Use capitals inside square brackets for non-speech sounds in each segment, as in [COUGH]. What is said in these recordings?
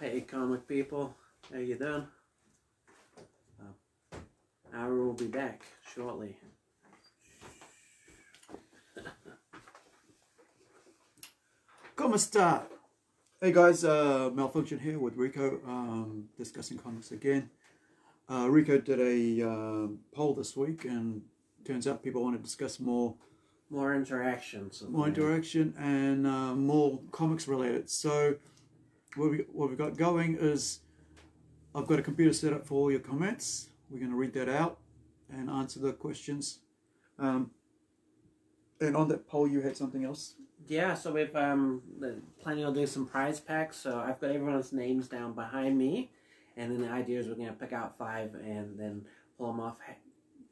Hey, comic people, how you doing? Uh, I will be back shortly. Como está? Hey guys, uh, Malphunkson here with Rico, um, discussing comics again. Uh, Rico did a um poll this week, and turns out people want to discuss more, More interactions. more interaction and uh, more comics related. So, what we what we got going is, I've got a computer set up for all your comments. We're going to read that out and answer the questions. Um, and on that poll, you had something else. Yeah, so we've um planning on doing some prize packs. So I've got everyone's names down behind me, and then the idea is we're gonna pick out five and then pull them off,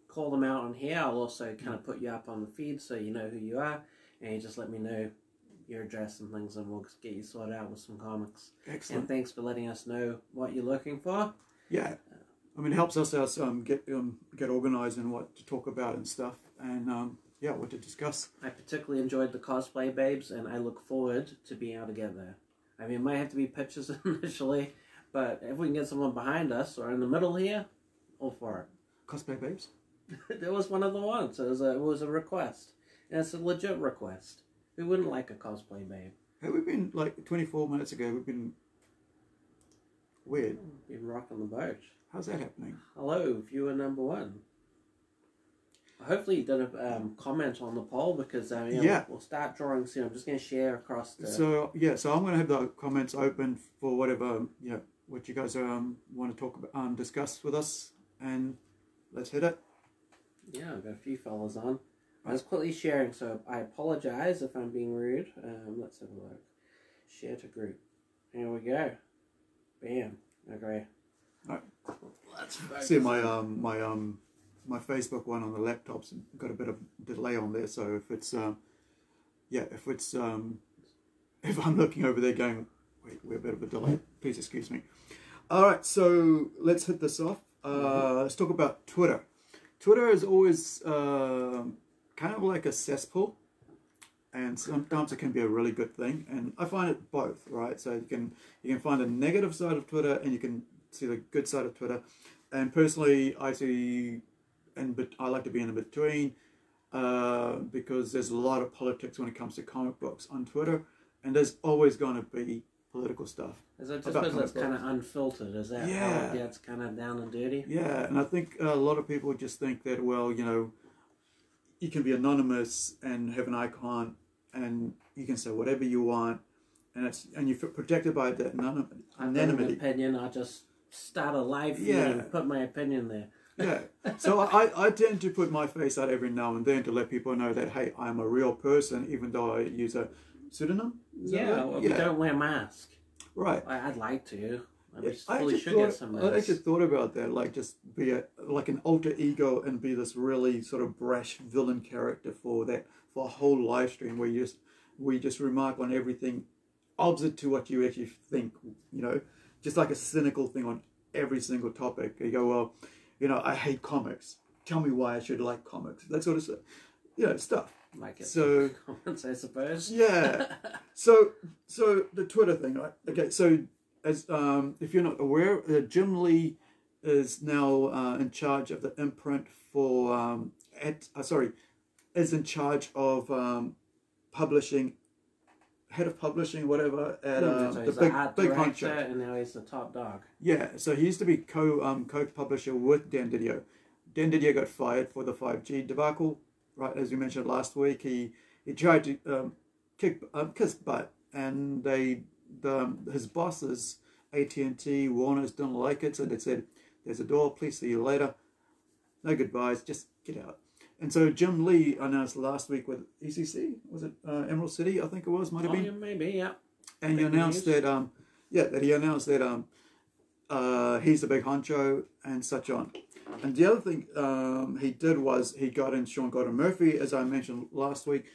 call them out on here. I'll also kind of put you up on the feed so you know who you are, and you just let me know your address and things, and we'll get you sorted out with some comics. Excellent. And thanks for letting us know what you're looking for. Yeah, I mean, it helps us us um, get um, get organised and what to talk about and stuff, and um, yeah, what to discuss. I particularly enjoyed the cosplay babes, and I look forward to being able to get there. I mean, it might have to be pictures [LAUGHS] initially, but if we can get someone behind us or in the middle here, all for it. Cosplay babes. [LAUGHS] there was one of the ones. It was a, it was a request, and it's a legit request. Who wouldn't like a cosplay babe? Have we've been like 24 minutes ago. We've been weird. Been rocking the boat. How's that happening? Hello, viewer number one. Hopefully you did a um, comment on the poll because uh, yeah, Yeah. We'll, we'll start drawing soon. I'm just going to share across the. So yeah, so I'm gonna have the comments open for whatever yeah what you guys um want to talk about um discuss with us, and let's hit it. Yeah, I've got a few fellas on. I was quickly sharing, so I apologize if I'm being rude. Um, let's have a look. Share to group. Here we go. Bam. Okay. Alright. Let's focus. See my um my um my Facebook one on the laptop's got a bit of delay on there, so if it's um yeah if it's um if I'm looking over there going wait we're a bit of a delay, please excuse me. All right, so let's hit this off. Uh, let's talk about Twitter. Twitter is always um kind of like a cesspool, and sometimes it can be a really good thing. And I find it both, right? So you can you can find a negative side of Twitter, and you can see the good side of Twitter. And personally, I see, and but I like to be in the between, uh, because there's a lot of politics when it comes to comic books on Twitter, and there's always going to be political stuff. Is it just because it's kind of unfiltered? Is that how Yeah. it gets kind of down and dirty? Yeah, and I think a lot of people just think that well, you know, you can be anonymous and have an icon, and you can say whatever you want, and it's and you're protected by that anonym- I've an anonymity. opinion. I'll just start a live feed Yeah. and put my opinion there. Yeah. So I, I tend to put my face out every now and then to let people know that hey, I'm a real person, even though I use a pseudonym. Is Yeah, right? well, we don't wear a mask. Right. I, I'd like to. I Yeah, just I should get thought, some I actually thought about that, like just be a like an alter ego and be this really sort of brash villain character for that for a whole live stream where you just we just remark on everything opposite to what you actually think, you know, just like a cynical thing on every single topic. You go, well, you know, I hate comics. Tell me why I should like comics. That sort of stuff. You know, stuff. like it. So- [LAUGHS] comments, I suppose. Yeah. [LAUGHS] So, so the Twitter thing, right? Okay, so as um, if you're not aware, uh, Jim Lee is now uh, in charge of the imprint for um, at uh, sorry, is in charge of um, publishing, head of publishing, whatever at uh, so the big big director, and now he's the top dog. Yeah, so he used to be co um, co publisher with Dan Didio. Dan Didio got fired for the five G debacle, right? As we mentioned last week, he he tried to um, kick um, kiss butt, and they the his bosses AT and T Warner's didn't like it, so they said, "There's a door. Please see you later. No goodbyes. Just get out." And so Jim Lee announced last week with ECC was it uh, Emerald City? I think it was might have Oh, been yeah, maybe, yeah. and he announced that um yeah that he announced that um uh he's the big honcho and such on and the other thing um he did was he got in Sean Gordon Murphy as I mentioned last week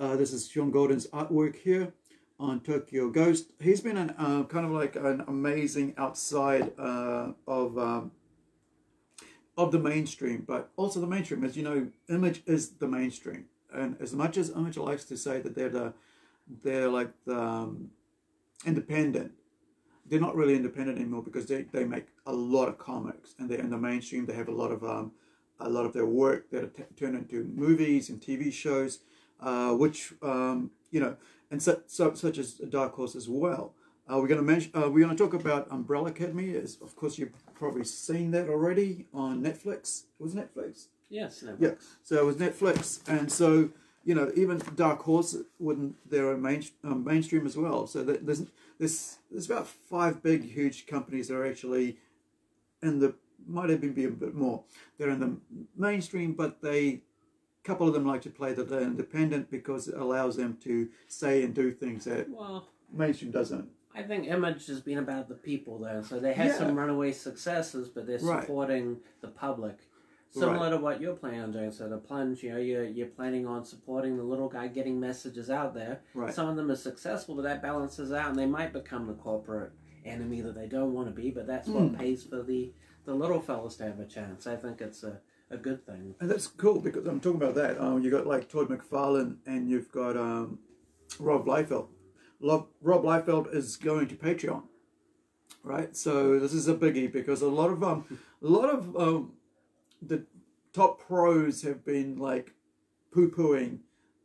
uh this is Sean Gordon's artwork here on Tokyo Ghost he's been an uh, kind of like an amazing outside uh of um of the mainstream but also the mainstream as you know image is the mainstream and as much as image likes to say that they're the they're like the um, independent. they're not really independent anymore because they, they make a lot of comics and they're in the mainstream. They have a lot of um, a lot of their work that are turned into movies and TV shows, uh, which um, you know, and so, so, such as Dark Horse as well. Uh, we're going to mention. Uh, we're going to talk about Umbrella Academy. As of course you've probably seen that already on Netflix. It was Netflix. Yes. Netflix. Yeah. So it was Netflix, and so you know even Dark Horse wouldn't they're a main, um, mainstream as well. So that there's there's there's about five big huge companies that are actually in the might even be a bit more. They're in the mainstream, but they couple of them like to play that they're independent because it allows them to say and do things that Well, mainstream doesn't. I think Image has been about the people though. So they had Yeah. some runaway successes, but they're Right. supporting the public. Similar to what you're planning on doing. So the plunge, you know, you're you're planning on supporting the little guy getting messages out there. Right. Some of them are successful, but that balances out, and they might become the corporate enemy that they don't want to be. But that's what Mm. pays for the the little fellas to have a chance. I think it's a, a good thing. And that's cool because I'm talking about that. Um, you got like Todd McFarlane and you've got um, Rob Liefeld. Rob, Rob Liefeld is going to Patreon, right? So this is a biggie because a lot of um, a lot of um, the top pros have been like poo pooing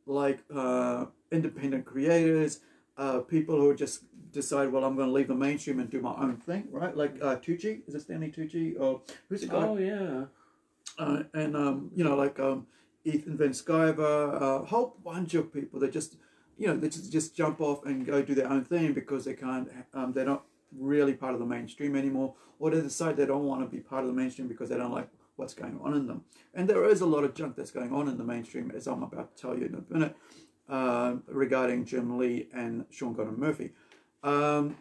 like uh, independent creators, uh, people who just decide, well, I'm going to leave the mainstream and do my own thing, right? Like uh, Tucci, is it Stanley Tucci or who's the guy? Oh yeah. Uh, and um, you know, like um, Ethan Van Sciver, a whole bunch of people that just, you know, they just, just jump off and go do their own thing because they can't, um, they're not really part of the mainstream anymore, or they decide they don't want to be part of the mainstream because they don't like what's going on in them. And there is a lot of junk that's going on in the mainstream, as I'm about to tell you in a minute, uh, regarding Jim Lee and Sean Gordon Murphy. Um,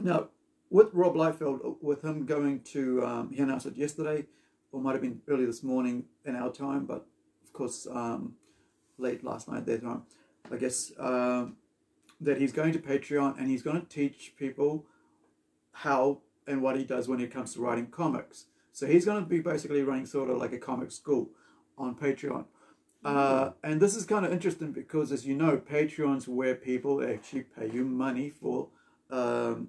now, with Rob Liefeld, with him going to, um, he announced it yesterday, or might have been early this morning in our time, but of course um, late last night their time, I guess, um, that he's going to Patreon and he's going to teach people how and what he does when it comes to writing comics. So he's going to be basically running sort of like a comic school on Patreon. Uh, and this is kind of interesting because, as you know, Patreon's where people actually pay you money for um,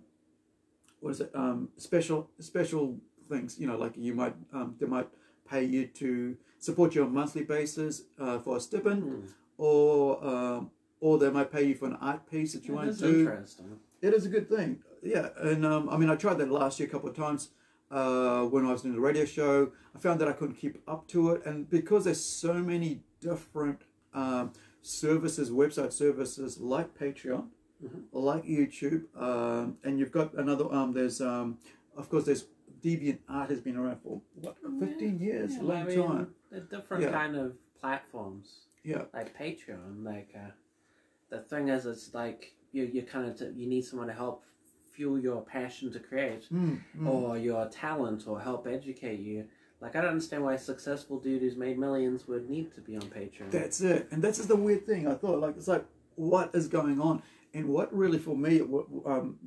what is it? Um, special special things. You know, like you might um, they might pay you to support you on a monthly basis uh, for a stipend, Hmm. or um, or they might pay you for an art piece that you That want to do. interesting. It is a good thing. Yeah, and um, I mean, I tried that last year a couple of times uh, when I was doing the radio show. I found that I couldn't keep up to it, and because there's so many different um, services, website services like Patreon, Mhm. like YouTube, um, and you've got another. Um, there's um, of course there's Deviant Art has been around for what 15 years, Yeah, a long I mean, time. They're different Yeah. kind of platforms. Yeah. Like Patreon. Like uh, the thing is, it's like you you kind of t- you need someone to help fuel your passion to create, Mm, mm. or your talent, or help educate you. Like I don't understand why a successful dude who's made millions would need to be on Patreon. That's it, and that's just the weird thing. I thought, like, it's like, what is going on? And what really, for me, what, um,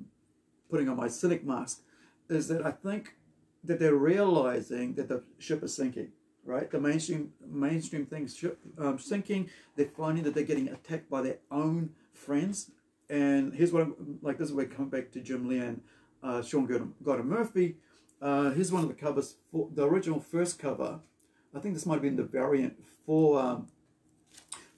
putting on my cynic mask, is that I think that they're realizing that the ship is sinking. Right, the mainstream mainstream things ship um, sinking. They're finding that they're getting attacked by their own friends. And here's what I'm like. This is where I come back to Jim Lee and uh, Sean Gordon, Murphy. Uh, here's one of the covers for the original first cover. I think this might have been the variant for um,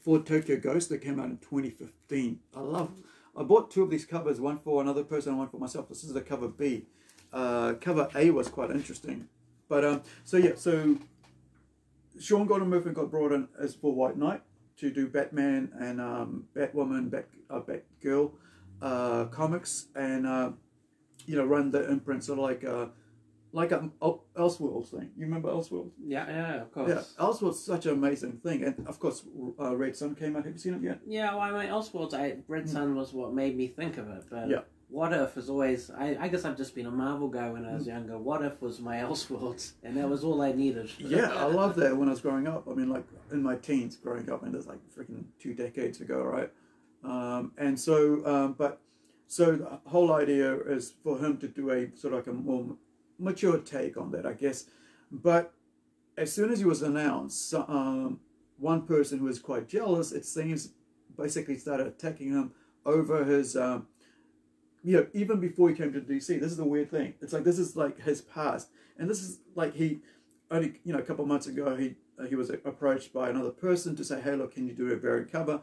for Tokyo Ghost that came out in 2015. I love. I bought two of these covers, one for another person and one for myself. This is the cover B. Uh, cover A was quite interesting, but um, so yeah, so Sean Gordon Murphy got brought in as for White Knight to do Batman and um, Batwoman, Bat uh, Batgirl uh, comics, and uh, you know run the imprint of like uh, like a El- Elseworlds thing. You remember Elseworlds? yeah, yeah, of course. Yeah, Elseworlds such an amazing thing, and of course, uh, Red Sun came out. Have you seen it yet? Yeah, well, I mean, Elseworlds, I, Red Sun was what made me think of it. But. Yeah. What If is always, I, I guess I've just been a Marvel guy when Mm. I was younger. What If was my [LAUGHS] Elseworlds, and that was all I needed. Yeah, I [LAUGHS] love that when I was growing up. I mean, like in my teens, growing up, and it's like freaking two decades ago, right? Um, and so, um, but so the whole idea is for him to do a sort of like a more mature take on that, I guess. But as soon as he was announced, um, one person who was quite jealous, it seems, basically started attacking him over his um, you know, even before he came to DC, this is the weird thing. It's like this is like his past, and this is like he only you know a couple months ago he uh, he was approached by another person to say, hey, look, can you do a variant cover?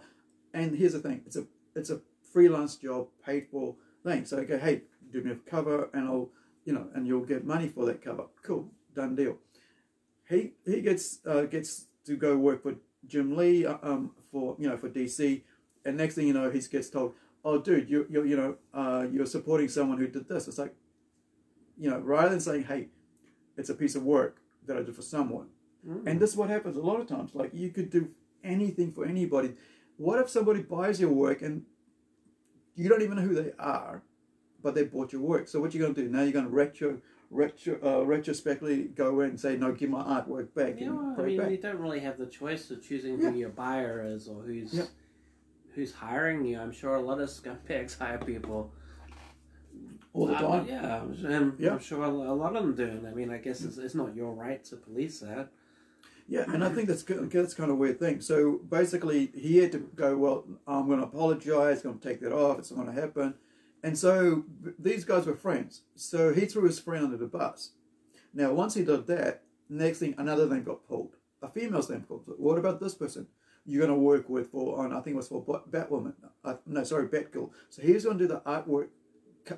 And here's the thing, it's a it's a freelance job, paid for thing. So I go, hey, do me a cover, and I'll you know, and you'll get money for that cover. Cool, done deal. He he gets uh, gets to go work for Jim Lee uh, um for you know for DC, and next thing you know, he gets told, oh dude, you you you know uh, you're supporting someone who did this. It's like, you know, rather than saying, hey, it's a piece of work that I did for someone, Mm. and this is what happens a lot of times. Like you could do anything for anybody. What if somebody buys your work and you don't even know who they are, but they bought your work? So what you're gonna do now? You're gonna retro, retro, uh, retrospectively go in and say, no, give my artwork back Yeah, and I mean, back. you don't really have the choice of choosing Yeah. who your buyer is or who's Yeah. Who's hiring you. I'm sure a lot of scumbags [LAUGHS] hire people All the Uh, time. yeah, I'm Yeah. I'm sure a a lot of them do. And I mean, I guess it's, it's not your right to police that. Yeah, and I think that's that's kind of a weird thing. So basically, he had to go. Well, I'm going to apologize. Going to take that off. It's not going to happen. And so these guys were friends. So he threw his friend under the bus. Now, once he did that, next thing another name got pulled. A female's name got pulled. What about this person? You're going to work with for on I think it was for Batwoman. Uh, no, sorry, Batgirl. So he's going to do the artwork.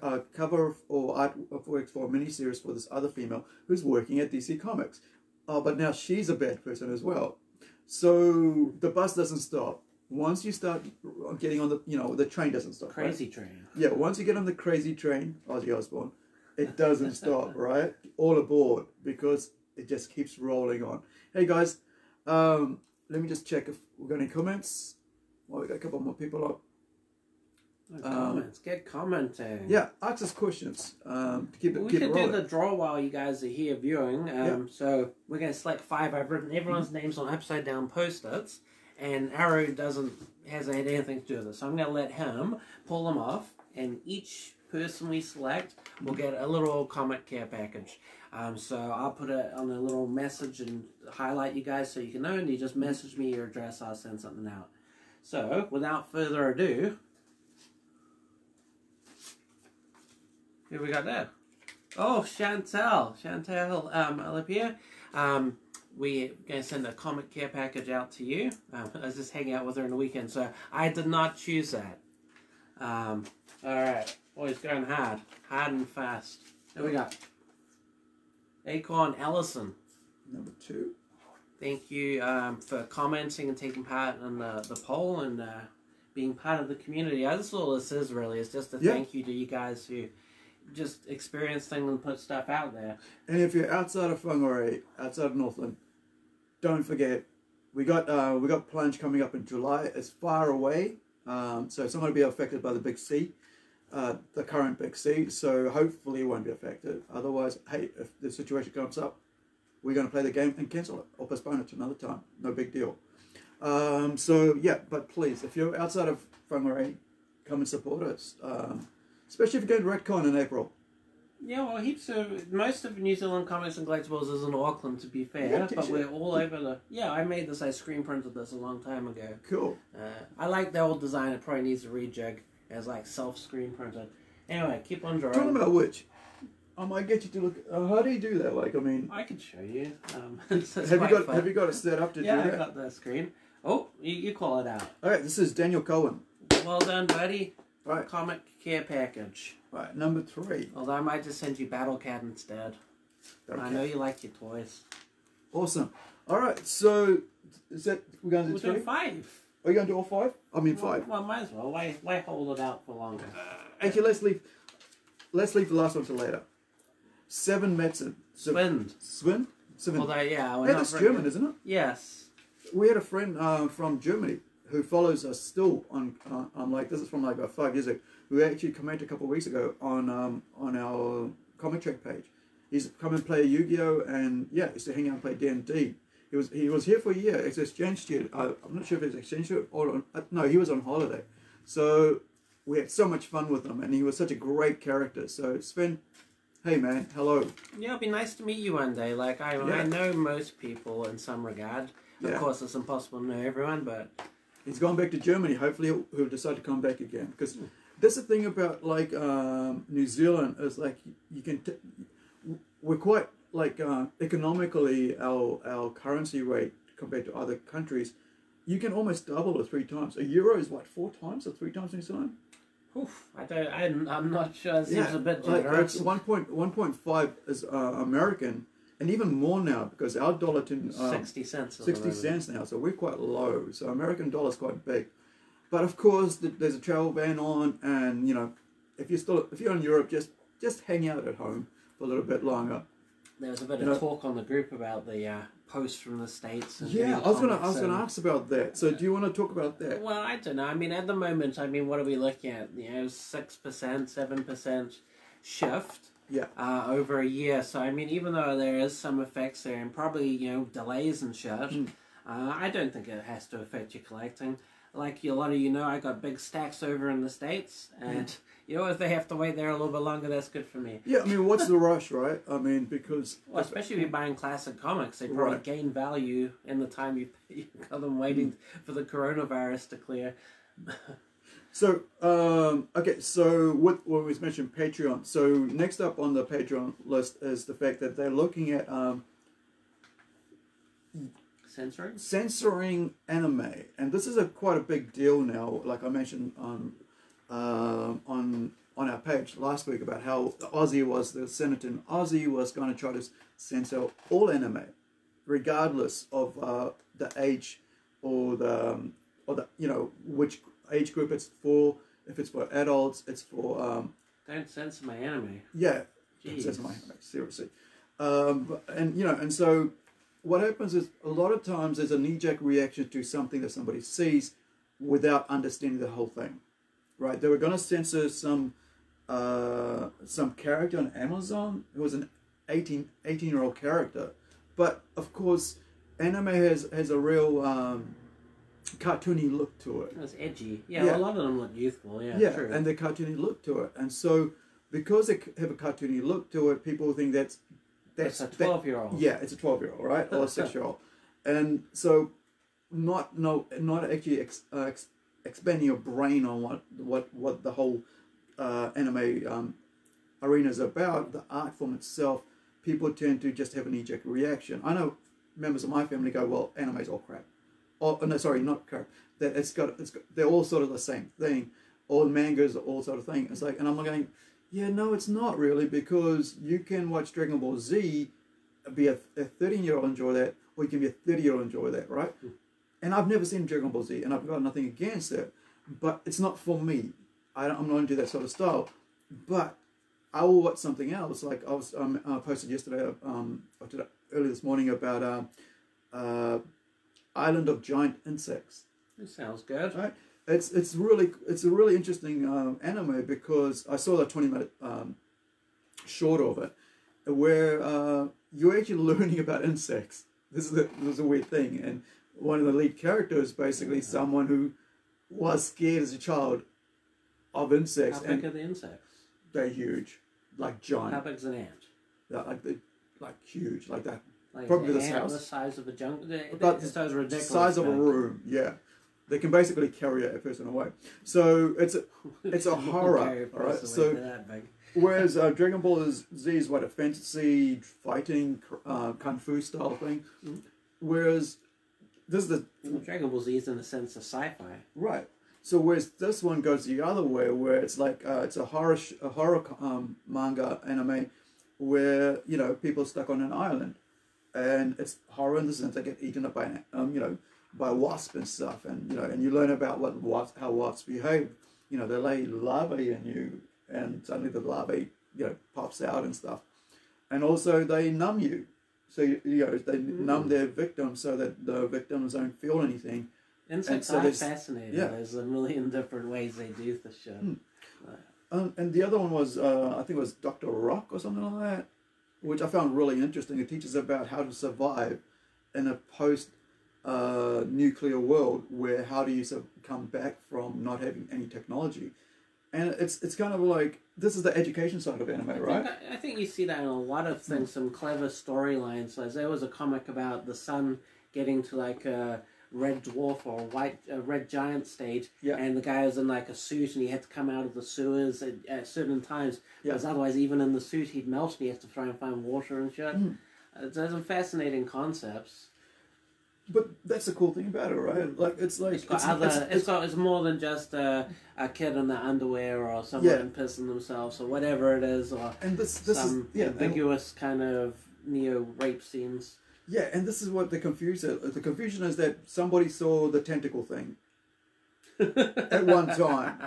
Uh, cover or artwork for a miniseries for this other female who's working at DC Comics. Oh, but now she's a bad person as well. So the bus doesn't stop. Once you start getting on the, you know, the train doesn't stop. right? Crazy train. Yeah, once you get on the crazy train, Ozzy Osbourne, it doesn't stop, [LAUGHS] right? All aboard because it just keeps rolling on. Hey guys, um, let me just check if we've got any comments. Well, we got a couple more people up. No Um, comments. Get commenting. Yeah, ask us questions. Um, to keep it, We keep could it do the draw while you guys are here viewing. Um, Yeah. So we're going to select five. I've written everyone's names on upside down post its, and Arrow doesn't hasn't had anything to do with it. So I'm going to let him pull them off, and each person we select will get a little comic care package. Um, so I'll put it on a little message and highlight you guys so you can know, and you just message me your address. I'll send something out. So without further ado, who we got there? Oh, Chantel, Chantel um, Olivia. Um, we're going to send a comic care package out to you. Um, [LAUGHS] I was just hanging out with her in the weekend, so I did not choose that. Um, all right, boys, going hard, hard and fast. Here we got Acorn Ellison. Number two. Thank you um, for commenting and taking part in the, the poll and uh, being part of the community. That's all this is really. It's just a Yeah. thank you to you guys who just experience things and put stuff out there. And if you're outside of Whangarei, outside of Northland, don't forget we got uh, we got plunge coming up in July. It's far away, um, so it's not going to be affected by the big C, uh, the current big C. So hopefully it won't be affected. Otherwise, hey, if the situation comes up, we're going to play the game and cancel it or postpone it to another time. No big deal. Um, so yeah, but please, if you're outside of Whangarei, come and support us. Um, especially if you're going to Redcon in April. Yeah, well, heaps of most of New Zealand comics and collectibles is in Auckland, to be fair. Yeah, but we're all over the. Yeah, I made this. I screen printed this a long time ago. Cool. Uh, I like the old design. It probably needs a rejig as like self screen printed. Anyway, keep on drawing. Talking about which, I might get you to look. Uh, how do you do that? Like, I mean, I can show you. Um, [LAUGHS] it's, it's have you got fun. have you got it set up to yeah, do I that? got the screen. Oh, you, you call it out. All right, this is Daniel Cohen. Well done, buddy. Right, Comic care package. right, number three. Although I might just send you Battle Cat instead. I know you like your toys. Awesome. All right, so is that we're going to We're do three? five. Are you going to do all five? I mean five. Well, might as well. Why, why hold it out for longer? Actually, let's leave. Let's leave the last one to later. Seven Metzen. Swind. Swin. Seven. Although, yeah, we're Hey, that's German, good. isn't it? Yes. we had a friend uh, from Germany who follows us still on uh, on like this is from like about five years ago who actually commented a couple of weeks ago on um, on our comic track page. He's come and play Yu-Gi-Oh and yeah, used to hang out and play D and D. He was he was here for a year. as an exchange student. I, I'm not sure if it's exchange student or on, uh, no, he was on holiday. So we had so much fun with him, and he was such a great character. So Sven, hey man, hello. Yeah, it'd be nice to meet you one day. Like, I, Yeah. I know most people in some regard. Of course, it's impossible to know everyone, but He's gone back to Germany. Hopefully, he'll, he'll decide to come back again because that's the thing about like um, New Zealand is like you can t- we're quite like uh, economically our our currency rate compared to other countries, you can almost double or three times. A euro is what four times or three times New Zealand. Oof, I don't. I'm, I'm not sure. It seems a bit generous. it's one point one point five is uh, American, and even more now because our dollar to um, Sixty cents. sixty cents now, so we're quite low. So American dollar is quite big, but of course th- there's a travel ban on, and you know, if you're still if you're in Europe, just just hang out at home for a little bit longer. There was a bit You of know- talk on the group about the uh, posts from the states. And Yeah, I was gonna I was gonna ask about that. So do you want to talk about that? Well, I don't know. I mean, at the moment, I mean, what are we looking at? You know, six percent, seven percent shift. Yeah. Uh, over a year. So I mean, even though there is some effects there and probably you know delays and shit, Mm. uh, I don't think it has to affect your collecting. Like a lot of you know, I got big stacks over in the states, and [LAUGHS] you know if they have to wait there a little bit longer, that's good for me. Yeah, I mean, what's the rush, right? I mean, because Well, especially if you're buying classic comics, they probably Right. gain value in the time you [LAUGHS] you got them waiting for the coronavirus to clear. So, um, okay, so what, what was mentioned Patreon. So, next up on the Patreon list is the fact that they're looking at um, Censoring. censoring anime, and this is a quite a big deal now. Like I mentioned on um on on our page last week about how Aussie was the senator in Aussie was going to try to censor all anime, regardless of uh, the age or the um, or the you know which age group it's for. If it's for adults, it's for um, Don't censor my anime. yeah, Jeez. that's my seriously. Um, and you know, and so what happens is a lot of times there's a knee-jerk reaction to something that somebody sees without understanding the whole thing, right? They were going to censor some uh, some character on Amazon who was an 18, 18 year old character, but of course, anime has has a real um, cartoony look to it. It was edgy. Yeah, Yeah. a lot of them look youthful. Yeah, Yeah, true. and the cartoony look to it, and so because they have a cartoony look to it, people think that's that's a twelve-year-old. yeah, it's a twelve-year-old, right, or a [LAUGHS] six-year-old, and so not no not actually ex, uh, ex, expanding your brain on what what what the whole uh, anime um, arena is about. The art form itself, people tend to just have an knee-jerk reaction. I know members of my family go, "Well, anime's all crap." Oh no, sorry, not crap. That it's got it's got, they're all sort of the same thing. All mangas are all sort of thing. It's like, and I'm going, yeah, no, it's not really because you can watch Dragon Ball Z, be a, a 13 year old enjoy that, or you can be a 30 year old enjoy that, right? And I've never seen Dragon Ball Z, and I've got nothing against it, but it's not for me. I don't, I'm not into that sort of style. But I will watch something else. Like I was um, I posted yesterday, um, early this morning about uh, uh, Island of Giant Insects. It sounds good. Right. It's it's really it's a really interesting um, anime because I saw the twenty minute um, short of it, where uh, you're actually [LAUGHS] learning about insects. This is a, this is a weird thing, and one of the lead characters basically someone who was scared as a child of insects. How big and are the insects? they're huge, like giant. How big's an ant? They're like they like huge, like that Like Probably this house. the size of a junk. They, About this is ridiculous. size of a room. Yeah, they can basically carry a person away. So it's a It's a [LAUGHS] horror, all right? So- away, they're that big. Whereas uh, [LAUGHS] Dragon Ball is, Z is what a fantasy fighting uh, kung fu style thing. Mm. Whereas this is the Dragon Ball Z is in a sense a sci-fi. right. So whereas this one goes the other way, where it's like uh, it's a horror sh- a horror um, manga anime, where you know people are stuck on an island, and it's horror in the sense they get eaten up by an, um, you know by wasps and stuff, and you know and you learn about what wasps how wasps behave. You know they lay larvae in you, and suddenly the larvae you know pops out and stuff, and also they numb you. So you, you know they numb their victim so that the victims don't feel anything. Insects so are fascinating. yeah. There's a million different ways they do this shit. Hmm. Um, and the other one was, uh, I think it was Dr. Rock or something like that, which I found really interesting. It teaches about how to survive in a post uh, nuclear world where how do you come back from not having any technology. And it's it's kind of like this is the education side of anime, I right? think, I, I think you see that in a lot of things. Some clever storylines. Like there was a comic about the sun getting to like a red dwarf or a white a red giant stage, Yeah. and the guy was in like a suit and he had to come out of the sewers at, at certain times Yeah. because otherwise, even in the suit, he'd melt and he has to try and find water and shit. Mm. Uh, those are fascinating concepts. But that's the cool thing about it, right? Like it's like It's got it's, other. it's- it's it's- got. It's more than just a, a kid in the underwear or someone Yeah. pissing themselves or whatever it is, or and this this some is yeah and- ambiguous kind of neo rape scenes. Yeah, and this is what the confusion. The confusion is that somebody saw the tentacle thing [LAUGHS] at one time,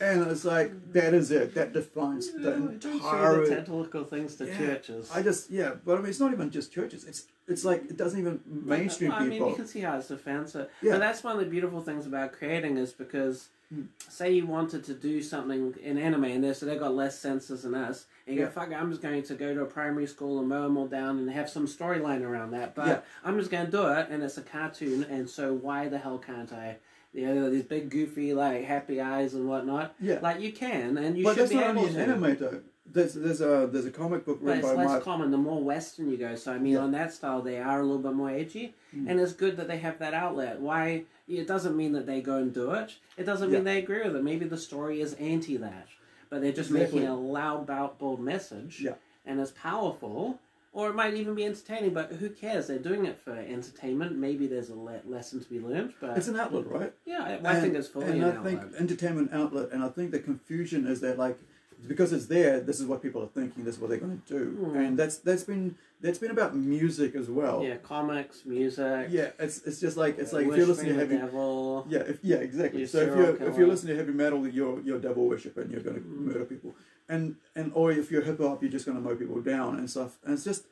and it's like that is it. That defines the Don't the entire. tentacle things to Yeah, churches. I just yeah, but I mean, it's not even just churches. It's it's like it doesn't even mainstream Well, I mean, people. you can see how it's offensive. Yeah. But that's one of the beautiful things about creating is because, Hmm. say you wanted to do something in anime and they so they got less censors than us, and you Yeah. go, fuck, I'm just going to go to a primary school and mow them all down and have some storyline around that. But Yeah. I'm just going to do it, and it's a cartoon, and so why the hell can't I? You know, these big goofy like happy eyes and whatnot. Yeah. Like you can, and you but should that's be not able only in to. anime though. There's there's a there's a comic book But written it's by less common the more Western you go. So I mean, Yeah. on that style, they are a little bit more edgy, Mm. and it's good that they have that outlet. Why? It doesn't mean that they go and do it. It doesn't mean they agree with it. Maybe the story is anti that, but they're just Exactly. making a loud, bout, bold message, Yeah. and it's powerful. Or it might even be entertaining, but who cares? They're doing it for entertainment. Maybe there's a le- lesson to be learned, but It's an outlet, right? yeah, I, I think it's fully and an I think entertainment outlet, and I think the confusion is that like because it's there, this is what people are thinking, this is what they're going to do, Mm. and that's that's been that's been about music as well. Yeah, comics, music. Yeah, it's it's just like it's uh, like if you're listening to heavy. devil. Yeah, if, yeah, exactly. So if you're if you're listening to heavy metal, you're you're devil worship and you're going to Mm. murder people, and and or if you're hip hop, you're just going to mow people down and stuff. And it's just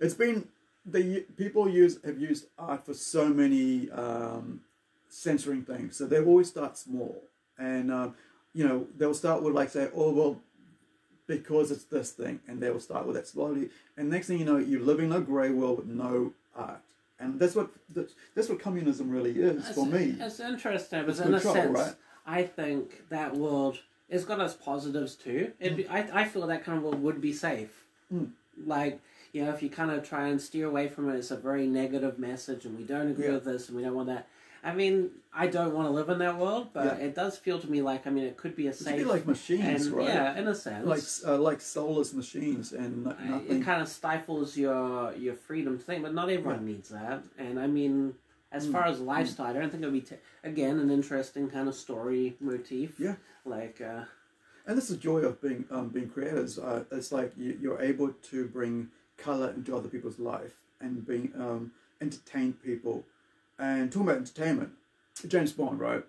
it's been the people use have used art for so many um, censoring things. So they always start small, and um, you know they'll start with like say, oh well, because it's this thing, and they will start with that slowly. And next thing you know, you're living in a grey world with no art. And that's what that's, that's what communism really is for me. It's interesting, but It's in a control, sense, right? I think that world it's got its positives too. It'd be, I I feel that kind of world would be safe. Mm. Like you know, if you kind of try and steer away from it, it's a very negative message, and we don't agree Yeah. with this, and we don't want that. I mean, I don't want to live in that world, but Yeah. it does feel to me like I mean, it could be a safe be like machines, and right? yeah, in a sense, Like uh, like soulless machines and nothing. it kind of stifles your your freedom to think, but not everyone needs that. And I mean, as Mm. far as lifestyle, I don't think it would be t- again an interesting kind of story motif. Yeah. like uh, And this is the joy of being um, being creators. Uh, it's like you, you're able to bring color into other people's life and being um, entertain people. And talking about entertainment, James Bond, right?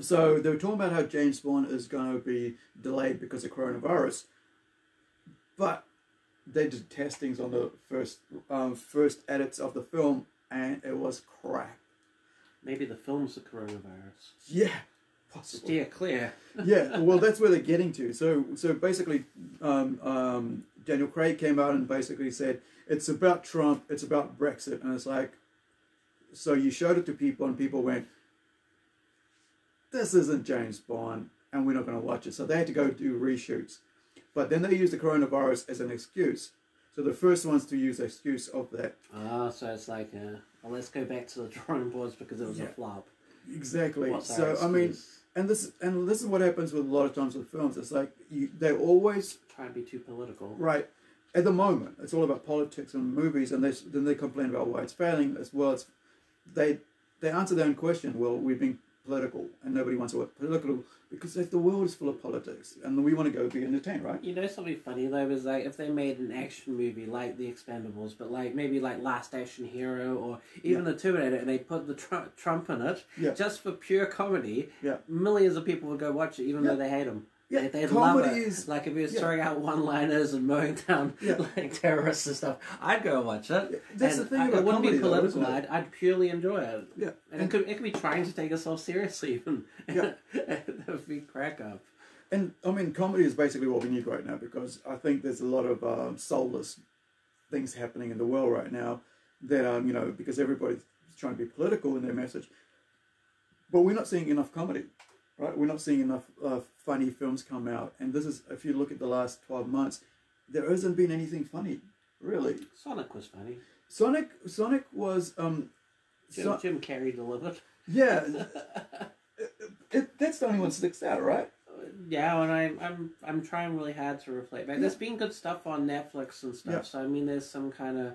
So they were talking about how James Bond is going to be delayed because of coronavirus, but they did testings on the first um, first edits of the film, and it was crap. maybe the film's the coronavirus. Yeah, possible. Steer clear. yeah, well, that's where they're getting to. So, so basically, um, um, Daniel Craig came out and basically said it's about Trump, it's about Brexit, and it's like, so you showed it to people, and people went, "This isn't James Bond," and we're not going to watch it. So they had to go do reshoots, but then they used the coronavirus as an excuse. So the first ones to use the excuse of that Ah, so it's like, uh, well, let's go back to the drawing boards because it was a flop. exactly. What's so I mean, and this and this is what happens with a lot of times with films. It's like you, they always try and be too political. Right. At the moment, it's all about politics and movies, and they, then they complain about why it's failing as well. As they they answer their own question. Well, we've been political, and nobody wants to work political because if the world is full of politics, and we want to go be entertained, right? You know something funny though is like if they made an action movie like The Expendables, but like maybe like Last Action Hero or even The Terminator, and they put the tr- Trump in it Yeah. just for pure comedy, Yeah. millions of people would go watch it, even Yeah. though they hate him. Yeah, they, they'd love comedy it. is- like if he was yeah. throwing out one-liners and mowing down Yeah. [LAUGHS] like terrorists and stuff. I'd go and watch it. That's and the thing I- about it wouldn't comedy, be political. isn't I'd. I'd purely enjoy it. Yeah, And, it could it could be trying to take itself seriously even. Yeah. [LAUGHS] that would be crack up. And I mean, comedy is basically what we need right now because I think there's a lot of um, soulless things happening in the world right now that um, you know because everybody's trying to be political in their message, but we're not seeing enough comedy, right? We're not seeing enough uh, funny films come out, and this is if you look at the last twelve months, there hasn't been anything funny really. Sonic was funny. Sonic Sonic was um, Jim, So- Jim Carrey delivered. Yeah, [LAUGHS] it, it, that's the only one that sticks out, right? Yeah, and I, I'm I'm trying really hard to reflect back. There's been good stuff on Netflix and stuff, Yeah. so I mean, there's some kind of,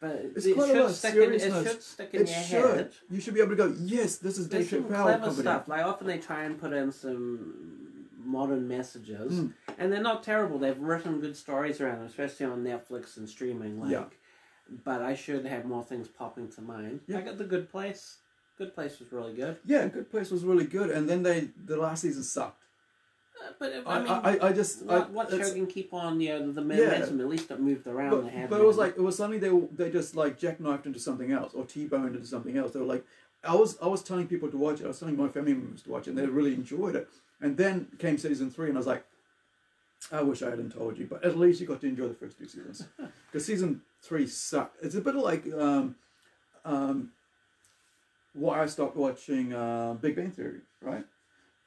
but It's it quite a lot should of stick in. It should stick in It your should. head. You should be able to go. Yes, this is There's Chappelle clever comedy. stuff. Like often they try and put in some modern messages, Mm. and they're not terrible. They've written good stories around them, especially on Netflix and streaming. Like, Yeah. but I should have more things popping to mind. Yeah. I got the Good Place. Good Place was really good. Yeah, Good Place was really good, and then they the last season sucked. Uh, but if, I I mean, I, I, just I, what, what show can keep on? You know, the momentum. At least it moved around. but, but it was like it was suddenly they they just like jackknifed into something else or t-boned into something else. They were like, I was I was telling people to watch it. I was telling my family members to watch it, and they really enjoyed it. And then came season three, and I was like, I wish I hadn't told you, but at least you got to enjoy the first two seasons [LAUGHS] because season three sucked. It's a bit of like um, um, why I stopped watching uh, Big Bang Theory. Right?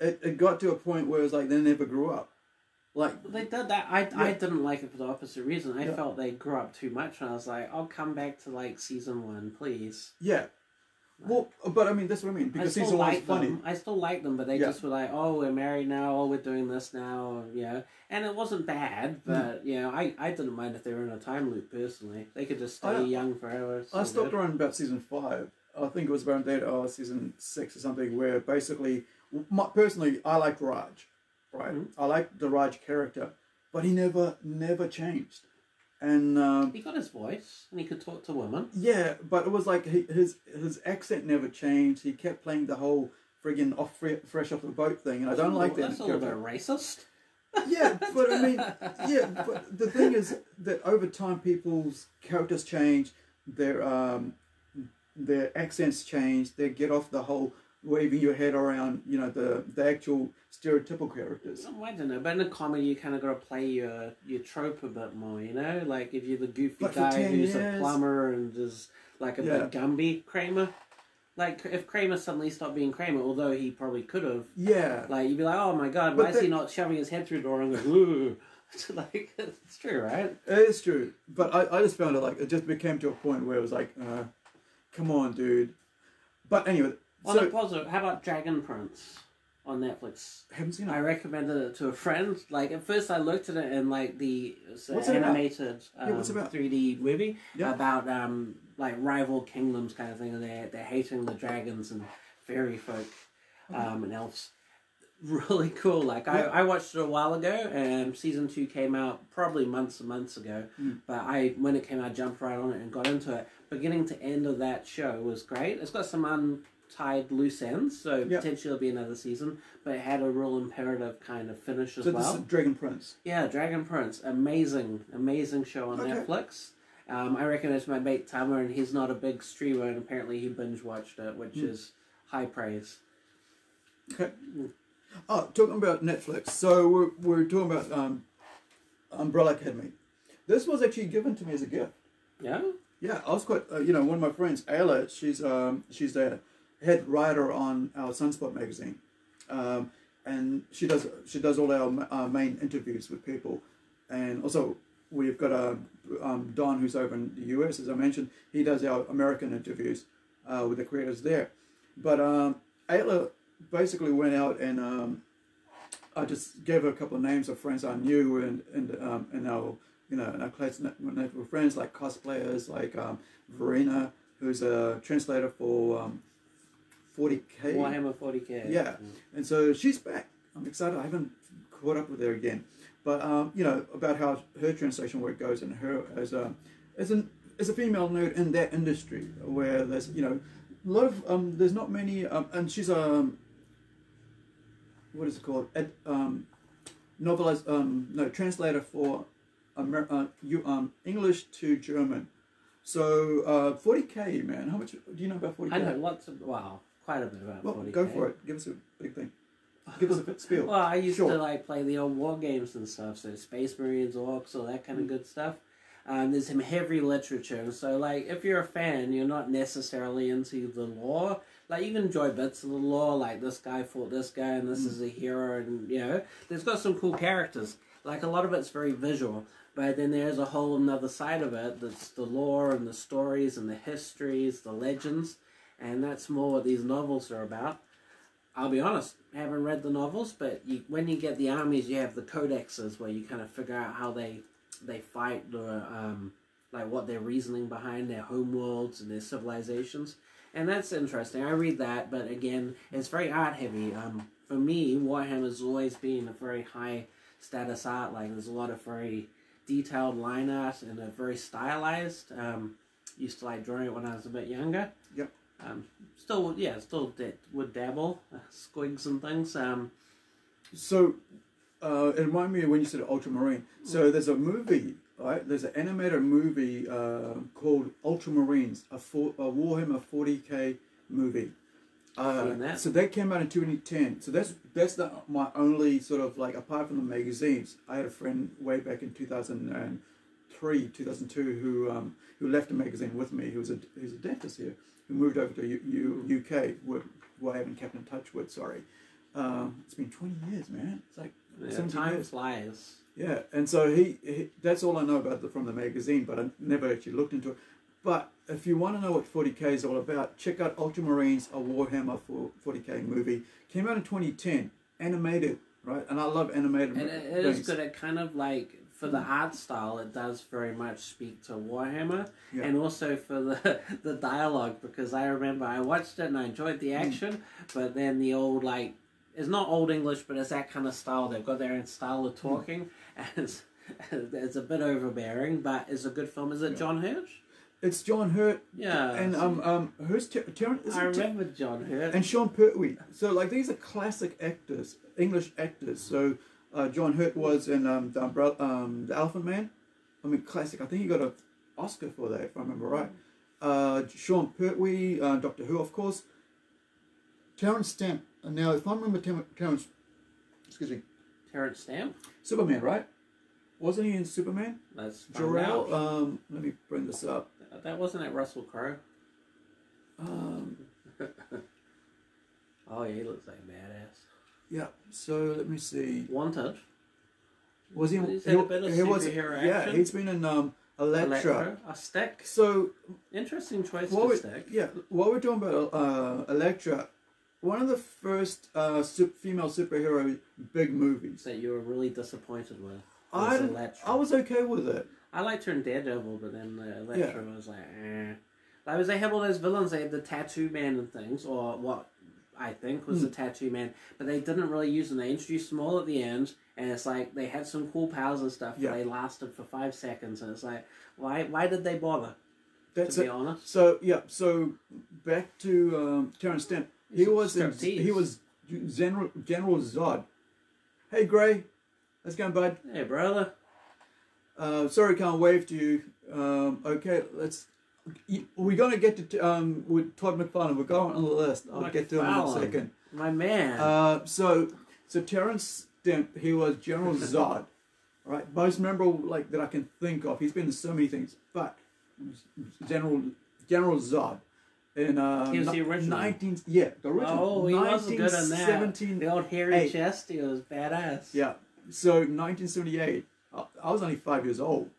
It it got to a point where it was like they never grew up. Like They did that. I, I didn't like it for the opposite reason. I Yeah. felt they grew up too much, and I was like, I'll come back to like season one, please. yeah. Well, but I mean, that's what I mean because I season one like funny. them. I still like them, but they Yeah. just were like, "Oh, we're married now. Oh, we're doing this now." You know, and it wasn't Mm. bad, but you know, I, I didn't mind if they were in a time loop. Personally, they could just stay young forever. It's I stopped good. around about season five. I think it was around there, oh, season six or something, where basically, my, personally, I liked Raj, right? Mhm. I liked the Raj character, but he never, never changed. And um, He got his voice, and he could talk to women. yeah, but it was like he, his his accent never changed. He kept playing the whole friggin' off fre- fresh off the boat thing, and I don't like that. That's a little bit racist. yeah, but I mean, [LAUGHS] yeah, but the thing is that over time, people's characters change, their um, their accents change. They get off the whole waving your head around, you know, the the actual stereotypical characters. Oh, I don't know, but in a comedy, you kind of got to play your your trope a bit more, you know. Like if you're the goofy for guy 10 who's a plumber and is like a Yeah. bit Gumby Kramer. Like if Kramer suddenly stopped being Kramer, although he probably could have, Yeah, like you'd be like, oh my god, But why is he not shoving his head through the door and ooh? [LAUGHS] like it's true, right? it is true. But I, I just found it like it just became to a point where it was like, uh, come on, dude. But anyway, On so a positive, how about Dragon Prince on Netflix? haven't seen I recommended it to a friend. Like at first, I looked at it in like the What's it animated Yeah, what's um, about? 3D movie Yeah. about um like rival kingdoms kind of thing, and they're they're hating the dragons and fairy folk um, and elves. [LAUGHS] Really cool. Like I, Yeah. I watched it a while ago, and season two came out probably months and months ago. Mm. But I when it came out, I jumped right on it and got into it. Beginning to end of that show was great. It's got some untied loose ends, so Yeah. potentially it'll be another season. But it had a real imperative kind of finish as So well. this is Dragon Prince. Yeah, Dragon Prince, amazing, amazing show on Okay. Netflix. Um, I recommend it to my mate Tamer, and he's not a big streamer, and apparently he binge watched it, which Mm. is high praise. Okay. Oh, talking about Netflix. So we're, we're talking about um, Umbrella Academy. This was actually given to me as a gift. Yeah, Yeah, I was quite. Uh, you know, one of my friends, Ayla, she's um, she's the head writer on our Sunspot magazine, um, and she does she does all our uh, main interviews with people, and also we've got uh, um, Don who's over in the US, as I mentioned. He does our American interviews uh, with the creators there, but um, Ayla basically went out and um, I just gave her a couple of names of friends I knew and and um, and our you know and our net- network friends like cosplayers like um, Verena who's a translator for um, 40k Warhammer 40k. Yeah. and so she's back. I'm excited. I haven't caught up with her again, but um, you know about how her translation work goes and her as a as an as a female nerd in that industry where there's you know a lot of um, there's not many um, and she's a um, what is it called Ed, um, novelist um, no translator for Amer- uh, you um English to German. So uh, 40k man, how much do you know about 40k? I know lots of wow, quite a bit about Well, 40k. go for it. Give us a big thing. Give us a bit spiel. [LAUGHS] Well, I used Sure. to like play the old war games and stuff, so Space Marines, Orcs, all that kind of good stuff. Um, there's some heavy literature, so like if you're a fan, you're not necessarily into the lore. Like you can enjoy bits of the lore, like this guy fought this guy and this is a hero, and you know, there's got some cool characters. Like a lot of it's very visual, but then there's a whole another side of it that's the lore and the stories and the histories, the legends. And that's more what these novels are about. I'll be honest, I haven't read the novels, but you, when you get the armies, you have the codexes where you kind of figure out how they they fight, or um, like what their reasoning behind their homeworlds and their civilizations, and that's interesting. I read that, but again, it's very art heavy. Um, for me, Warhammer Warhammer's always been a very high status art. Like there's a lot of very detailed line art and a very stylized. Um, used to like drawing it when I was a bit younger. Yep. Um, still, yeah, still did, would dabble, uh, squigs and things. Um, So, uh, it reminded me of when you said Ultramarine. So there's a movie, right? There's an animated movie uh, called Ultramarines, a, for, a Warhammer 40k movie. Uh, that. so that came out in 2010. So that's that's the, my only sort of like apart from the magazines. I had a friend way back in 2003, 2002 who um, who left the magazine with me. He was a he's a dentist here who moved over to U, U, UK, who, who I haven't kept in touch with. Sorry. Um, it's been 20 years, man. It's like yeah, 17 time years. flies. Yeah, and so he, he that's all I know about the, from the magazine, but I never actually looked into it. But if you want to know what 40k is all about, check out Ultramarines, a Warhammer for 40k movie. Came out in 2010, animated, right? And I love animated. And it, it is good at kind of like for the art style, it does very much speak to Warhammer, Yeah. and also for the [LAUGHS] the dialogue because I remember I watched it and I enjoyed the Mm. action, but then the old like it's not old English, but it's that kind of style. They've got their own style Mm. of talking, [LAUGHS] and it's, [LAUGHS] it's a bit overbearing, but it's a good film. Is it Yeah. John Hirsch? It's John Hurt Yeah, and um um who's Ter- Terrence? is I it Ter- remember John Hurt. and Sean Pertwee. So like these are classic actors, English actors. So uh, John Hurt was in um, the Umbrella, um, the Elephant Man. I mean, classic. I think he got an Oscar for that, if I remember right. Uh, Sean Pertwee, uh, Doctor Who, of course. Terrence Stamp. And now, if I remember Ter- Terrence, excuse me, Terrence Stamp. Superman, right? Wasn't he in Superman? That's Jor-El. Um, let me bring this up. that wasn't at Russell Crowe. Um, [LAUGHS] Oh yeah, he looks like a badass. Yeah. So let me see. Wanted. Was he? He's he, had a bit of he was. superhero Yeah, action. he's been in um. Electro. A stick. So Interesting choice what to we, stick. yeah, what we're talking about, uh, Elektra, one of the first uh, sup- female superhero big movies. That you were really disappointed with. I was didn't- Elektra. I was okay with it. I liked her in Daredevil, but then the Elektra was like, eh. Like, was they had all those villains. They had the Tattoo Man and things, or what I think was the Hmm. Tattoo Man, but they didn't really use them. They introduced them all at the end, and it's like they had some cool powers and stuff, Yeah. but they lasted for five seconds, and it's like, why? Why did they bother? That's to be it. honest, So yeah, so back to um, Terrence Stamp. He was in, he was General General Zod. Hey Gray, how's it going, bud? hey brother, Uh, sorry, can't wave to you. Um, okay, let's. We're gonna get to um, with Todd McFarlane. We're going on the list. I'll get to him in a second. my man. Uh, so, so Terrence Stamp, he was General [LAUGHS] Zod, right? Most memorable like that I can think of. He's been in so many things, but General General Zod in uh, He was the original. Nineteen, yeah, the original. oh, he was good in that. 1917 The old hairy Hey. chest, he was badass. Yeah. So 1978. I I was only five years old.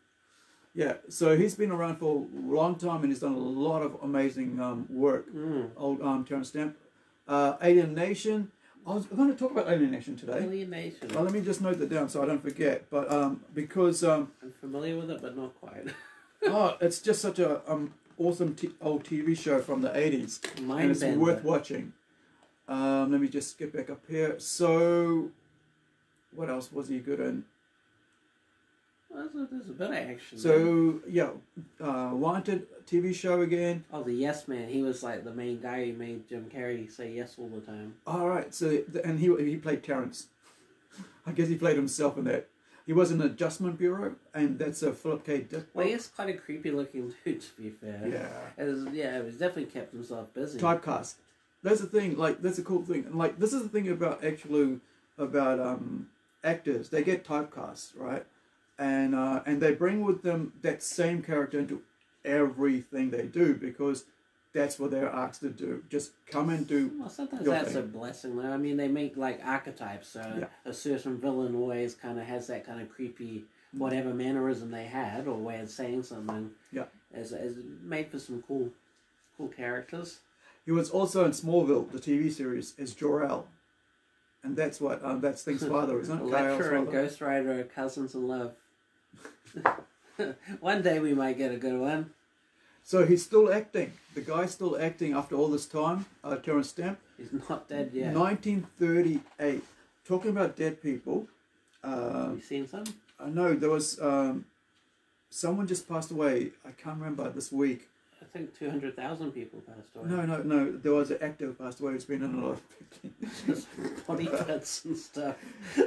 Yeah. So he's been around for a long time and he's done a lot of amazing um, work. Mm. Old um, Terrence Stamp. Uh, Alien Nation. I was going to talk about Alien Nation today. Alien Nation. Well, let me just note that down so I don't forget. But um, because um, I'm familiar with it, but not quite. [LAUGHS] oh, it's just such a um, awesome t- old TV show from the 80s. and Mind it's worth watching. Um, let me just get back up here. So, what else was he good in? Well, there's, a, there's bit of action. there. So yeah, uh, Wanted TV show again. Oh, the Yes Man. He was like the main guy who made Jim Carrey say yes all the time. All right. So and he he played Terrence. I guess he played himself in that. He was in Adjustment Bureau, and that's a Philip K. Dick. Well, he's quite a creepy looking [LAUGHS] dude, to be fair. Yeah. It was, yeah, he's definitely kept himself busy. Typecast. That's the thing. Like that's a cool thing. And like this is the thing about actually about um, actors. They get typecast, right? And uh, and they bring with them that same character into everything they do because that's what they're asked to do. Just come and do Well, sometimes that's a blessing, though. I mean, they make like archetypes. So Yeah. a certain villain always kind of has that kind of creepy, whatever mannerism they had or way of saying something. Yeah. as is made for some cool, cool characters. He was also in Smallville, the TV series, as Jor-El, and that's what um, that's Thing's [LAUGHS] father, isn't it? Elektra and. Ghost Rider are cousins in love. [LAUGHS] one day we might get a good one. So he's still acting. The guy's still acting after all this time. Uh, Terrence Stamp, He's not dead yet. 1938. Talking about dead people. Have Uh, you seen some? I know there was um, someone just passed away. I can't remember this week. I think 200,000 people passed away. No, no, no. There was an actor who passed away who's been in a lot of Just [LAUGHS] [LAUGHS] body bits and stuff.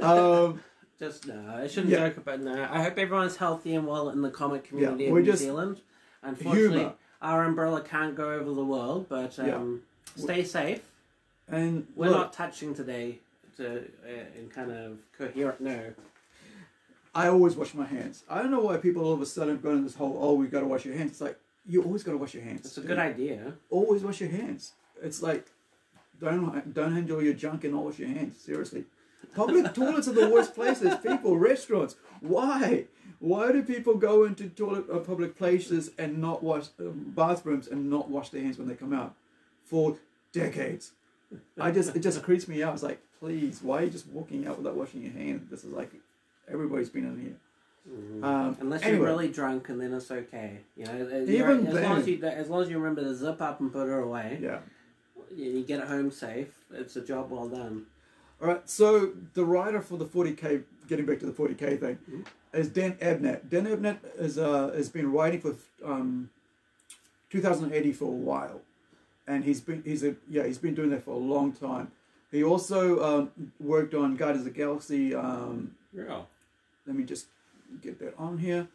um, Just no, I shouldn't Yeah. joke about no. I hope everyone's healthy and well in the comic community Yeah, of New just- Zealand. Unfortunately, Humour. our umbrella can't go over the world, but um, Yeah. stay safe. and We're look, not touching today to uh, in kind of coherent. No, I always wash my hands. I don't know why people all of a sudden go into this whole oh we got to wash your hands. It's like you always got to wash your hands. it's a good idea. Always wash your hands. It's like don't don't handle your junk and not wash your hands. Seriously, public toilets are the worst places. People, restaurants. Why? Why do people go into toilet uh, public places and not wash um, bathrooms and not wash their hands when they come out for decades? I just it just creeps me out. It's like, please, why are you just walking out without washing your hands? This is like everybody's been in here. Um, Unless anyway. you're really drunk, and then it's okay. You know, Even you're- as long then- as you as long as you remember to zip up and put her away, Yeah. you, you get it home safe. It's a job well done. All right. So the writer for the 40k, getting back to the 40k thing, is Dan Abnett. Dan Abnett is uh, has been writing for um, 2000 AD for a while, and he's been he's a yeah he's been doing that for a long time. He also um, worked on Guardians of the Galaxy. Um, Yeah. let me just get that on here.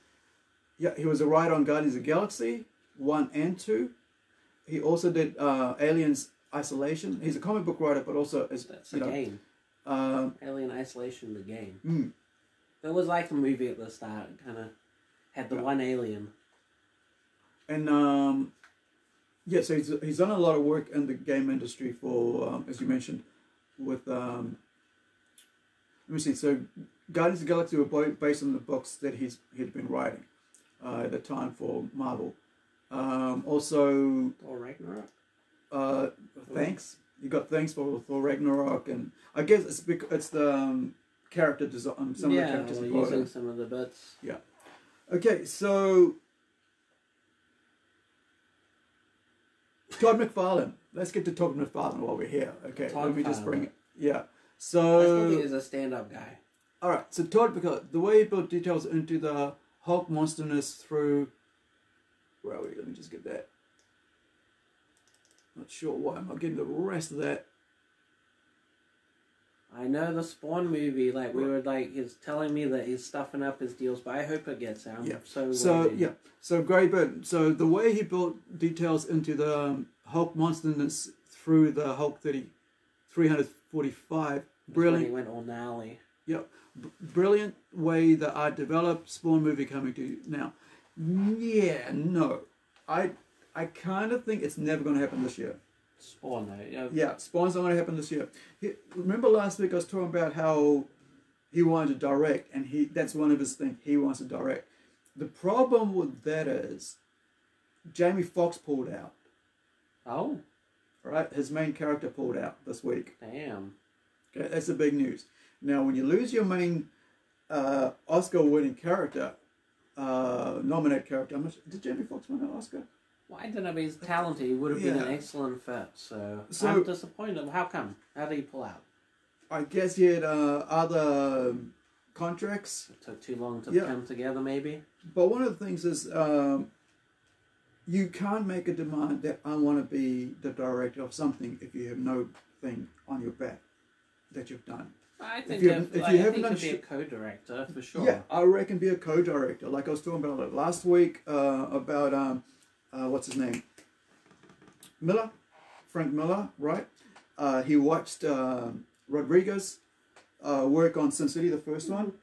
Yeah, he was a writer on Guardians of the Galaxy one and two. He also did uh, Aliens Isolation. He's a comic book writer, but also as That's you know, game. Um, Alien Isolation, the game. mm, It was like a movie at the start. Kind of had the Yeah. one alien. and um, yeah, so he's, he's done a lot of work in the game industry for, um, as you mentioned, with um, let me see. So Guardians of the Galaxy were based on the books that he's he'd been writing uh, at the time for Marvel. Um, also, Thor Ragnarok. uh, thanks. You got thanks for Thor Ragnarok, and I guess it's because it's the um, character design. Some of the yeah, characters we're using some of the bits. Yeah. Okay, so Todd McFarlane. Let's get to Todd McFarlane while we're here. Okay, Todd let me just bring it. Yeah. I So he is a stand-up guy. all right, so Todd because the way he built details into the Hulk monsterness through. Where are we? Let me just get that. Not sure why I'm not getting the rest of that. I know the Spawn movie. Like we were like, he's telling me that he's stuffing up his deals, but I hope it gets out. Yeah. So So yeah, so great bit. So the way he built details into the um, Hulk monsterness through the Hulk 30, 345, That's when brilliant, He went all gnarly. b- brilliant way that I developed. Spawn movie coming to you now. Yeah, no, I I kind of think it's never going to happen this year. Spawn though. Yeah. Yeah, Spawn's not going to happen this year. He, remember last week I was talking about how he wanted to direct, and he that's one of his things. He wants to direct. The problem with that is Jamie Foxx pulled out. Oh Right, his main character pulled out this week. damn. Okay, that's the big news. Now, when you lose your main uh, Oscar-winning character, uh, nominated character, how much did Jamie Foxx win an Oscar? Well, I don't know, but he's talented. He would have been an Yeah. excellent fit. So, So- I'm disappointed. How come? How did he pull out? I guess he had uh, other contracts It took too long to Yeah. come together, maybe. But one of the things is, um, you can't make a demand that I want to be the director of something if you have no thing on your back that you've done. I think you- if, if like, you I haven't think done to be a shit- co-director for sure. Yeah, I reckon be a co-director. Like I was talking about it last week uh, about um, uh, what's his name, Miller, Frank Miller, right? Uh, he watched um Rodriguez uh, work on Sin City, the first one,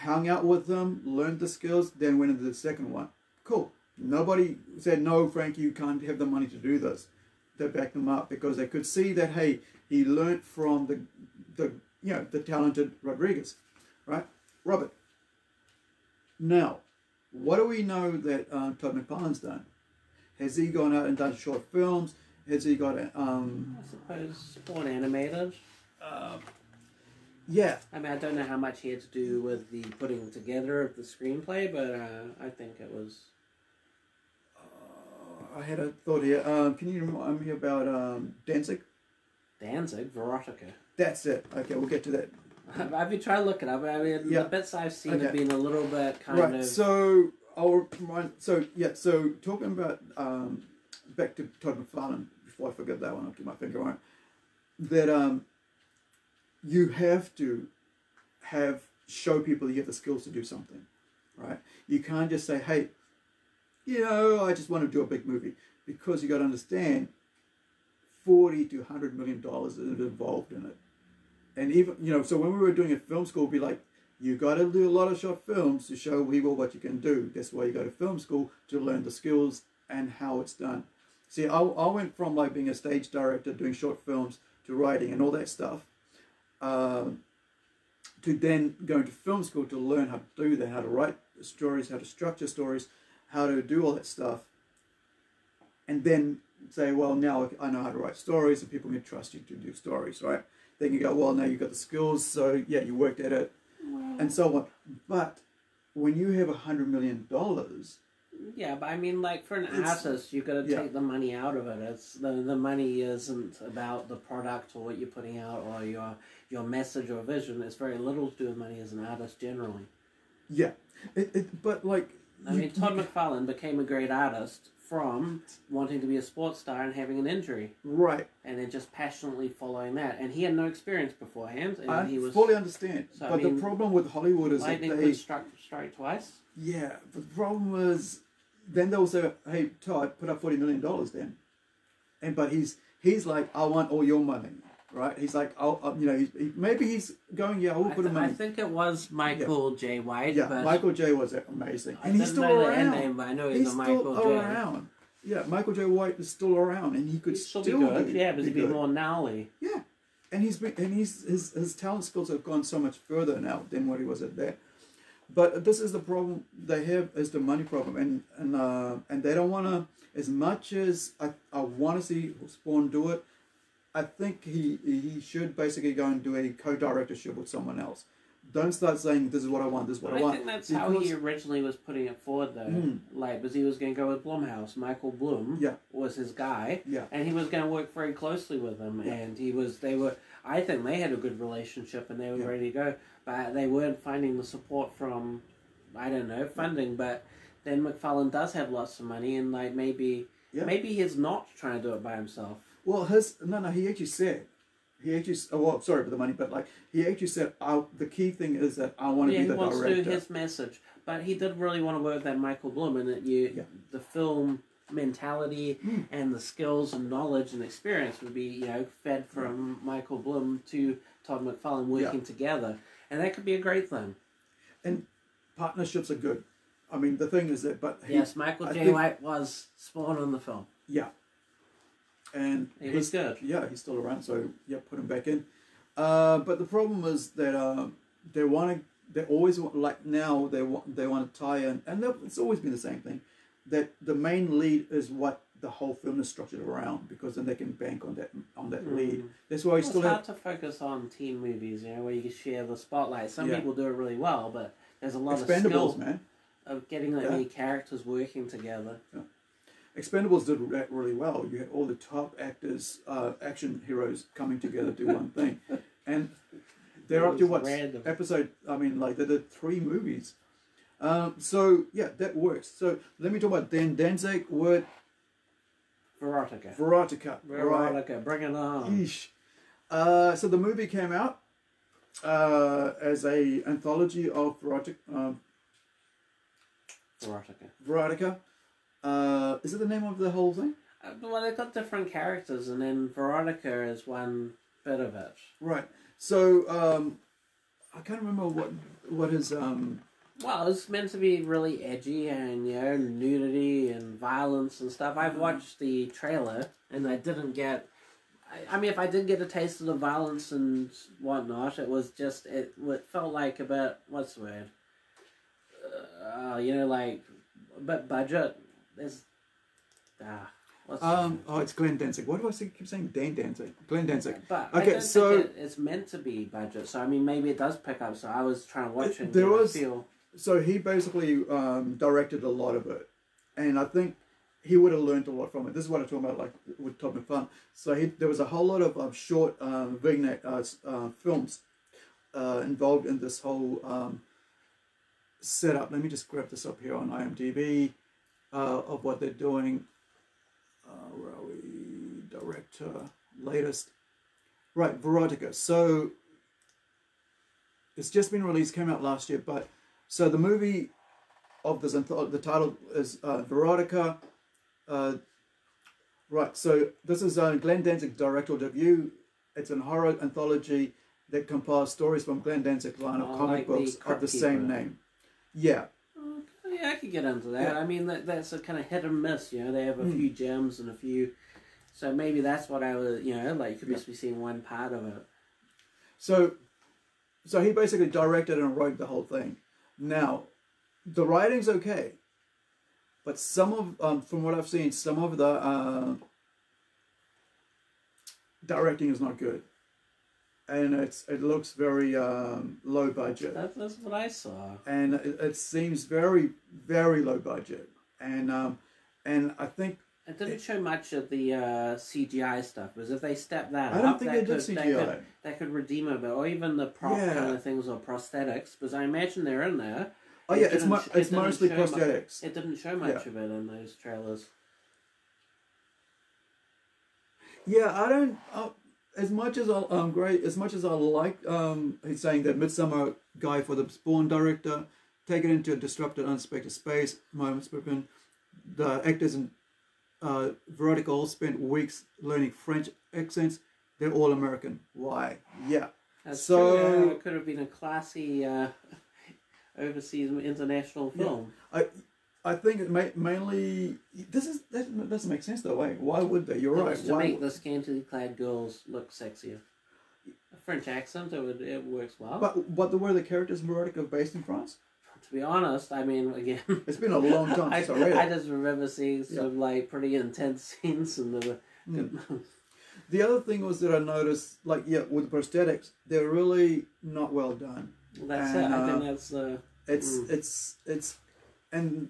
hung out with them, learned the skills, then went into the second one. Cool. Nobody said no, Frank. You can't have the money to do this. They backed him up because they could see that hey, he learned from the the you know the talented Rodriguez, right? Robert. Now, what do we know that uh, Todd McFarlane's done? Has he gone out and done short films? Has he got? Um, I suppose born animated. uh, yeah, I mean, I don't know how much he had to do with the putting together of the screenplay, but uh, I think it was. uh, I had a thought here. Um, can you remind me about um, Danzig? Danzig, Verotica. That's it. Okay, we'll get to that. [LAUGHS] I've been trying to look it up. I mean, Yeah. the bits I've seen Okay. have been a little bit kind right. of. So I'll remind. So yeah. So talking about um, back to Todd McFarlane before I forget that one. I'll keep my finger on it. That um, you have to have show people you have the skills to do something, right? You can't just say, hey, you know, I just want to do a big movie because you got to understand, forty to hundred million dollars is involved in it, and even you know. So when we were doing a film school, be like you got to do a lot of short films to show people what you can do. That's why you go to film school to learn the skills and how it's done. See, I, I went from like being a stage director, doing short films, to writing and all that stuff, um, to then going to film school to learn how to do that, how to write stories, how to structure stories, how to do all that stuff, and then say, well, now I know how to write stories, and people can trust you to do stories, right? Then you go, well, now you've got the skills, so yeah, you worked at it, and so on. But when you have a hundred million dollars, Yeah, but I mean, like for an It's- artist, you've got to yeah. take the money out of it. It's the the money isn't about the product or what you're putting out or your your message or vision. It's very little to do with money as an artist generally. yeah, it, it but like, I you- mean, Todd McFarlane became a great artist from wanting to be a sports star and having an injury, right? and then just passionately following that. And he had no experience beforehand, and I he was fully understand. So, I but mean, the problem with Hollywood is that they, could strike twice. yeah, but the problem was then they'll say, "Hey, Todd, put up forty million dollars then," and but he's he's like, "I want all your money." Right? He's like, "I'll, uh, you know, he's, he, maybe he's going, yeah, I will I, put th- him I think it was Michael Jai White. Yeah, but Michael Jai was amazing, I and he's still know the end around. name, but I know he's, He's a still Michael Jai. around. Yeah, Michael Jai White is still around, and he could He'd still, still be good. do- yeah, but be he'd be good. more gnarly. Yeah, and he's been and he's his his talent skills have gone so much further now than what he was at there. But this is the problem they have is the money problem, and and uh, and they don't want to as much as I, I want to see Spawn do it. I think he he should basically go and do a co-directorship with someone else. Don't start saying this is what I want, this is what I I want. I think that's how he originally was putting it forward, though. Mm. Like, because he was going to go with Blumhouse. Michael Bloom Yeah. was his guy, Yeah, and he was going to work very closely with him. Yeah. And he was, they were, I think they had a good relationship, and they were Yeah. ready to go. But they weren't finding the support from, I don't know, funding. But then McFarlane does have lots of money, and like maybe, maybe he's not trying to do it by himself. Well, his no, no. He actually said, he actually. Oh, well, sorry for the money, but like he actually said, I, the key thing is that I want to yeah, be he the wants director. to do his message, but he did really want to work with that Michael Bloom, and that you, Yeah. the film mentality Mm. and the skills and knowledge and experience would be, you know, fed from Michael Bloom to Todd McFarlane working together, and that could be a great thing. And partnerships are good. I mean, the thing is that, but he, yes, Michael Jai. think- White was Spawn on the film. yeah, and He he's was good. yeah, he's still around. So yeah, put him back in. Uh, but the problem is that uh, they want to. They always want like now they want they want to tie in, and it's always been the same thing. That the main lead is what the whole film is structured around, because then they can bank on that on that lead. Mm. That's why we Well, still it's have hard to focus on teen movies, you know, where you can share the spotlight. Some Yeah. people do it really well, but there's a lot of skill man. of getting like Yeah. many characters working together. Expendables did that really well. You had all the top actors, uh, action heroes coming together to do one thing, [LAUGHS] and they're up to what random. episode? I mean, like they did three movies. Um, so yeah, that works. So let me talk about Dan Danzig with Verotica. Verotica. Right. Verotica, bring it on. Yeesh. Uh, so the movie came out uh, as a anthology of Verotica. Um, Verotica. Verotica. Uh, is it the name of the whole thing? Uh, well, they've got different characters, and then Verotica is one bit of it. Right. So um, I can't remember what what his um, Well, it's meant to be really edgy and, you know, nudity and violence and stuff. I've Mhm. watched the trailer, and I didn't get. I, I mean, if I did get a taste of the violence and whatnot, it was just. It, it felt like a bit. What's the word? Uh, you know, like. a bit budget. There's. Ah. Um, oh, it's Glenn Danzig. Why do I keep saying Dan Danzig? Glenn Danzig. But Okay, so- it, it's meant to be budget. So I mean, maybe it does pick up. So I was trying to watch it. There was- feel. So he basically um, directed a lot of it, and I think he would have learned a lot from it. This is what I'm talking about, like with Todd McFarlane. So he, there was a whole lot of um, short um, vignette uh, uh, films uh, involved in this whole um, setup. Let me just grab this up here on IMDb uh, of what they're doing. Uh, where are we? Director, latest. Right, Verotica. So it's just been released, came out last year, but so the movie of this the title is uh, Verotica. Uh, right, so this is uh, Glenn Danzig's directorial debut. It's an horror anthology that compiles stories from Glenn Danzig's line of Oh, comic like the books of the same name. Yeah, yeah, I could get into that. Yeah. I mean, that, that's a kind of hit and miss. You know, they have a Mm. few gems and a few. So maybe that's what I was. You know, like you could Yeah. just be seeing one part of it. So, so he basically directed and wrote the whole thing. Now, the writing's okay, but some of, um, from what I've seen, some of the uh, directing is not good, and it's it looks very um, low budget, That's, that's what I saw. and it, it seems very very low budget, and um, and I think It didn't show much of the uh, CGI stuff. Because if they step that I up, don't think that they did could, that CGI. could, that could redeem it, but or even the prop Yeah. kind of things or prosthetics. Because I imagine they're in there. Oh It yeah, it's mo- it it's mostly prosthetics. It didn't show much of it in those trailers. Yeah, I don't. Uh, as much as I um great, as much as I like um he's saying that Midsummer guy for the Spawn director, take it into a disrupted, unexpected space. Moments spoken. The actors in uh, Verotica all spent weeks learning French accents. They're all American. Why? Yeah. That's So- true. Yeah, it could have been a classy uh, [LAUGHS] overseas international Yeah. film. I I think it may, mainly this is that doesn't make sense though. Wait, why would they? You're It right. to Why make would- the scantily clad girls look sexier. A French accent, it would it works well. But but the were the characters in Verotica based in France? to be honest, I mean, again, It's been a long time [LAUGHS] I, since I read it. I just remember seeing some like pretty intense [LAUGHS] scenes and the. Mm. [LAUGHS] The other thing was that I noticed, like, yeah, with the prosthetics, they're really not well done. that's And, it. I think uh, that's uh, It's, Mm. it's, it's, and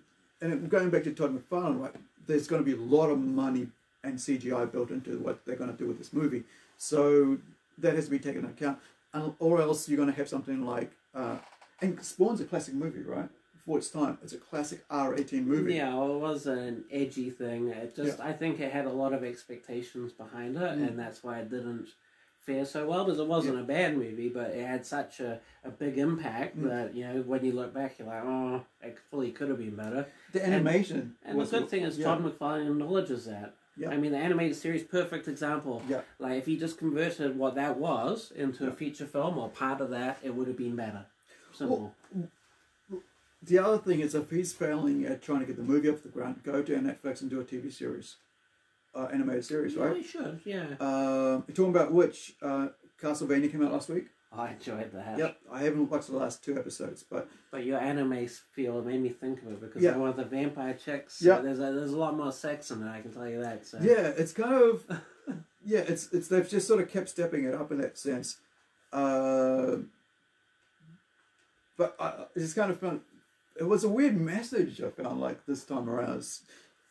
and going back to Todd McFarlane, right? There's going to be a lot of money and CGI built into what they're going to do with this movie, so that has to be taken into account. And, or else you're going to have something like, uh, and Spawn's a classic movie, right? For its time, it's a classic R18 movie. yeah, well, it was an edgy thing. It just I think it had a lot of expectations behind it, Mm. and that's why it didn't fare so well. Because it wasn't a bad movie, but it had such a, a big impact Mm. that you know when you look back, you're like, oh, it fully could have been better. The animation. And was, the good thing is, yeah, Todd McFarlane acknowledges that. Yeah. I mean, the animated series, perfect example. Yeah. Like, if he just converted what that was into a feature film or part of that, it would have been better. Simple. The other thing is, if he's failing at trying to get the movie off the ground, go to Netflix and do a TV series, uh, animated series, yeah, right? we should, yeah. Um, you're talking about which uh, Castlevania came out last week. I enjoyed that. Yep, I haven't watched the last two episodes, but But your anime feel made me think of it because Yeah. I want the vampire chicks. Yeah. There's a, there's a lot more sex in it, I can tell you that. So. yeah, it's kind of [LAUGHS] yeah, it's it's they've just sort of kept stepping it up in that sense. Uh, but I, it's kind of fun. It was a weird message I found like this time around. It's,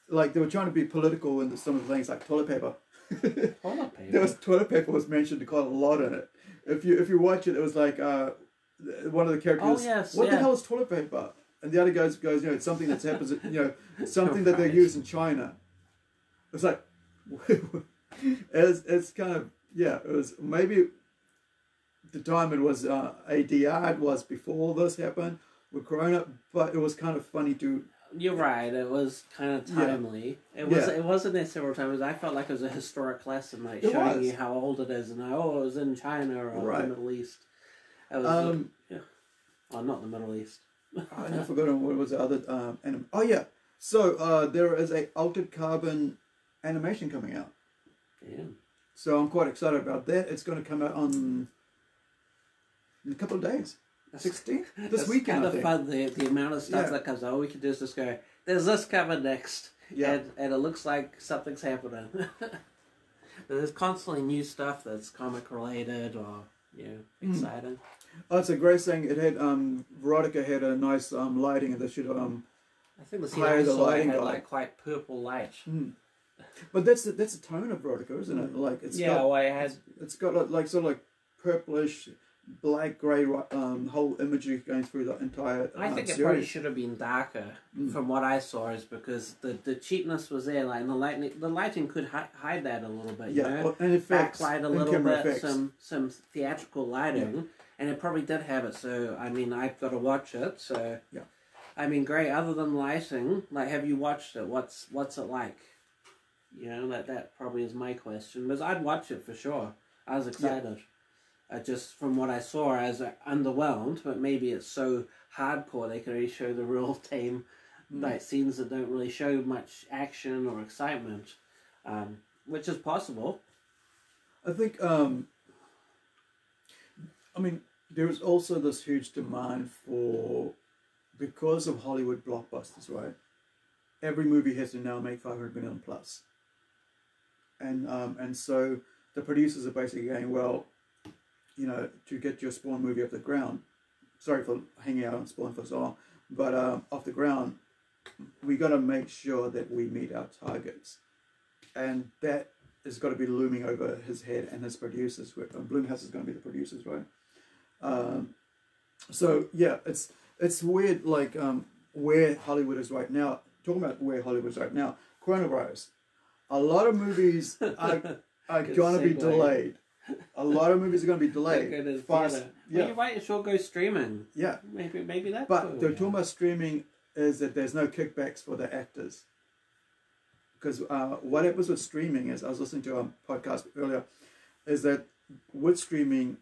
like they were trying to be political in some of the things like toilet paper. [LAUGHS] Toilet paper. There was toilet paper was mentioned quite a lot in it. If you if you watch it, it was like uh, one of the characters. Oh, yes, what the hell is toilet paper? And the other guy goes, you know, it's something that happens, you know, [LAUGHS] something that they use in China. It's like, [LAUGHS] it's it's kind of yeah. It was maybe the time it was uh, ADR it was before all this happened with Corona, but it was kind of funny to You're right. It was kind of Yeah. timely. It was. Yeah. It wasn't there several times. I felt like it was a historic lesson, like It showing was. you how old it is, and I oh, it was in China or Right. the Middle East. It was. um. oh, not the Middle East. I forgot what was the other um anim- Oh yeah. So uh, there is a altered carbon animation coming out. Yeah. So I'm quite excited about that. It's going to come out on in a couple of days. 16th this it's weekend. kind of fun. The the amount of stuff Yeah. that comes out. All we can do is just go. There's this coming next. Yeah. and, and it looks like something's happening. [LAUGHS] There's constantly new stuff that's comic related or you know Mm. exciting. Oh, it's a great thing. It had um, Verotica had a nice um, lighting, and they should um. I think the Higher the lighting had like quite purple light. hmm. But that's the, that's the tone of Verotica, isn't it? Like it's yeah, got well, it had it's got like, like sort of like purplish, black grey um, whole imagery going through the entire. I um, think it series. probably should have been darker Mm. from what I saw, is because the, the cheapness was there. Like and the lighting, the lighting could hi- hide that a little bit. You Yeah, know? well, and effects, backlight a little bit, effects. some some theatrical lighting, and it probably did have it. So I mean, I've got to watch it. So Yeah. I mean, great. Other than lighting, like, have you watched it? What's what's it like? You know, that that probably is my question. Because I'd watch it for sure. I was excited. Uh, just from what I saw, I was uh, underwhelmed. But maybe it's so hardcore they can only show the real [LAUGHS] tame Mm. like scenes that don't really show much action or excitement, um, which is possible. I think, um, I mean, there is also this huge demand for, because of Hollywood blockbusters, right? Every movie has to now make 500 million plus. And, um, and so the producers are basically going, well, you know, to get your Spawn movie off the ground, sorry for hanging out on Spawn for so long, but um, off the ground, we got to make sure that we meet our targets. And that has got to be looming over his head and his producers. And Blumhouse is going to be the producers, right? Um, so yeah, it's it's weird, like um, where Hollywood is right now. Talking about where Hollywood is right now, coronavirus. A lot of movies are, [LAUGHS] are going to be delayed. A lot of movies are going to be delayed. go Fast, theater. yeah, Well, you're right. It should go streaming. yeah. Maybe maybe that's. But cool, the yeah. talking about streaming is that there's no kickbacks for the actors. Because uh, what happens with streaming is, I was listening to a podcast earlier, is that with streaming,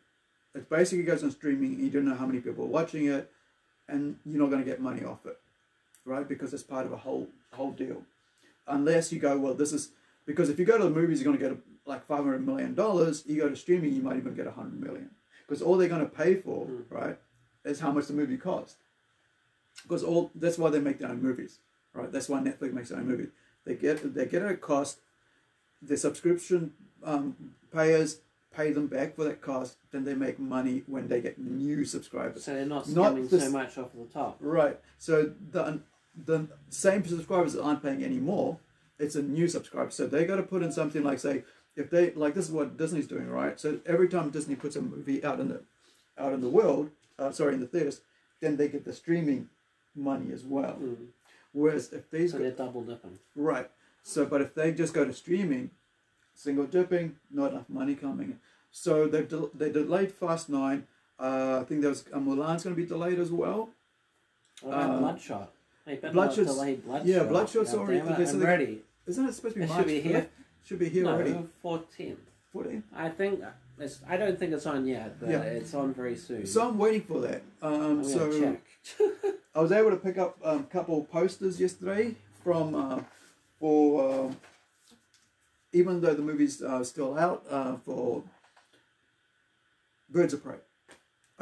it basically goes on streaming, you don't know how many people are watching it, and you're not going to get money off it, right? Because it's part of a whole whole deal. Unless you go, well, this is because if you go to the movies, you're going to get like five hundred million dollars. You go to streaming, you might even get a hundred million, because all they're going to pay for, Mm. right, is how much the movie cost. Because all that's why they make their own movies, right? That's why Netflix makes their own movies. They get they get at cost. The subscription um, payers pay them back for that cost. Then they make money when they get new subscribers. So they're not Not skimming this- so much off the top. Right. So the the same subscribers that aren't paying any more, it's a new subscriber. So they got to put in something like say if they like this is what Disney's doing, right? So every time Disney puts a movie out in the out in the world, uh, sorry, in the theaters, then they get the streaming money as well. Mm. Whereas if these So they're double dipping. Right. So, but if they just go to streaming, single dipping, not enough money coming in. So they del- they delayed Fast Nine. Uh, I think there was uh, Mulan's going to be delayed as well. What about Uh, Bloodshot? They better Bloodshot's- not delay Bloodshot. yeah, Bloodshot's God already- it, okay, so I'm ready. Isn't it supposed to be It March? should be here. Should be here already. No, 14th. 14. I think it's. I don't think it's on yet, but Yeah. it's on very soon. So I'm waiting for that. Um, so. [LAUGHS] I was able to pick up um, a couple posters yesterday from uh, for um even though the movie's uh, still out uh, for Birds of Prey.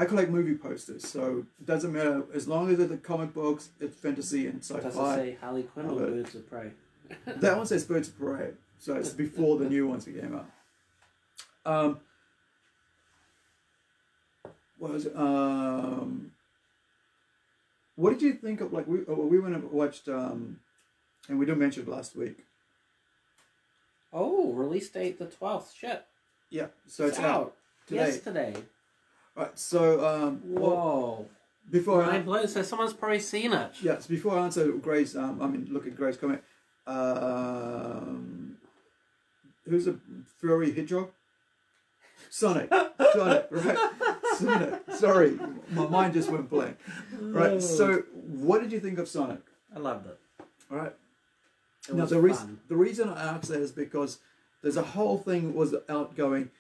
I collect movie posters, so it doesn't matter as long as it's the comic books, it's fantasy and sci-fi. Does it say Harley Quinn or Birds of Prey? [LAUGHS] That one says Birds of Prey, so it's before the new ones came out. Um, what was um, what did you think of like we uh, we went and watched um, and we didn't mention it last week. Oh, release date the 12th. Shit. Yeah, so it's, out. today. Yesterday. Right. So um, well, Whoa. before I, Mind blown. So someone's probably seen it. yes, before I answer Gray's, um, I mean look at Gray's comment. Um, who's a furry hedgehog? Sonic. [LAUGHS] Sonic. Right. Sonic. Sorry, my mind just went blank. Right. So, what did you think of Sonic? I loved it. All right. It now was the reason the reason I asked that is because there's a whole thing was outgoing.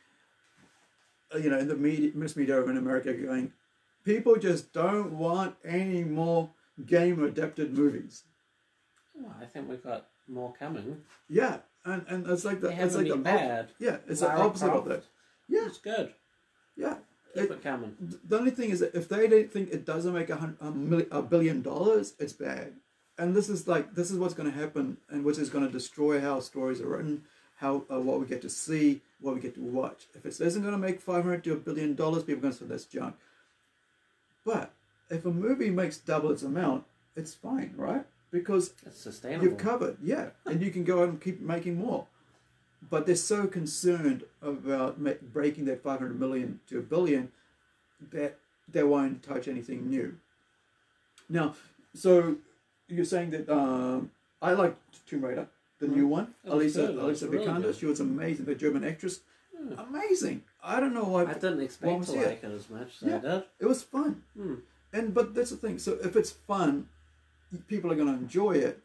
Uh, You know, in the media, mass media over in America, going, people just don't want any more game adapted movies. Oh, I think we've got more coming. Yeah, and and it's like the They it's like the bad. yeah, it's Lara the opposite Croft. of that. Yeah, It's good. yeah. Keep It- it coming. the only thing is that if they don't think it doesn't make a, hun- a, mil- a billion dollars, it's bad. and this is like this is what's going to happen, and which is going to destroy how stories are written, how uh, what we get to see, what we get to watch. If it isn't going to make five hundred to a billion dollars, people are going to say that's junk. But if a movie makes double its amount, it's fine, right? Because It's sustainable. you've covered, yeah, and you can go and keep making more. But they're so concerned about breaking that 500 million to a billion that they won't touch anything new. Now, so you're saying that um, I like Tomb Raider, the new one. Alisa, Alisa was really Vikander, she was amazing. The German actress, Hmm. amazing. I don't know why I didn't expect to it? like it as much I Yeah. it was fun. Hmm. And but that's the thing. So if it's fun, people are going to enjoy it.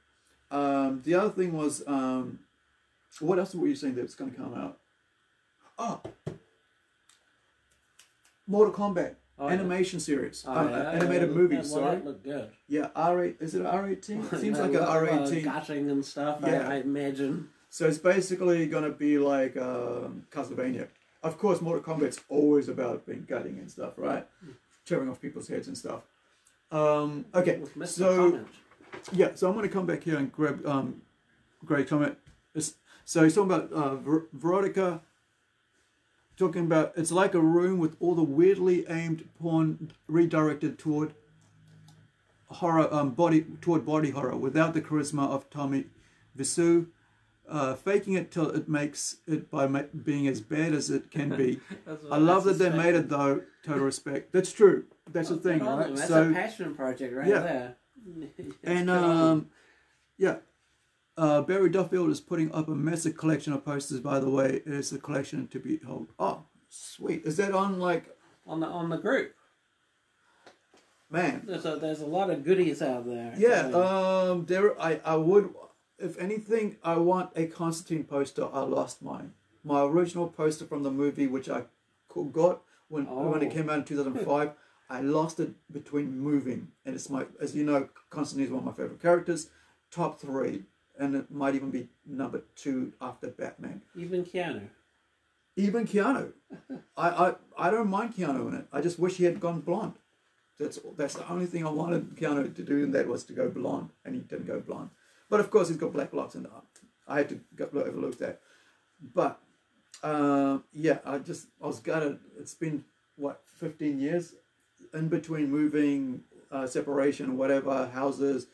Um, the other thing was, um, what else were you saying that's going to come out? Oh, Mortal Kombat Oh, yeah. animation series, Oh, uh, yeah, animated yeah, movie. Well, sorry, that looked good. yeah, R eight. Is it R eighteen? [LAUGHS] Seems like a a lot R eighteen. Gutting and stuff. Yeah. I, I imagine. So it's basically going to be like um, Castlevania. Of course, Mortal Kombat's always about being gutting and stuff, right? Tearing off people's heads and stuff. Um, okay, so Comment. yeah, so I'm going to come back here and grab um, Greg comment. It's, so he's talking about uh, Ver- Verotica. Talking about it's like a room with all the weirdly aimed porn redirected toward horror, um, body toward body horror, without the charisma of Tommy Wiseau. Uh, faking it till it makes it by ma- being as bad as it can be. [LAUGHS] What I love that they made it though. Total respect. That's true. That's the thing, right? That's so a passion project right Yeah. there. [LAUGHS] And good on them. um, yeah, uh, Barry Duffield is putting up a massive collection of posters. By the way, it is a collection to behold. Oh, sweet! Is that on like on the on the group, man? there's a there's a lot of goodies out there. Yeah. Um, there. I I would, if anything, I want a Constantine poster. I lost mine. My original poster from the movie, which I got when when it Oh. came out in two thousand five. [LAUGHS] I lost it between moving, and it's my, as you know, Constantine is one of my favorite characters, top three, and it might even be number two after Batman. even Keanu. Even Keanu, [LAUGHS] I, I I don't mind Keanu in it. I just wish he had gone blonde. That's that's the only thing I wanted Keanu to do, and that was to go blonde, and he didn't go blonde. But of course, he's got black locks, and I had to go overlook that. But uh, yeah, I just I was gutted. It's been what fifteen years in between moving, uh, separation, whatever, houses,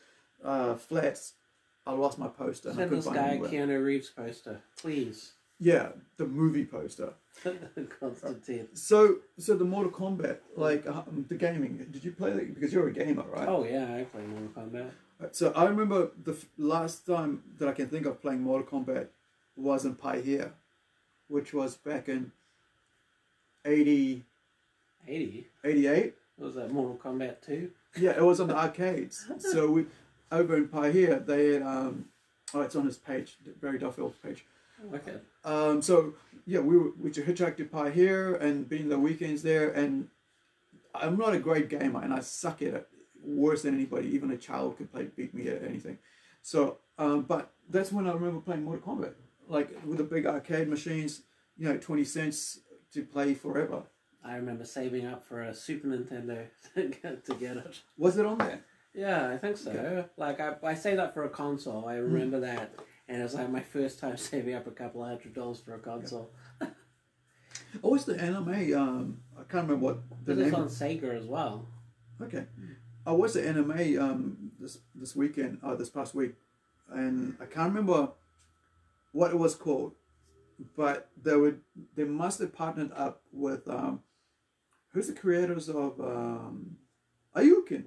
uh, flats. I lost my poster. and I Send couldn't this find guy anywhere. Keanu Reeves poster, please. Yeah, the movie poster. [LAUGHS] Constantine. So, so the Mortal Kombat, like um, the gaming. Did you play that? Because you're a gamer, right? Oh yeah, I play Mortal Kombat. So I remember the f- last time that I can think of playing Mortal Kombat was in Pioneer, which was back in 80, Eighty. 88. Was that Mortal Kombat two? Yeah, it was on the arcades. [LAUGHS] So we over in Pioneer, they had, um, oh, it's on his page, Barry Duffield's page. Okay. Um, so yeah, we were we hitchhiked to Pi here and being the weekends there, and I'm not a great gamer, and I suck at it worse than anybody. Even a child could play beat me at anything. So, um, but that's when I remember playing Mortal Kombat, like with the big arcade machines, you know, twenty cents to play forever. I remember saving up for a Super Nintendo [LAUGHS] to get it. Was it on there? Yeah, I think so. Okay. Like I, I saved up for a console. I remember that, and it was like my first time [LAUGHS] saving up a couple hundred dollars for a console. Oh, was the anime? Um, I can't remember what the But it's name. on Sega as well. Okay. I watched the anime um, this this weekend, uh, this past week, and I can't remember what it was called, but they would they must have partnered up with um, who's the creators of um, Ayukin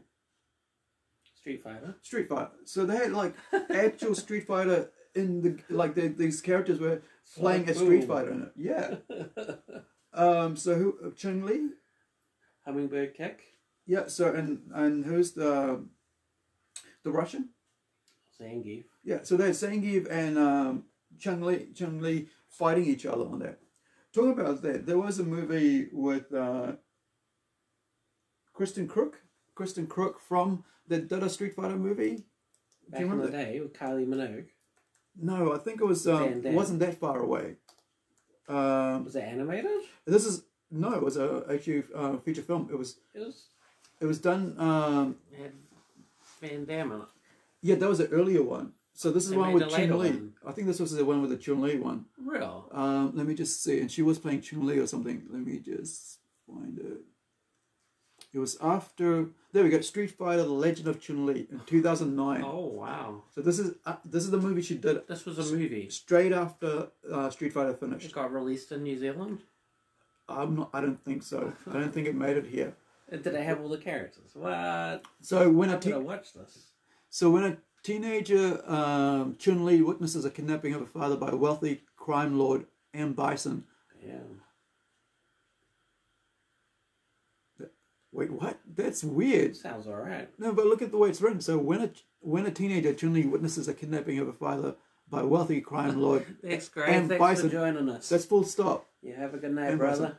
Street Fighter. Street Fighter. So they had like actual [LAUGHS] Street Fighter in the like they, these characters were playing So a Street. Fighter in it. Yeah. [LAUGHS] Um. So who Chun Li? Hummingbird kick. Yeah. So and and who's the the Russian? Zangief. Yeah, so there's Zangief and um, Chun Li, Chun Li fighting each other on that. Talking about that, there was a movie with uh, Kristin Kreuk, Kristin Kreuk from the did a Street Fighter movie. Back you in the remember day with Kylie Minogue. No, I think it was. Um, Van it wasn't that far away. Um, Was it animated? this is no, it was a actually uh, feature film. It was It was. it was done. Um, It had Van Damme in it. Yeah, that was the earlier one. So this is They one made with a later Chun Li. one. I think this was the one with the Chun Li one. Real. Um, let me just see. And she was playing Chun Li or something. Let me just find it. It was after. There we go. Street Fighter: The Legend of Chun Li in [LAUGHS] two thousand nine. Oh wow. So this is uh, this is the movie she did This was a movie. straight after uh, Street Fighter finished. It got released in New Zealand. I'm not. I don't think so. I don't think it made it here. And Did they have all the characters? What? So when a I'm te- gonna watch this. so when a teenager um, Chun Li witnesses a kidnapping of her father by a wealthy crime lord M Bison. Yeah. Wait, what? That's weird. Sounds alright. No, but look at the way it's written. So when a when a teenager Li witnesses a kidnapping of a father by a wealthy crime [LAUGHS] lord, Thanks, Greg. And Thanks Bison. for joining us. that's full stop. You have a good night, And brother. Bison.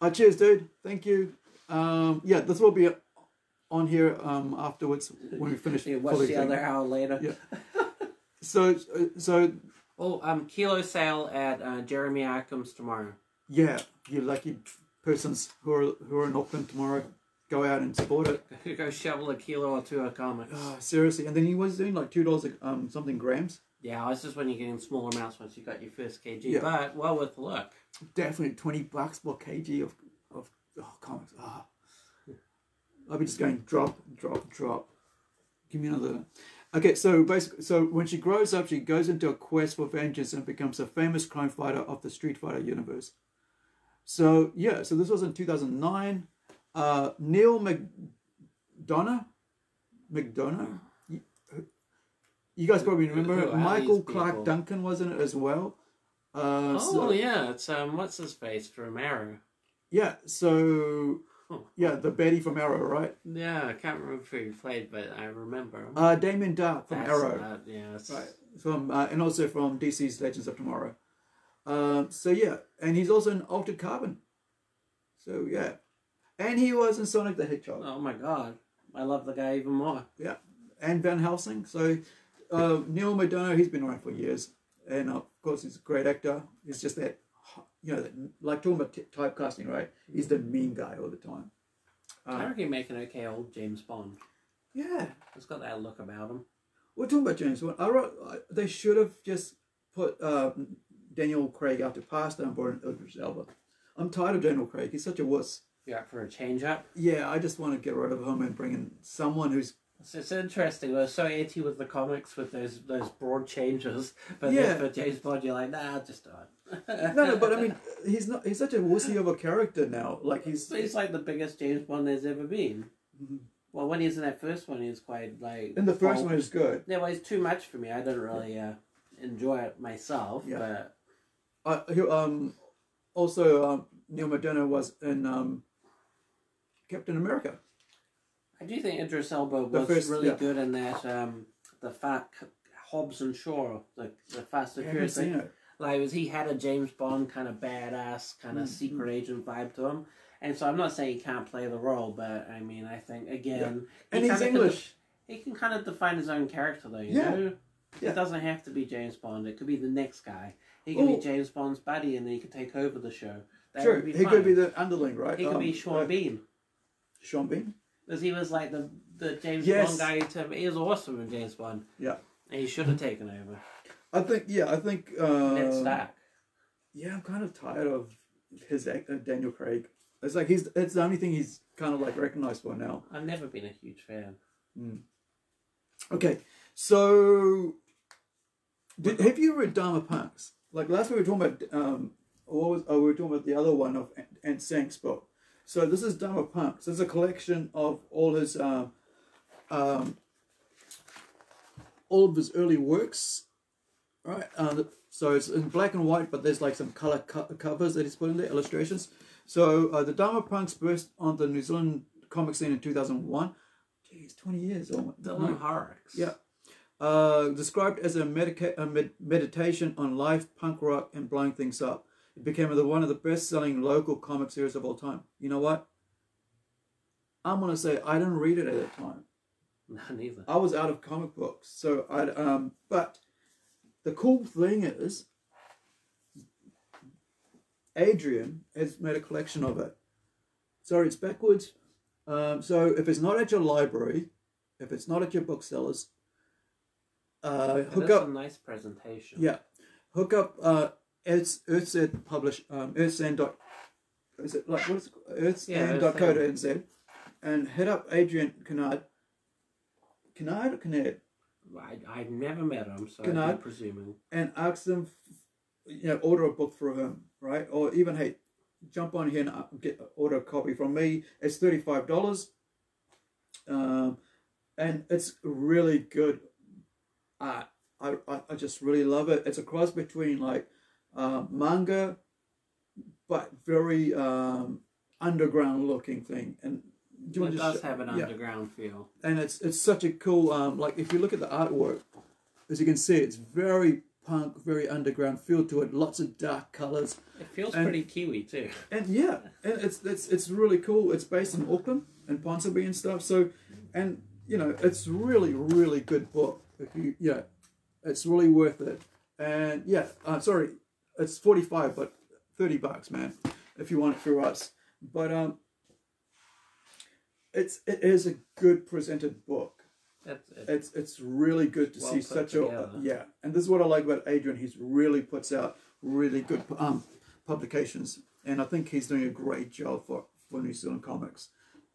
Uh, cheers, dude. Thank you. Um, yeah, this will be on here um, afterwards when we finish. You watch the thing. other hour later. Yeah. [LAUGHS] So, so Oh, um, kilo sale at uh, Jeremy Ackham's tomorrow. yeah, you lucky persons who are who are in Auckland tomorrow, go out and support it. [LAUGHS] Go shovel a kilo or two of comics. Oh, seriously, and then he was doing like two dollars um something grams. Yeah, it's just when you're getting small amounts once you got your first kg. Yeah. But well worth the look. Definitely twenty bucks per kg of of oh, comics. Ah, I'll be just going drop, drop, drop. Give me another. Okay, so basically, so when she grows up, she goes into a quest for vengeance and becomes a famous crime fighter of the Street Fighter universe. So yeah, so this was in two thousand nine. Uh, Neal McDonough, McDonough. You, you guys probably remember. Michael Clarke people? Duncan was in it as well. Uh, Oh so- yeah, it's um, what's his face from Arrow. Yeah, so yeah, the Betty from Arrow, right? Yeah, I can't remember who he played, but I remember. Uh, Damien Darhk from That's Arrow, that, yeah, right? From uh, and also from DC's Legends of Tomorrow. Um, so yeah, and he's also in Altered Carbon. So yeah, and he was in Sonic the Hedgehog Oh my god, I love the guy even more. Yeah, and Van Helsing. So uh, Neal McDonough, he's been around for years, and of course he's a great actor. He's just that, you know, that, like talking about t- typecasting, right? He's the mean guy all the time. I Uh, reckon he'd make an okay old James Bond. yeah. It's got that look about him. We're talking about James Bond. I wrote, I, they should have just put uh, Daniel Craig after to pastor and brought in Idris Elba. I'm tired of Daniel Craig. He's such a wuss. You up for a change up? Yeah, I just want to get rid of him and bring in someone who's It's, it's interesting. We're so anti with the comics with those those broad changes, but Yeah. then for James Bond, you're like, nah, just don't. [LAUGHS] no, no. But I mean, [LAUGHS] he's not. He's such a wussy of a character now. Like he's So he's like the biggest James Bond there's ever been. Mhm. Well, when he was in that first one, he was quite like. in the first bold. one is good. Yeah, well, it's too much for me. I didn't really uh, enjoy it myself. Yeah. But Uh, he, um, also um, Neal McDonough was in um, Captain America. I do think Idris Elba was first- really yeah. good in that. Um, the fat Hobbs and Shaw, the the Fast and Furious. thing. Like, was he had a James Bond kind of badass, kind of Mm, secret agent vibe to him. And so I'm not saying he can't play the role, but I mean, I think again, he And he's kinda English. def- he can kind of define his own character, though. You Yeah. know, Yeah. it doesn't have to be James Bond. It could be the next guy. He could Oh. be James Bond's buddy, and then he could take over the show. That Sure, would be he fun. could be the underling, right? He could be Um, Sean uh, Bean, Sean Bean. because he was like the the James Yes. Bond guy. To, he was awesome in James Bond. Yeah. and he should have taken over. I think. Yeah, I think. Uh, Ned Stark. Yeah, I'm kind of tired of his act, uh, Daniel Craig. It's like he's. It's the only thing he's kind of like recognized for now. I've never been a huge fan. Okay, so did, have you read Dharma Punks? Like last week we were talking about um, what was oh, we were talking about the other one of Sang's book. So this is Dharma Punks. This is a collection of all his um, um, all of his early works, right? Uh, so it's in black and white, but there's like some color co- covers that he's put in there, illustrations. So uh, the Dharma Punks burst on the New Zealand comic scene in 2001. Jeez, 20 years. Oh, Dylan Horrocks. Yeah. Uh, described as a, medica- a med- meditation on life, punk rock, and blowing things up. It became the, one of the best-selling local comic series of all time. You know what? I'm gonna say I didn't read it at the time. [LAUGHS] No, neither. I was out of comic books, so I. Um, but the cool thing is, Adrian has made a collection of it. Sorry, it's backwards. Um, so if it's not at your library, if it's not at your booksellers, uh, hook up a nice presentation. Yeah, hook up. Uh, Earth's Earthset publish um, Earthsend dot. Is it like what is it? called? Earthsend Yeah, dot co dot nz, and hit up Adrian Kennard. Kennard or Kennard, I, I've never met him, so Good I'm presuming. and ask them, you know, order a book for him, right? Or even hey, jump on here and uh, get order a copy from me. It's thirty five dollars. Um, and it's really good. I, I, I just really love it. It's a cross between like uh, manga, but very um, underground looking thing. And do you It does have an yeah. underground feel. and it's it's such a cool um like if you look at the artwork, as you can see, it's very punk, very underground feel to it. Lots of dark colors, It feels And- pretty Kiwi too. and yeah, and it's it's it's really cool. It's based in Auckland and Ponsonby and stuff. So, and you know, it's really really good book. If you yeah, it's really worth it. And yeah, uh, sorry, it's forty five, but thirty bucks, man, if you want it through us. But um, it's it is a good presented book. That's it. It's it's really good to Well see such a yeah. And this is what I like about Adrian. He's really puts out really good um publications, and I think he's doing a great job for for New Zealand comics,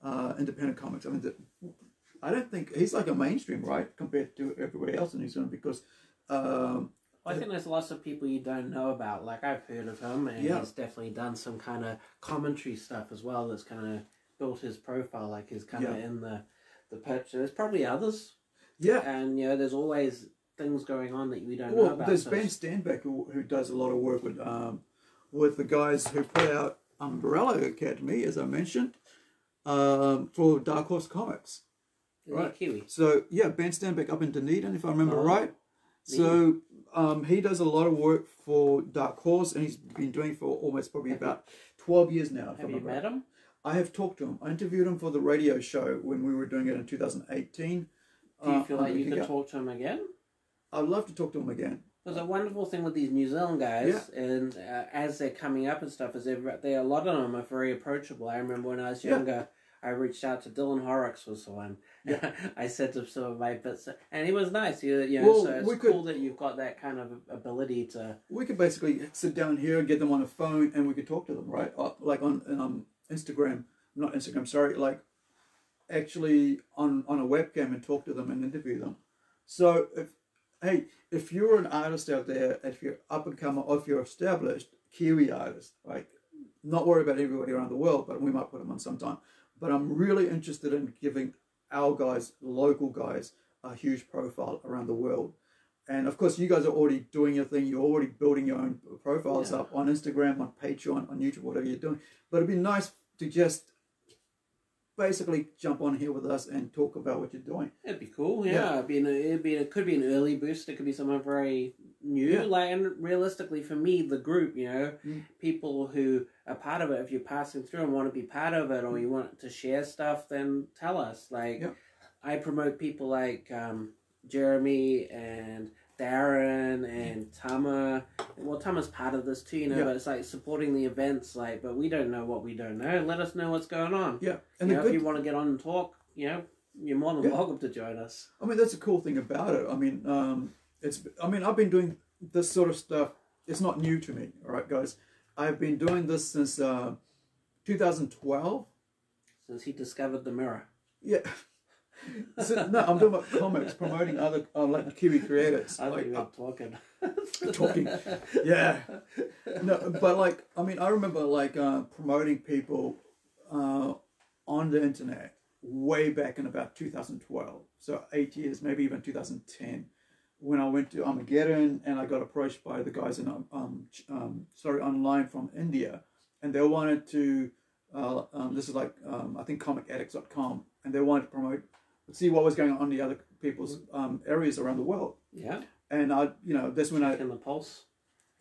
uh, independent comics. I mean, the, I don't think he's like a mainstream right compared to everybody else in New Zealand because. Um, I think there's lots of people you don't know about. Like I've heard of him, and Yeah. he's definitely done some kind of commentary stuff as well. That's kind of built his profile. Like he's kind of Yeah. in the the picture. There's probably others, yeah, and you know, there's always things going on that we don't know well, about. there's so Ben Stenbeck who, who does a lot of work with um, with the guys who put out Umbrella Academy, as I mentioned, um, for Dark Horse Comics. Right. Kiwi. So yeah, Ben Stenbeck up in Dunedin, if I remember Oh, right. So um, he does a lot of work for Dark Horse, and he's been doing it for almost probably about twelve years now. I Have you met him? I have talked to him. I interviewed him for the radio show when we were doing it in 2018. Do you Uh, feel on like you could talk to him again? I'd love to talk to him again. There's a wonderful thing with these New Zealand guys, and uh, as they're coming up and stuff, is they're, they a lot of them are very approachable. I remember when I was Yeah. younger, I reached out to Dylan Horrocks was the one. I said to some of my bits, and he was nice. You, you know, Well, so it's we could- cool that you've got that kind of ability to. We could basically sit down here, and get them on the phone, and we could talk to them, right? Uh, like on um, Instagram, not Instagram, sorry, like actually on on a webcam and talk to them and interview them. So if hey, if you're an artist out there, if you're up and coming, or if you're established Kiwi artist, like not worry about everybody around the world, but we might put them on sometime. But I'm really interested in giving our guys, local guys, a huge profile around the world. And of course, you guys are already doing your thing. You're already building your own profiles Yeah. up on Instagram, on Patreon, on YouTube, whatever you're doing. But it'd be nice to just basically jump on here with us and talk about what you're doing. It'd be cool, yeah. Yeah. It'd be, an, it'd be, it could be an early boost. It could be someone very new. Yeah. Like, and realistically, for me, the group, you know, Mm. people who are part of it. If you're passing through and want to be part of it, or you want to share stuff, then tell us. Like, Yeah. I promote people like um, Jeremy and Darren and Tama. Well, Tama's part of this too, you know. Yeah. But it's like supporting the events, like. But we don't know what we don't know. Let us know what's going on. Yeah, and you know, good, if you want to get on and talk, you know, you're more than Yeah. welcome to join us. I mean, that's a cool thing about it. I mean, um, it's. I mean, I've been doing this sort of stuff. It's not new to me, all right, guys. I've been doing this since uh, 2012. Since he discovered the mirror. Yeah. So, no, I'm talking about comics, promoting other uh, like Kiwi creators. I like, think uh, talking. Talking. yeah. No, but like, I mean, I remember like uh, promoting people uh, on the internet way back in about 2012. So eight years, maybe even 2010, when I went to Armageddon and I got approached by the guys in um, um, um sorry online from India, and they wanted to. Uh, um, this is like um, I think comicaddicts.com, and they wanted to promote, see what was going on in the other people's um, areas around the world. yeah. And I, you know, that's when I In the pulse.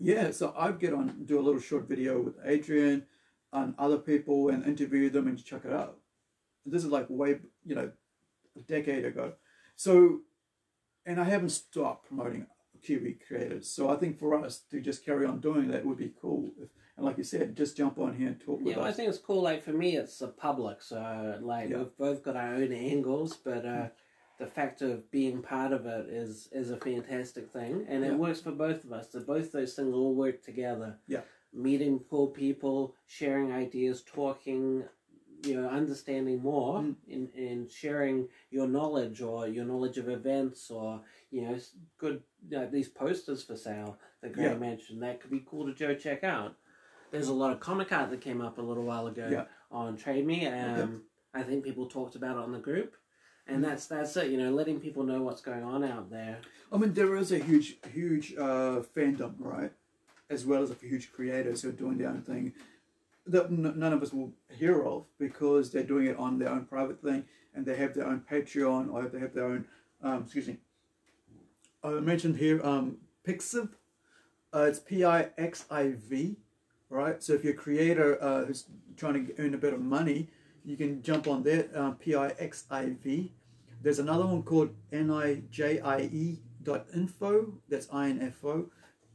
yeah, so I'd get on, do a little short video with Adrian and other people and interview them and check it out. This is like way, you know, a decade ago. So, and I haven't stopped promoting Kiwi creators. So I think for us to just carry on doing that would be cool. If, and like you said, just jump on here and talk with Yeah, I think it's cool. Like for me, it's the public. So like Yeah. we've both got our own angles, but uh, the fact of being part of it is is a fantastic thing, and Yeah. it works for both of us. So both those things all work together. Yeah. meeting cool people, sharing ideas, talking, you know, understanding more, Mm. in in sharing your knowledge or your knowledge of events or you know good you know, these posters for sale that Gray Yeah. mentioned that could be cool to go check out. There's a lot of comic art that came up a little while ago Yeah. on Trade Me. Um, I think people talked about it on the group, and that's that's it. You know, letting people know what's going on out there. I mean, there is a huge, huge uh, fandom, right? As well as a huge creators who are doing their own thing that n- none of us will hear of because they're doing it on their own private thing and they have their own Patreon or they have their own, um, excuse me. I mentioned here um, Pixiv. Uh, it's P I X I V, right? So if you're a creator uh, who's trying to earn a bit of money, you can jump on there, uh, P I X I V. There's another one called N-I-J-I-E dot info. That's I-N-F-O.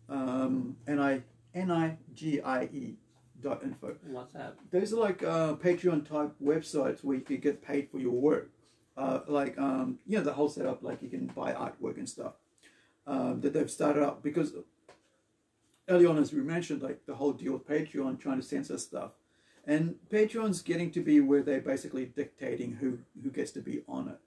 Um, N-I, N-I-G-I-E dot info. What's that? Those are like uh, Patreon type websites where you could get paid for your work. Uh, like, um, you know, the whole setup, like you can buy artwork and stuff um, that they've started up because early on, as we mentioned, like the whole deal with Patreon trying to censor stuff. And Patreon's getting to be where they're basically dictating who, who gets to be on it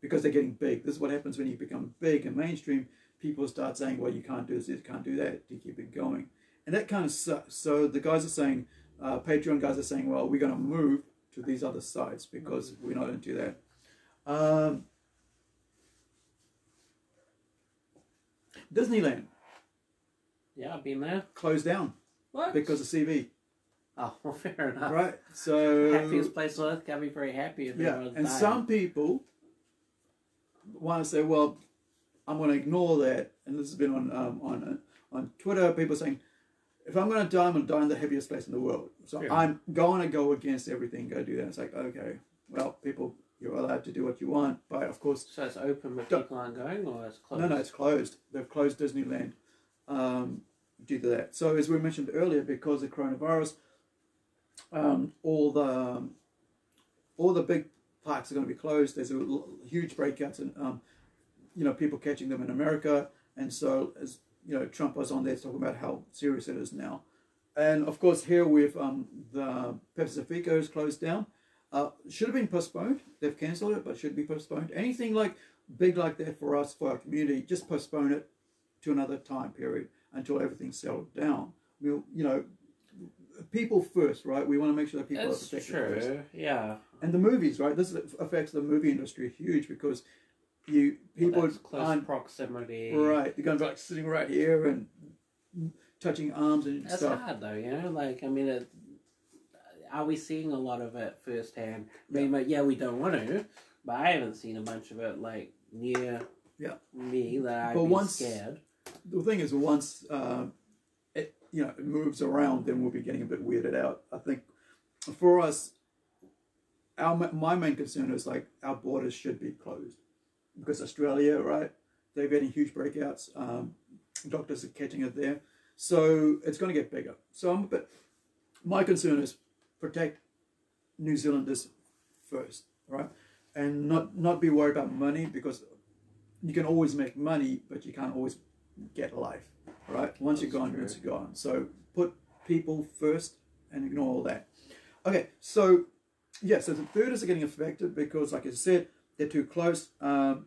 because they're getting big. This is what happens when you become big and mainstream. People start saying, well, you can't do this, you can't do that to keep it going. And that kind of sucks. So the guys are saying, uh, Patreon guys are saying, well, we're going to move to these other sites because we're not do that. Um, Disneyland Yeah, I've been there. closed down What? because of CV, [LAUGHS] oh, well, fair enough. right? So [LAUGHS] Happiest place on earth. Can't be very happy if yeah, everyone's and dying. some people want to say, well, I'm going to ignore that. And this has been on um, on uh, on Twitter. People saying, if I'm going to die, I'm going to die in the heaviest place in the world. So Yeah. I'm going to go against everything. Go do that. It's like okay, well, people, you're allowed to do what you want, but of course, So it's open, but Don't- people aren't going, or it's closed. no, no, it's closed. They've closed Disneyland um, due to that. So as we mentioned earlier, because of coronavirus, um, all the all the big parks are going to be closed. There's a huge breakouts and um, you know people catching them in America, and so as you know, Trump was on there talking about how serious it is now. And of course, here with um, the Pasifika is closed down. Uh, should have been postponed. They've cancelled it, but should be postponed. Anything like big like that for us, for our community, just postpone it to another time period until everything's settled down. We'll, you know, people first, right? We want to make sure that people That's are protected true. first. Yeah. And the movies, right? This affects the movie industry huge because you people Well, close aren't proximity. right. They're going to be like sitting right here and touching arms and That's stuff. hard though, you know. Like, I mean, it, are we seeing a lot of it firsthand? I mean, yeah, we don't want to, but I haven't seen a bunch of it like near Yeah. me that I'd But once- scared. The thing is, once uh, it you know it moves around, then we'll be getting a bit weirded out. I think for us, our my main concern is like our borders should be closed because Australia, right? They're getting huge breakouts. Um, doctors are catching it there, so it's going to get bigger. So I'm a bit. My concern is protect New Zealanders first, right, and not not be worried about money because you can always make money, but you can't always get a life, right? Once you're gone, true. once you're gone. So put people first and ignore all that. Okay, so yeah, so the birders are getting affected because, like I said, they're too close. Um,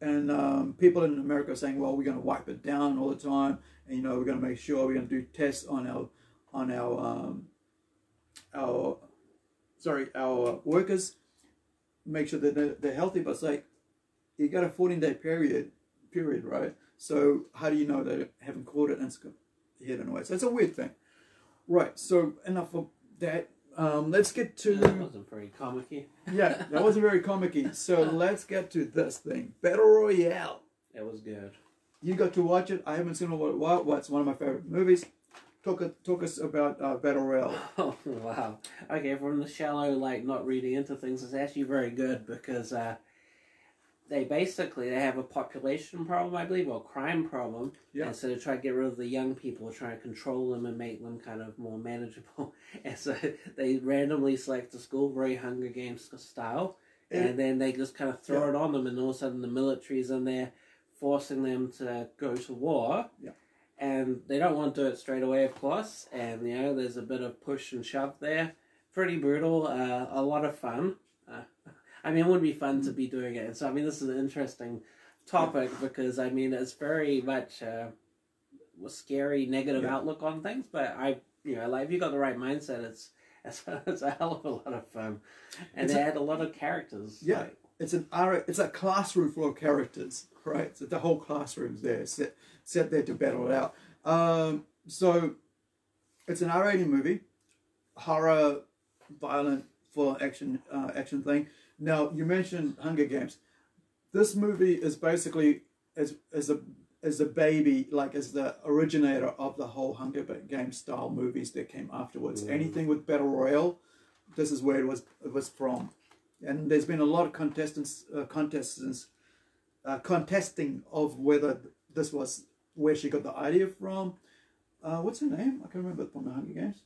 and um, people in America are saying, well, we're going to wipe it down all the time, and you know, we're going to make sure we're going to do tests on our on our um, our sorry our workers, make sure that they're, they're healthy. But it's like you got a 14 day period period, right? So how do you know they haven't caught it and it's hidden away? So it's a weird thing, right? So enough of that. Um, let's get to That wasn't very comic-y. yeah, that wasn't very comic So let's get to this thing, Battle Royale. It was good. You got to watch it. I haven't seen it. What? What? What's one of my favorite movies? Talk talk us about uh, Battle Royale. [LAUGHS] Oh wow. Okay, from the shallow, like not reading into things, it's actually very good because uh, they basically they have a population problem, I believe, or crime problem. Yeah. And so try to get rid of the young people, trying to control them and make them kind of more manageable. [LAUGHS] And so they randomly select a school, very Hunger Games style, and then they just kind of throw Yeah. it on them, and all of a sudden the military's in there, forcing them to go to war. Yeah. And they don't want to do it straight away, of course. And you know, there's a bit of push and shove there. Pretty brutal. Uh, a lot of fun. I mean, it would be fun to be doing it. And so, I mean, this is an interesting topic because I mean, it's very much a scary, negative Yeah. outlook on things. But I, you know, like if you got the right mindset, it's it's, [LAUGHS] it's a hell of a lot of fun, and It's they a- had a lot of characters. Yeah. like- It's an R. It's a classroom full of characters, right? So the whole classroom's there, set set there to battle it out. Um, so it's an R-rated movie, horror, violent, full action, uh, action thing. Now you mentioned Hunger Games. This movie is basically as as a as a baby, like as the originator of the whole Hunger Games style movies that came afterwards. Mm. Anything with battle royale, this is where it was it was from and there's been a lot of contestants, uh, contestants, uh, contesting of whether this was where she got the idea from. Uh, what's her name? I can't remember from the Hunger Games.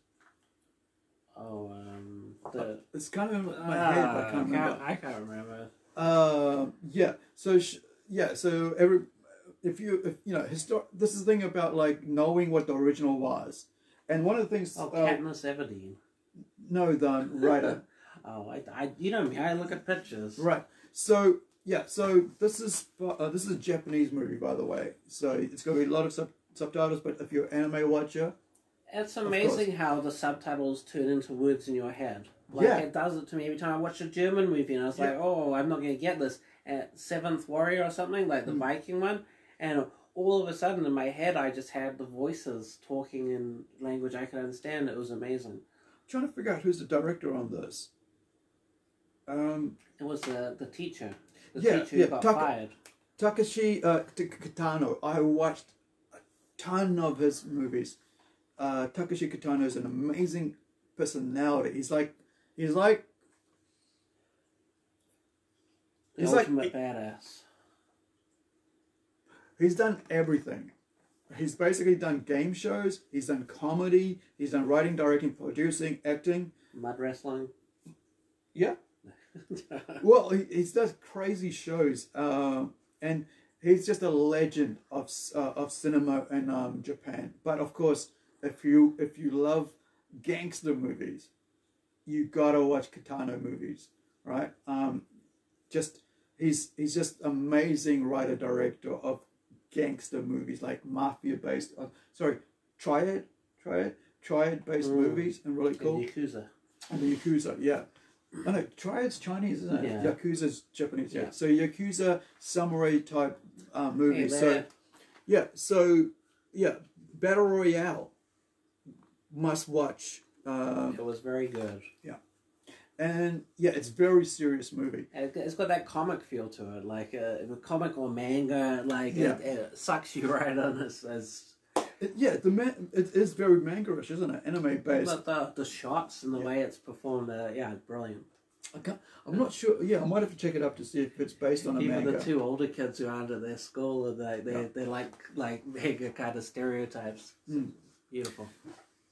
Oh, um, the It's kind of in my head, but I Ah, can't remember. I can't remember. Uh, yeah. So sh- yeah. So every if you if you know histor- this is the thing about like knowing what the original was, and one of the things. Oh, uh, Katniss Everdeen. no, the [LAUGHS] writer. Oh, I, I, you know me. I look at pictures. Right. So yeah. So this is uh, this is a Japanese movie, by the way. So it's going to be a lot of sub- subtitles. But if you're an anime watcher, It's amazing how the subtitles turn into words in your head. Like Yeah. it does it to me every time I watch a German movie, and I was like, "Oh, I'm not going to get this." At Seventh Warrior or something like the Mm. Viking one, and all of a sudden in my head, I just had the voices talking in language I could understand. It was amazing. trying to figure out who's the director on this. Um, It was the the teacher, the Yeah, teacher yeah, got Taka- fired. Takashi uh, Kitano. I watched a ton of his movies. Uh, Takashi Kitano is an amazing personality. He's like he's like The He's like- badass. he's done everything. He's basically done game shows. He's done comedy. He's done writing, directing, producing, acting. Mud wrestling. Yeah. [LAUGHS] Well, he, he does crazy shows, um, and he's just a legend of uh, of cinema in um, Japan. But of course, if you if you love gangster movies, you gotta watch Kitano movies, right? Um, just he's he's just amazing writer director of gangster movies like mafia based. Uh, sorry, triad, triad, triad based Mm. movies, and really And cool. Yakuza. And the Yakuza, yeah. I know, Triad's Chinese, isn't it? Yeah. Yakuza's Japanese, yeah. Yeah. So Yakuza samurai type uh, Hey, movies. so yeah, so yeah, Battle Royale must watch. Um, It was very good. Yeah. And yeah, it's very serious movie. And it- It's got that comic feel to it, like a, a comic or manga. Like Yeah. it, it sucks you [LAUGHS] right on as, as yeah, the man, it is very manga-ish, isn't it? Anime based. but the the shots and the Yeah. way it's performed. Uh, yeah, it's brilliant. I can't, I'm not sure. Yeah, I might have to check it up to see if it's based on a Even manga. the two older kids who are under their school, they they Yeah. they're like like [LAUGHS] mega kind of stereotypes. Mm. Beautiful.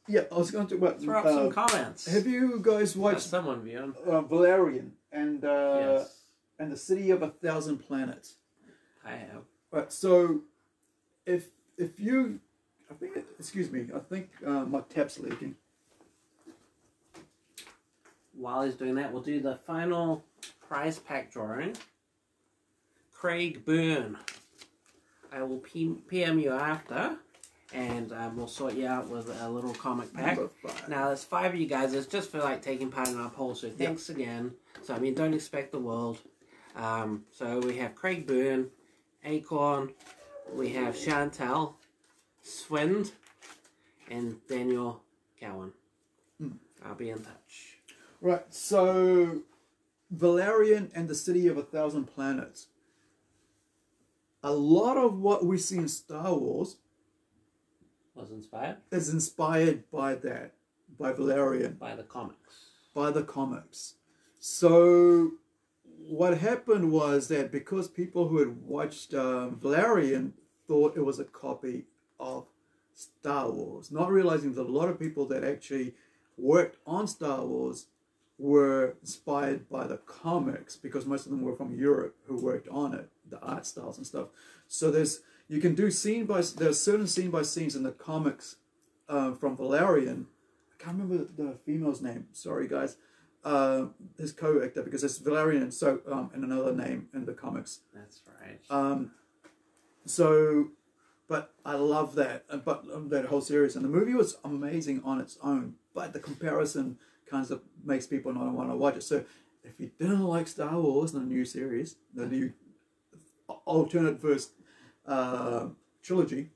Yeah, I was going to. What, Throw up uh, some comments. have you guys Got watched someone viewing? uh, Valerian and uh, yes, and the City of a Thousand Planets? I have. Right. So, if if you, I think, excuse me, I think uh, my tap's leaking. While he's doing that, we'll do the final prize pack drawing. Craig Byrne. I will PM you after, and um, we'll sort you out with a little comic pack. Now, there's five of you guys. It's just for like taking part in our poll. So thanks again. So I mean, don't expect the world. Um, so we have Craig Byrne, Acorn, we have Chantel, Swind, and Daniel Cowan. Hmm. I'll be in touch. Right. So, Valerian and the City of a Thousand Planets. A lot of what we see in Star Wars Was inspired is inspired by that, by Valerian. by the comics. by the comics. So what happened was that because people who had watched um, Valerian thought it was a copy of Star Wars, not realizing that a lot of people that actually worked on Star Wars were inspired by the comics because most of them were from Europe who worked on it, the art styles and stuff. So there's you can do scene by there's certain scene by scenes in the comics uh, from Valerian. I can't remember the female's name. Sorry, guys. Uh, his co-actor because it's Valerian so um, and another name in the comics. That's right. Um, so, but I love that, uh, but um, that whole series, and the movie was amazing on its own. But the comparison kind of makes people not want to watch it. So, if you didn't like Star Wars, in the new series, the new alternate verse uh, trilogy,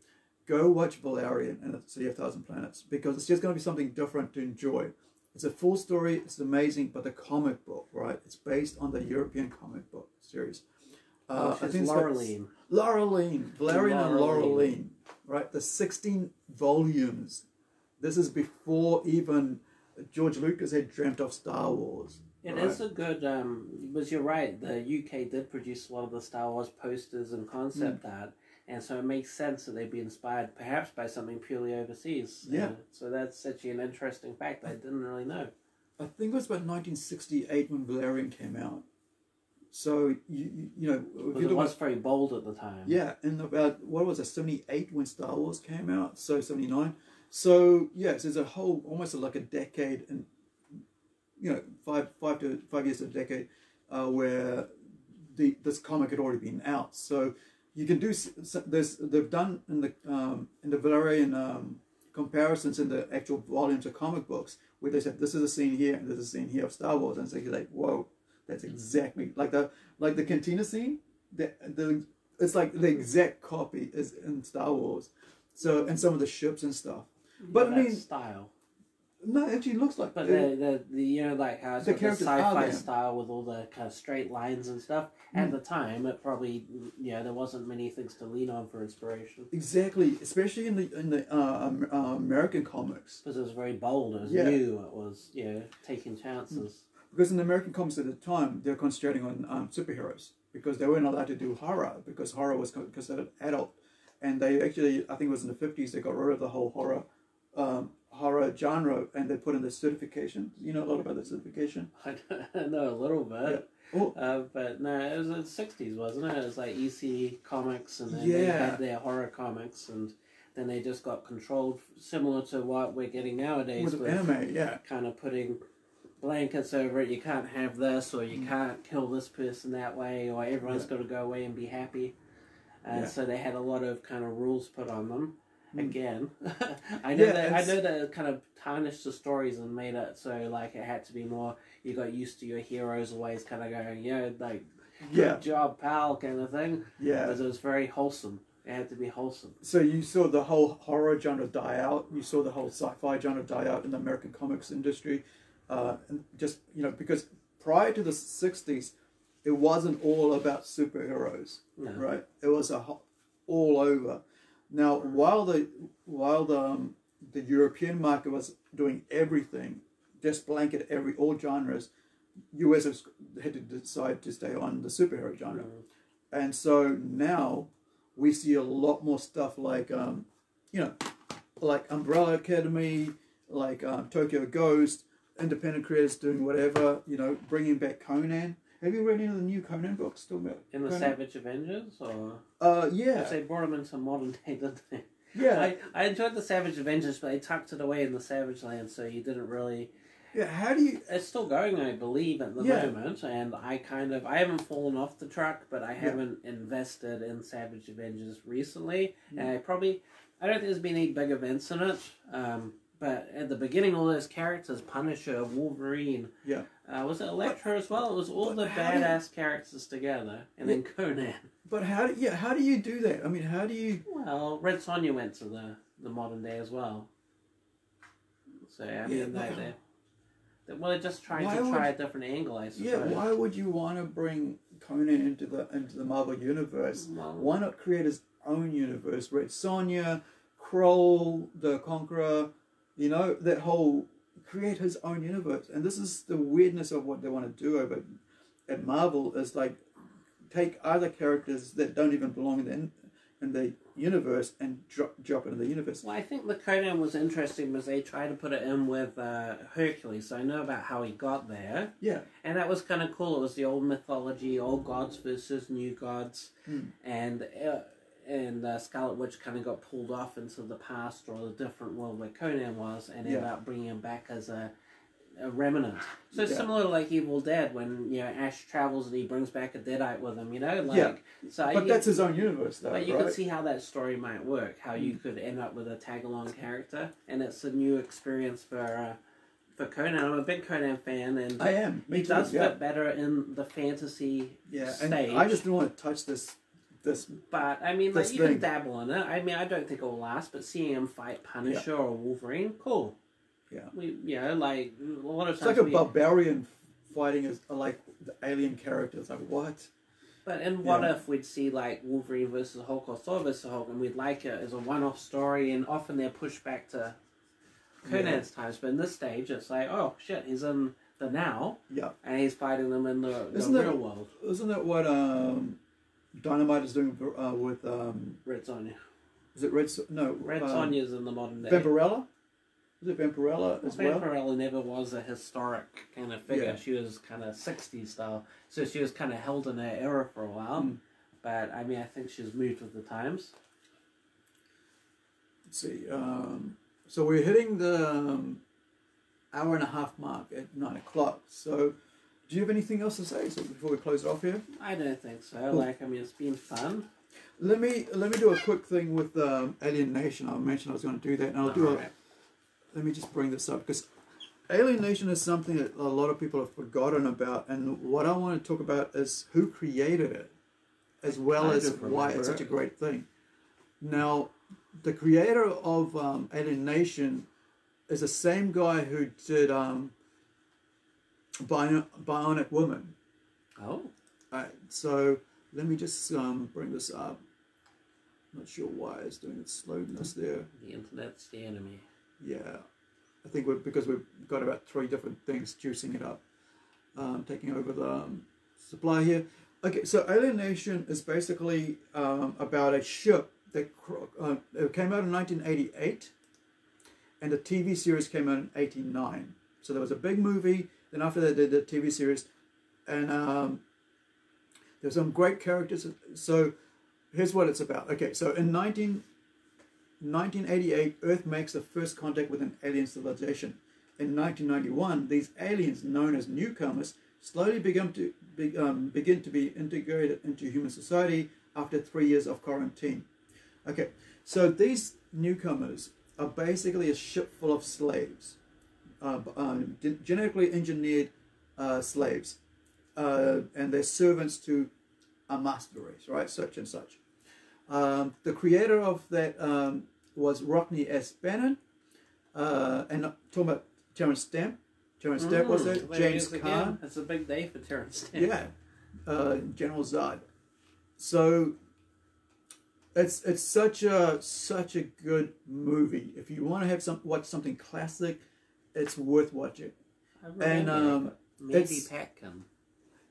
go watch Valerian and the City of Thousand Planets because it's just going to be something different to enjoy. It's a full story. It's amazing, but the comic book, right? It's based on the European comic book series. Uh, oh, I think Laureline. Laureline, Valerian and Laureline, right? The 16 volumes. This is before even George Lucas had dreamt of Star Wars. It right? is a good, um, because you're right, the UK did produce a lot of the Star Wars posters and concept mm. art, and so it makes sense that they'd be inspired perhaps by something purely overseas. Yeah. Uh, so that's actually an interesting fact I didn't really know. I think it was about 1968 when Valerian came out. So you you know well, it was very bold at the time. Yeah, and about what was it seventy eight when Star Wars came out, so seventy nine. So yes, there's a whole almost like a decade and you know five five to five years to a decade uh, where the this comic had already been out. So you can do there's they've done in the um, in the Valerian um, comparisons in the actual volumes of comic books where they said this is a scene here and this is a scene here of Star Wars and so you're like whoa that's exactly like the like the cantina scene. The the it's like the exact copy is in Star Wars. So and some of the ships and stuff. But I mean style. No, it actually looks like. But the, the, the you know like how it's the, the sci-fi style with all the kind of straight lines and stuff. Mm. At the time, it probably you know there wasn't many things to lean on for inspiration. Exactly, especially in the in the uh, uh, American comics. Because it was very bold. It was yeah. new. It was you know taking chances because in the American comics at the time they're concentrating on um, superheroes because they weren't allowed to do horror because horror was considered adult, and they actually I think it was in the fifties they got rid of the whole horror. Um, horror genre and they put in the certification. You know a lot about the certification? [LAUGHS] I know a little bit. Yeah. Oh. Uh, but no, it was in the 60s, wasn't it? It was like EC Comics and then yeah. they had their horror comics and then they just got controlled similar to what we're getting nowadays with, with anime, yeah. Kind of putting blankets over it. You can't have this, or you mm. can't kill this person that way, or everyone's yeah. got to go away and be happy. Uh, yeah. So they had a lot of kind of rules put on them. Mm. Again, [LAUGHS] I know yeah, that I know that it kind of tarnished the stories and made it so like it had to be more. You got used to your heroes always kind of going, yeah, like good job, pal, kind of thing. Yeah, because it was very wholesome. It had to be wholesome. So you saw the whole horror genre die out. You saw the whole sci-fi genre die out in the American comics industry uh, just you know because prior to the 60s it wasn't all about superheroes no. right it was a all over now while the while the um, the european market was doing everything just blanket every all genres us had to decide to stay on the superhero genre and so now we see a lot more stuff like um, you know like umbrella academy like um, tokyo ghost independent creators doing whatever, you know, bringing back Conan. Have you read any of the new Conan books? Still about in the Conan? Savage Avengers, or uh, yeah, they brought them into modern [LAUGHS] day, didn't they? Yeah, I, I enjoyed the Savage Avengers, but they tucked it away in the Savage Land, so you didn't really. Yeah, how do you? It's still going, I believe, at the yeah. moment, and I kind of I haven't fallen off the truck, but I haven't yeah. invested in Savage Avengers recently, mm. and I probably I don't think there's been any big events in it. Um, but at the beginning, all those characters, Punisher, Wolverine, yeah, uh, was it Elektra as well? It was all the badass you, characters together, and yeah, then Conan. But how do yeah? How do you do that? I mean, how do you? Well, Red Sonja went to the the modern day as well. So I mean, yeah, they, they, well, they're just trying to try a different angle, I suppose. Yeah, why would you want to bring Conan into the into the Marvel universe? Well, why not create his own universe? Red Sonja, Kull, the Conqueror you know, that whole create his own universe. And this is the weirdness of what they want to do over at Marvel is like take other characters that don't even belong in the, in the universe and drop drop it in the universe. Well, I think the Conan was interesting because they tried to put it in with uh, Hercules. So I know about how he got there, Yeah, and that was kind of cool. It was the old mythology, old gods versus new gods, Hmm. and uh, and uh, Scarlet Witch kind of got pulled off into the past or the different world where Conan was, and ended up bringing him back as a. A remnant, so Yeah. similar to like Evil Dead when you know Ash travels and he brings back a deadite with him, you know, like Yeah. so. but you- that's his own universe, though, but you right? Could see how that story might work. How you could end up with a tag along character, and it's a new experience for uh, for Conan. I'm a big Conan fan, and I am. Me he too. does yeah. fit better in the fantasy Yeah, stage. and I just don't want to touch this. This But I mean, like you thing. can dabble in it. I mean, I don't think it will last, but seeing him fight Punisher or Wolverine, cool. Yeah. we you know like a lot of it's times like a we, barbarian fighting as like the alien characters. Like what? But and what Yeah. if we'd see like Wolverine versus Hulk or Thor versus Hulk, and we'd like it as a one-off story, and often they're pushed back to Conan's times. But in this stage, it's like, oh shit, he's in the now, Yeah, and he's fighting them in the, the Isn't that- real world. isn't that what um, Dynamite is doing uh, with um, Red Sonja. is it Red? So- No, Red um, Sonja's in the modern day. Vampirella. Is it Vampirella as well? Vampirella never was a historic kind of figure. Yeah. She was kind of 60s style. So she was kind of held in her era for a while. Mm. But I mean, I think she's moved with the times. Let's see. Um, so we're hitting the um, hour and a half mark at nine o'clock. So, do you have anything else to say so before we close it off here? I don't think so. Cool. Like, I mean, it's been fun. Let me let me do a quick thing with um, Alien Nation. I mentioned I was going to do that, and I'll do a. Let me just bring this up because Alien Nation is something that a lot of people have forgotten about, and what I want to talk about is who created it, as well as why it's such a great thing. Now, the creator of um, Alien Nation is the same guy who did um, Bion- Bionic Woman. Oh. Alright, so let me just um, bring this up. Not sure why it's doing its slowness there. The internet's the enemy. Yeah, I think we're, because we've got about three different things juicing it up, um, taking over the um, supply here. Okay, so Alien Nation is basically um, about a ship that uh, it came out in 1988, and the TV series came out in 89. So there was a big movie. Then after that, they TV series, and um, there's some great characters. So here's what it's about. Okay, so in 19, 1988, Earth makes the first contact with an alien civilization. In 1991, these aliens, known as newcomers, slowly begin to be, um, begin to be integrated into human society after three years of quarantine. Okay, so these newcomers are basically a ship full of slaves, uh, um, genetically engineered uh, slaves, uh, and they're servants to a master race, right? Such and such. Um, the creator of that um, was Rockne S. O'Bannon, uh, and talking about Terence Stamp. Terence Stamp was Mm, there James it is again. It's a big day for Terence Stamp. Yeah, uh, General Zod. So it's it's such a such a good movie. If you want to have some watch something classic, it's worth watching. I remember And, um, maybe Patkin.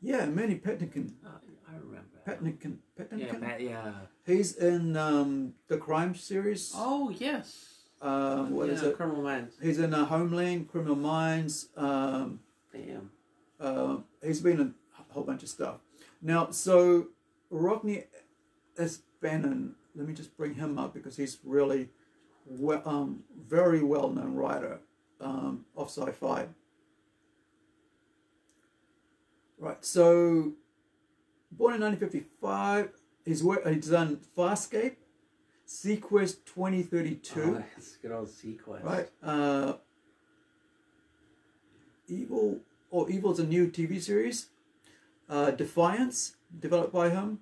Yeah, Mandy Patinkin. Oh, I remember. Patinkin. Yeah, Pat, yeah. He's in um, the crime series. Oh, yes. Um, what is yeah, it? Criminal Minds. He's in uh, Homeland, Criminal Minds. Um, Damn. uh, he's been in a whole bunch of stuff. Now, so Rockne S. O'Bannon, let me just bring him up because he's really well, um, very well known writer um, of sci fi. Right, so born in 1955, he's, worked, he's done Farscape, seaQuest 2032 Oh, that's good old sequence. right? Uh, Evil or Evil's a new TV series. Uh, Defiance, developed by him.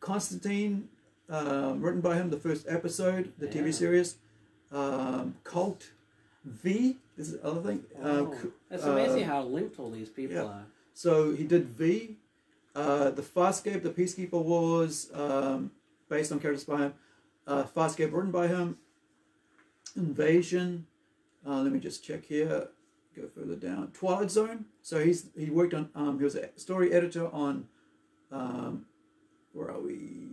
Constantine, um, written by him, the first episode, the Yeah. TV series. Um, Cult, V. This is the other thing. Uh, c- it's uh, amazing how linked all these people yeah. are. so he did V, uh, the Farscape, the Peacekeeper Wars, um, based on characters by him. Uh, Farscape written by him. Invasion. Uh, let me just check here. Go further down. Twilight Zone. So he's he worked on. Um, he was a story editor on. Um, where are we?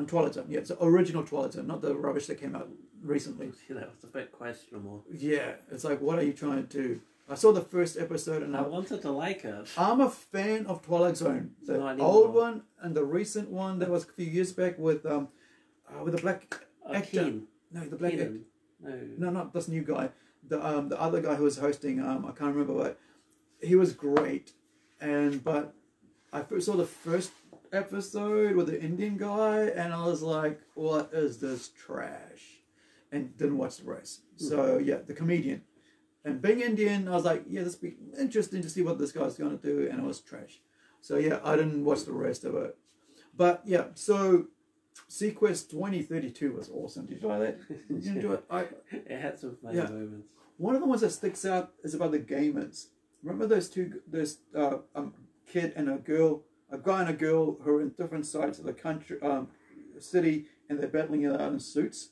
on Twilight Zone. Yeah, it's the original Twilight Zone, not the rubbish that came out recently. [LAUGHS] Yeah, that was a bit questionable. Yeah, it's like, what are you trying to do? I saw the first episode and I I, wanted to like it. I'm a fan of Twilight Zone, the Not anymore. old one and the recent one that was a few years back with um, uh, with the black Oh, actor. Keen. no the black actor. No. no, not this new guy. The um the other guy who was hosting um I can't remember but he was great, and but I first saw the first episode with the Indian guy and I was like, what is this trash? And didn't watch the rest. So yeah, the comedian. And being Indian, I was like, yeah, this be interesting to see what this guy's gonna do, and it was trash. So yeah, I didn't watch the rest of it. But yeah, so seaQuest 2032 was awesome. Did you try that? [LAUGHS] Did you enjoy it? I, It had some funny Yeah. moments. one of the ones that sticks out is about the gamers. Remember those two, those uh, um, kid and a girl, a guy and a girl who are in different sides of the country, um, city, and they're battling it out in suits.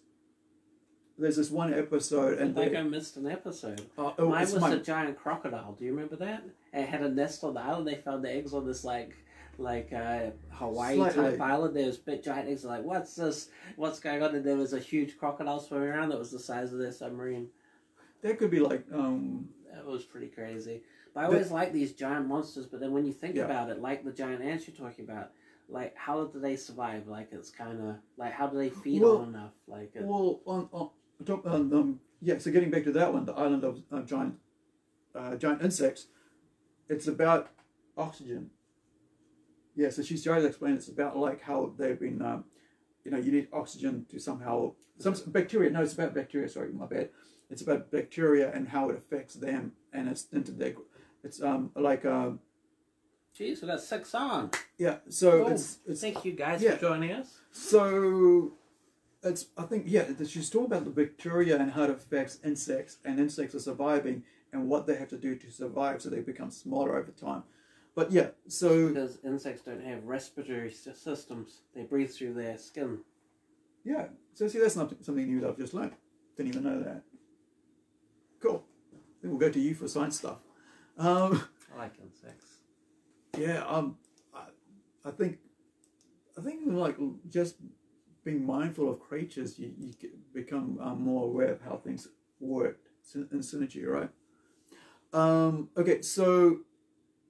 There's this one episode, I and think they, I missed an episode. uh, oh, Mine was my- a giant crocodile. Do you remember that? It had a nest on the island. They found the eggs on this like like uh, Hawaii Slightly. type island. There was big giant eggs. Like, what's this? What's going on? And there was a huge crocodile swimming around that was the size of their submarine. that could be like um, That was pretty crazy. But I always like these giant monsters. But then when you think Yeah. about it, like the giant ants you're talking about, like how do they survive? Like it's kind of like how do they feed Well- on enough? Like it, Well, on, on top, um, um, yeah. So getting back to that one, the island of uh, giant, uh, giant insects. It's about oxygen. Yeah. So she's trying to explain it's about like how they've been, um, you know, you need oxygen to somehow some bacteria. No, it's about bacteria. Sorry, my bad. It's about bacteria and how it affects them, and it's into their. It's um like um Jeez, we got six on. yeah. So Whoa. it's it's Thank you guys yeah. for joining us. So it's I think yeah, she's talking about the bacteria and how it affects insects and insects are surviving and what they have to do to survive so they become smaller over time. But yeah, so Because insects don't have respiratory systems. They breathe through their skin. yeah, so see that's not something new that I've just learned. Didn't even know that. Cool. Then we'll go to you for science stuff. Um, I like insects. yeah, um, I, I think, I think like just being mindful of creatures, you, you become um, more aware of how things work in synergy, right? Um, okay, so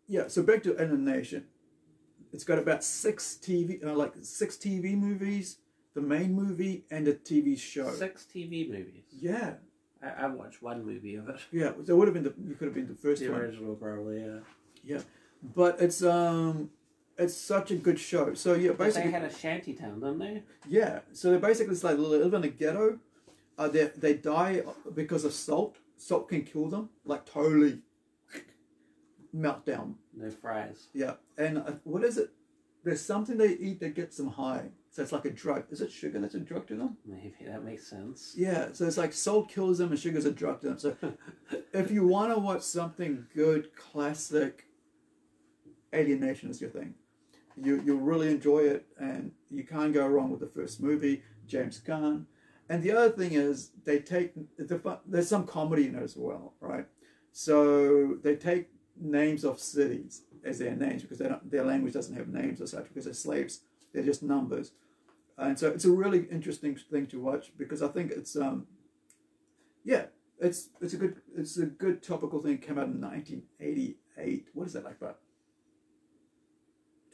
yeah, so back to animation. It's got about six TV, uh, like six TV movies, the main movie, and a TV show. Six TV movies. Yeah, I, I watched one movie of it. yeah. It would have been the you could have been the first The one. original, probably. Yeah. Yeah. but it's um it's such a good show. So yeah, But they had a shanty town, didn't they? yeah. So they're basically it's like they live in a ghetto. Uh, they they die because of salt. Salt can kill them, like totally [LAUGHS] meltdown. No fries. Yeah, and uh, what is it? There's something they eat that gets them high. So it's like a drug. Is it sugar that's a drug to them? Maybe that makes sense. Yeah. So it's like salt kills them and sugar's a drug to them. So [LAUGHS] if you want to watch something good, classic, Alien Nation is your thing. You you'll really enjoy it, and you can't go wrong with the first movie, James Caan. And the other thing is they take the there's some comedy in it as well, right? So they take names of cities as their names because their language doesn't have names or such because they're slaves. They're just numbers, and so it's a really interesting thing to watch because I think it's um yeah it's it's a good it's a good topical thing. It came out in 1988. What is that like about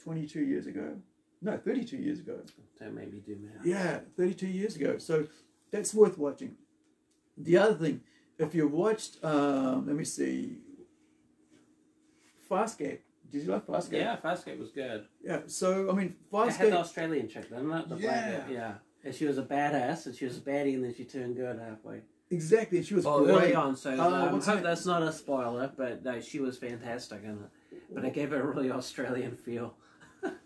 22 years ago? No, 32 years ago. Don't maybe do math. Yeah, 32 years ago. So that's worth watching. The other thing, if you watched, um, let me see, Farscape. Did you like Farscape? Yeah, Farscape was good. Yeah. So I mean, It had the Australian chick, didn't it? The Yeah. black yeah. And she was a badass, and she was a baddie, and then she turned good halfway. Exactly. She was Well, great. early on, so Uh, um, I hope that's not a spoiler, but no, she was fantastic in it. But it gave her a really Australian feel.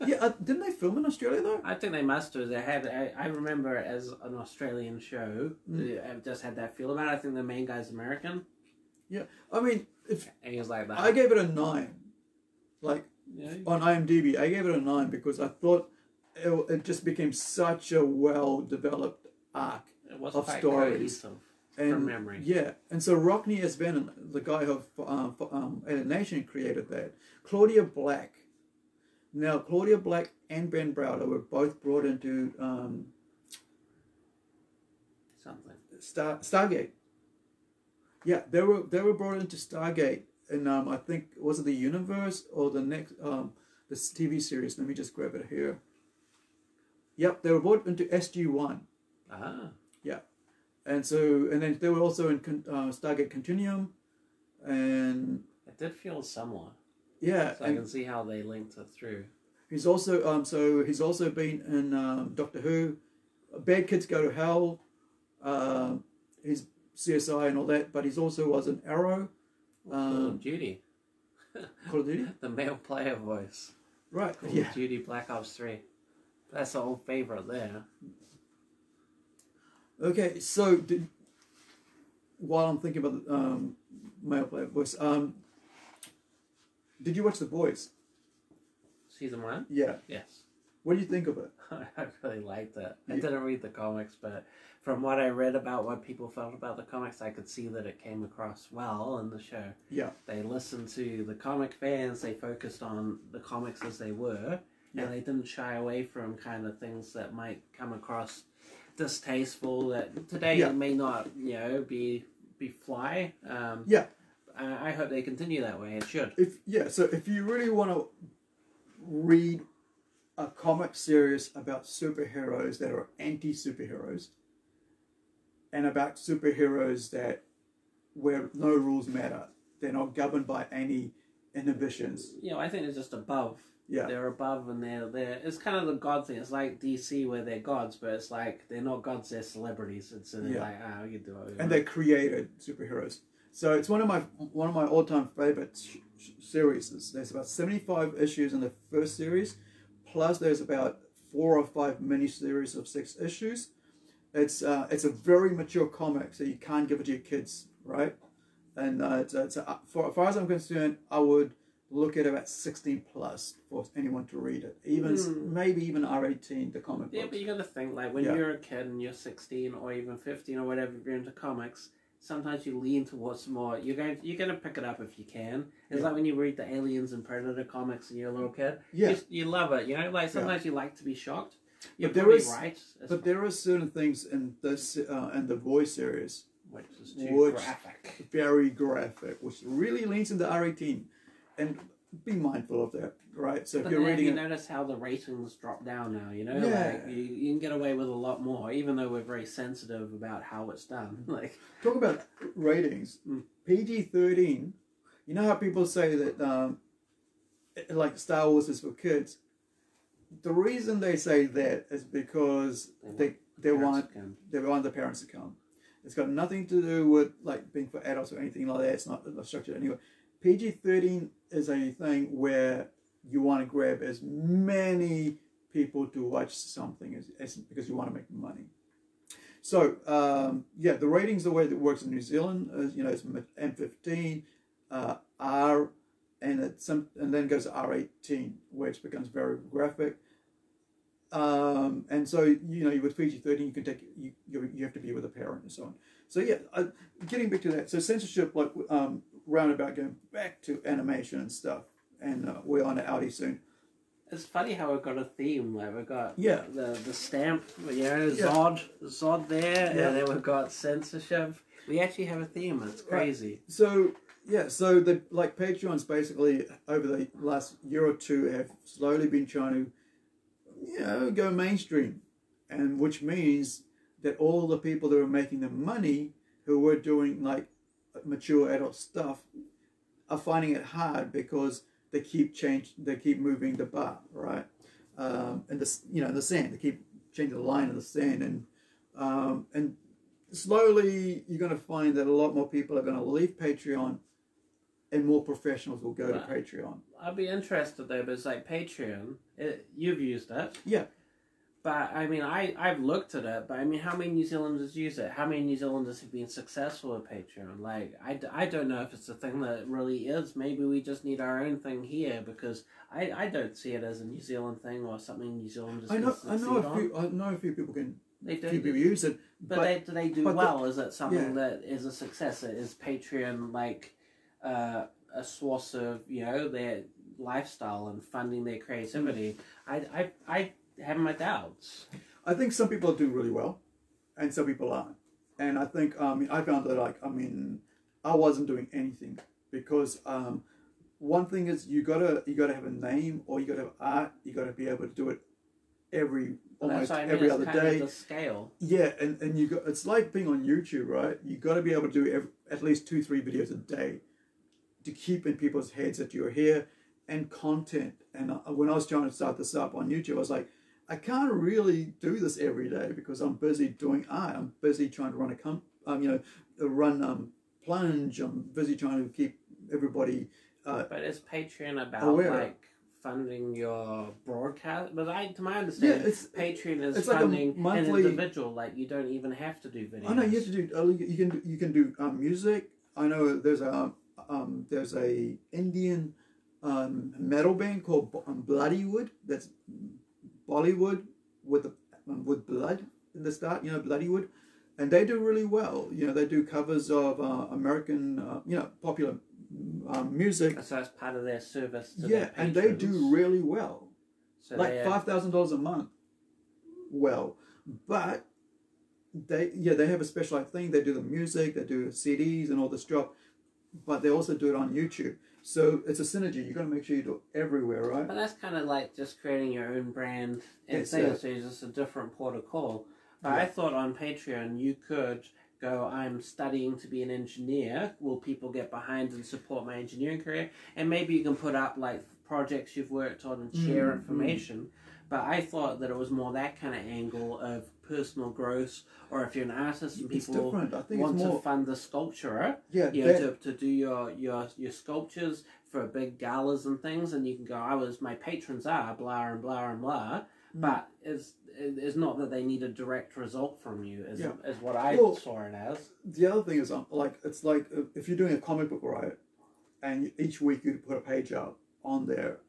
Yeah. Uh, didn't they film in Australia though? I think they must have. They had. I, I remember as an Australian show. Mm. It just had that feel about it. I think the main guy's American, Yeah, I mean, if and he was like that. I gave it a nine, like Yeah, on IMDb, I gave it a nine because I thought it, it just became such a well developed arc. it was of stories. cohesive And from memory. Yeah, and so Rockne S. O'Bannon, the guy who um, for, um, Alien Nation created that, Claudia Black, Now, Claudia Black and Ben Browder were both brought into um, Something. Star Stargate. Yeah, they were they were brought into Stargate, and um, I think was it the universe or the next um, the TV series? Let me just grab it here. Yep, they were brought into SG One, Ah. Yeah, and so and then they were also in Con- uh, Stargate Continuum, and It did feel similar. Yeah, So I can see how they linked it through. he's also um so he's also been in um, Doctor Who, Bad Kids Go to Hell, um, he's CSI and all that, but he's also was an Arrow, Call um, of Duty. Call of Duty, [LAUGHS] The male player voice. right? Call Yeah. of Duty Black Ops 3. That's the old favorite there. Okay, so did, while I'm thinking about the um, male player voice, um, did you watch The Boys? Season 1? Yeah. Yes. What do you think of it? [LAUGHS] I really liked it. I Yeah. didn't read the comics, but from what I read about what people felt about the comics, I could see that it came across well in the show. Yeah. They listened to the comic fans, they focused on the comics as they were, Yeah. and they didn't shy away from kind of things that might come across distasteful that today Yeah. may not, you know, be be fly. Um, Yeah. I, I hope they continue that way. It should. If yeah, so if you really want to read a comic series about superheroes that are anti superheroes, and about superheroes that where no rules matter, they're not governed by any inhibitions. You know, I think they're just above. Yeah. They're above and they're they're it's kind of the god thing. It's like DC where they're gods, but it's like they're not gods, they're celebrities. It's uh, Yeah. like ah, we can do it. and they're created superheroes. So it's one of my one of my all time favorite sh- sh- series. There's about seventy five issues in the first series, plus there's about four or five mini series of six issues. It's uh, it's a very mature comic, so you can't give it to your kids, right? And uh, it's, it's a, for as far as I'm concerned, I would look at about sixteen plus for anyone to read it. Even Hmm. maybe even R eighteen, the comic Yeah, books. but you got to think like when Yeah. you're a kid and you're 16 or even 15 or whatever, if you're into comics, sometimes you lean towards more. You're going you're going to pick it up if you can. It's Yeah. like when you read the Aliens and Predator comics and you're a little kid. Yeah. You, you love it. You know, like sometimes you like to be shocked. You're But there right. It's- But there are certain things in this uh, in the Boys series which is too which- graphic. very graphic, which really leans into R eighteen, and be mindful of that, right? So if you're reading you it, notice how the ratings drop down now, you know? Yeah. Like you, you can get away with a lot more, even though we're very sensitive about how it's done. [LAUGHS] Like talk about ratings. Mm. PG thirteen. You know how people say that, um, like Star Wars is for kids. The reason they say that is because they they want they want the parents to come. It's got nothing to do with like being for adults or anything like that. It's not structured anyway. PG thirteen is a thing where you want to grab as many people to watch something as, as because you want to make money. So um, yeah, the ratings the way that works in New Zealand is you know it's M fifteen, uh, R, and it's some and then goes to R eighteen, which becomes very graphic. Um, and so you know you with PG thirteen you can take you you have to be with a parent and so on. So yeah, uh, getting back to that. So censorship, like um, roundabout going back to animation and stuff, and uh, we're on to Audi soon. It's funny how we've got a theme. Like we've got Yeah. the the stamp, you know, Yeah. Zod, Zod there, Yeah. and then we've got censorship. We actually have a theme. It's Right. crazy. So yeah, so the like Patreons basically over the last year or two have slowly been trying to, you know, go mainstream, and which means that all the people that are making the money who were doing like mature adult stuff are finding it hard because they keep change they keep moving the bar right um, and the you know the sand they keep changing the line of the sand and um, and slowly you're going to find that a lot more people are going to leave Patreon and more professionals will go to Patreon. I'd be interested though, but it's like Patreon. It, you've used it. Yeah. But I mean, I I've looked at it, but I mean, how many New Zealanders use it? How many New Zealanders have been successful with Patreon? Like, I, I don't know if it's a thing that really is. Maybe we just need our own thing here because I, I don't see it as a New Zealand thing or something New Zealanders I know I know a on. few I know a few people can They few do, people use it, but, but, they do they do but the- well? is it something Yeah. that is a success? Is Patreon like uh, a source of you know their lifestyle and funding their creativity, I I I have my doubts. I think some people do really well, and some people aren't. And I think um, I found that like I mean, I wasn't doing anything because um, one thing is you gotta you gotta have a name or you gotta have art. You gotta be able to do it every Well, almost I mean. every other day. Scale. Yeah, and, and you got it's like being on YouTube, right? You got to be able to do ev at least two, three videos a day to keep in people's heads that you're here and content. And uh, when I was trying to start this up on YouTube, I was like, I can't really do this every day because I'm busy doing art. I'm busy trying to run a comp, um, you know, run um, plunge. I'm busy trying to keep everybody. Uh, But is Patreon about Aware. like funding your broadcast? But I, to my understanding, yeah, it's Patreon is it's like funding monthly- an individual. Like you don't even have to do videos. I know you have to do. uh, You can do, you can do um, music. I know there's a um, there's a Indian um, metal band called um, Bloodywood. That's Bollywood with the um, with blood in the start. You know Bloodywood, and they do really well. You know they do covers of uh, American uh, you know popular um, music. So that's part of their service. To Yeah, their and they do really well So like they- five thousand dollars a month. Well, but they yeah they have a specialized thing. They do the music, they do CDs and all this stuff, but they also do it on YouTube. So it's a synergy. You've got to make sure you do it everywhere, right? But that's kind of like just creating your own brand and Yes, thing. yeah. So it's just a different port of call. But Yeah. I thought on Patreon you could go, I'm studying to be an engineer. Will people get behind and support my engineering career? And maybe you can put up like projects you've worked on and share Mm, information. But I thought that it was more that kind of angle of personal growth, or if you're an artist and people. I think want it's to fund the sculpturer, yeah. you know, that- to, to do your, your your sculptures for big galas and things, and you can go, I was my patrons are blah and blah and blah, Mm. but it's it's not that they need a direct result from you, is Yeah. is what I Well- saw it as. the other thing is um, like it's like uh, if you're doing a comic book, right? And each week you put a page out on there,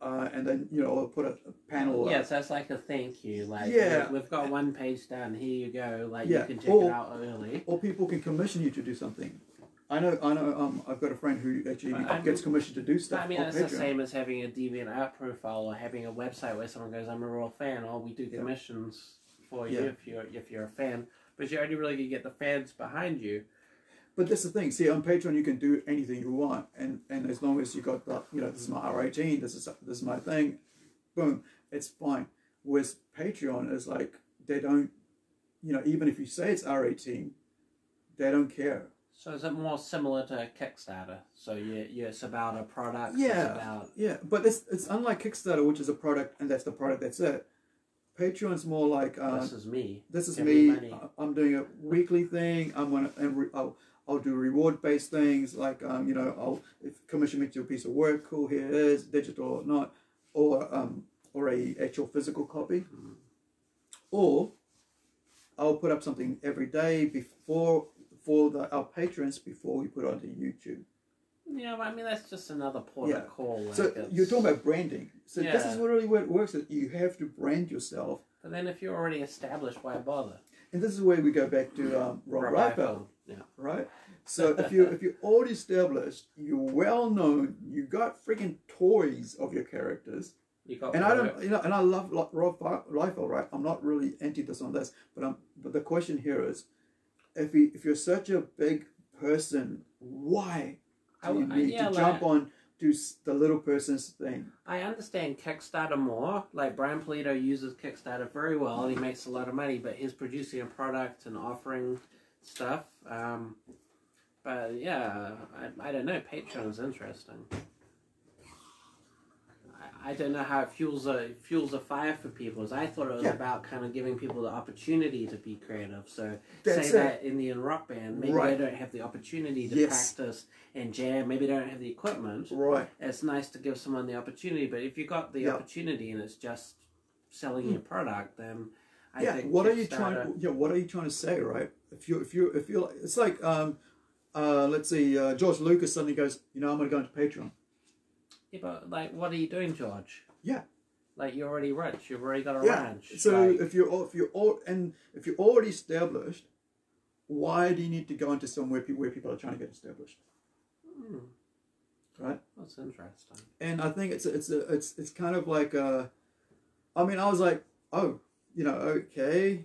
uh, and then you know or put a, panel. up. Yeah, so it's like a thank you. Like, Yeah. we- we've got one page done. Here you go. Like, Yeah, you can check or- it out early. or people can commission you to do something. I know, I know. Um, I've got a friend who actually gets commissioned to do stuff I mean, it's the same as having a DeviantArt profile or having a website where someone goes, "I'm a real fan," or we do Yeah. commissions for you Yeah. if you're if you're a fan. But you're only really gonna get the fans behind you. But that's the thing. See, on Patreon you can do anything you want, and and as long as you got the, you know, this is my R eighteen, this is this is my thing, boom, it's fine. Whereas Patreon is like they don't, you know, even if you say it's R eighteen, they don't care. So is it more similar to Kickstarter? So you, you it's about a product. Yeah. It's about Yeah, but it's it's unlike Kickstarter, which is a product, and that's the product. That's it. Patreon's more like uh, this is me. this is Give me me. I- I'm doing a weekly thing. I'm gonna and re- I'll I'll do reward based things like um you know I'll if commission me to do a piece of work. Cool, here it is, digital or not, or um or a actual physical copy, Mhm. or I'll put up something every day before for the our patrons before we put it onto YouTube. Yeah, but I mean that's just another port Yeah. of call. Like So it's- you're talking about branding. So this is really where it works. That you have to brand yourself, But then if you're already established, why bother? and this is where we go back to um, Rob Liefeld. Liefeld, Yeah. right? So if you if you're already established, you're well known, you got freaking toys of your characters, You got and I don't, you know, and I love Lo- Rob Fi- Liefeld, right? I'm not really anti this on this, but I'm, but the question here is, if you if you're such a big person, why I do you need yeah, to jump on do s- the little person's thing? I understand Kickstarter more. Like Brian Pulido uses Kickstarter very well, and he makes a lot of money. But he's producing a product and offering stuff. Um, but yeah, I, I don't know. Patreon is interesting. I, I don't know how it fuels a fuels a fire for people. As I thought it was Yeah. about kind of giving people the opportunity to be creative. So That's say it. that Indian rock band, maybe Right. they don't have the opportunity to Yes. practice and jam. Maybe they don't have the equipment Right. it's nice to give someone the opportunity, but if you got the Yeah. opportunity and it's just selling your product, then I yeah. think What are you trying? Yeah. What are you trying to say, right? If you if you if you it's like um, uh, let's see, uh, George Lucas suddenly goes, you know, I'm going to go into Patreon. Yeah, but like, what are you doing, George? Yeah. Like you're already rich. You've already got a Yeah. ranch. So like, if you're if you're all and if you're already established, why do you need to go into somewhere pe- where people are trying to get established? hmm. right? That's interesting. And I think it's it's a, it's it's kind of like uh, I mean, I was like, oh, you know, okay,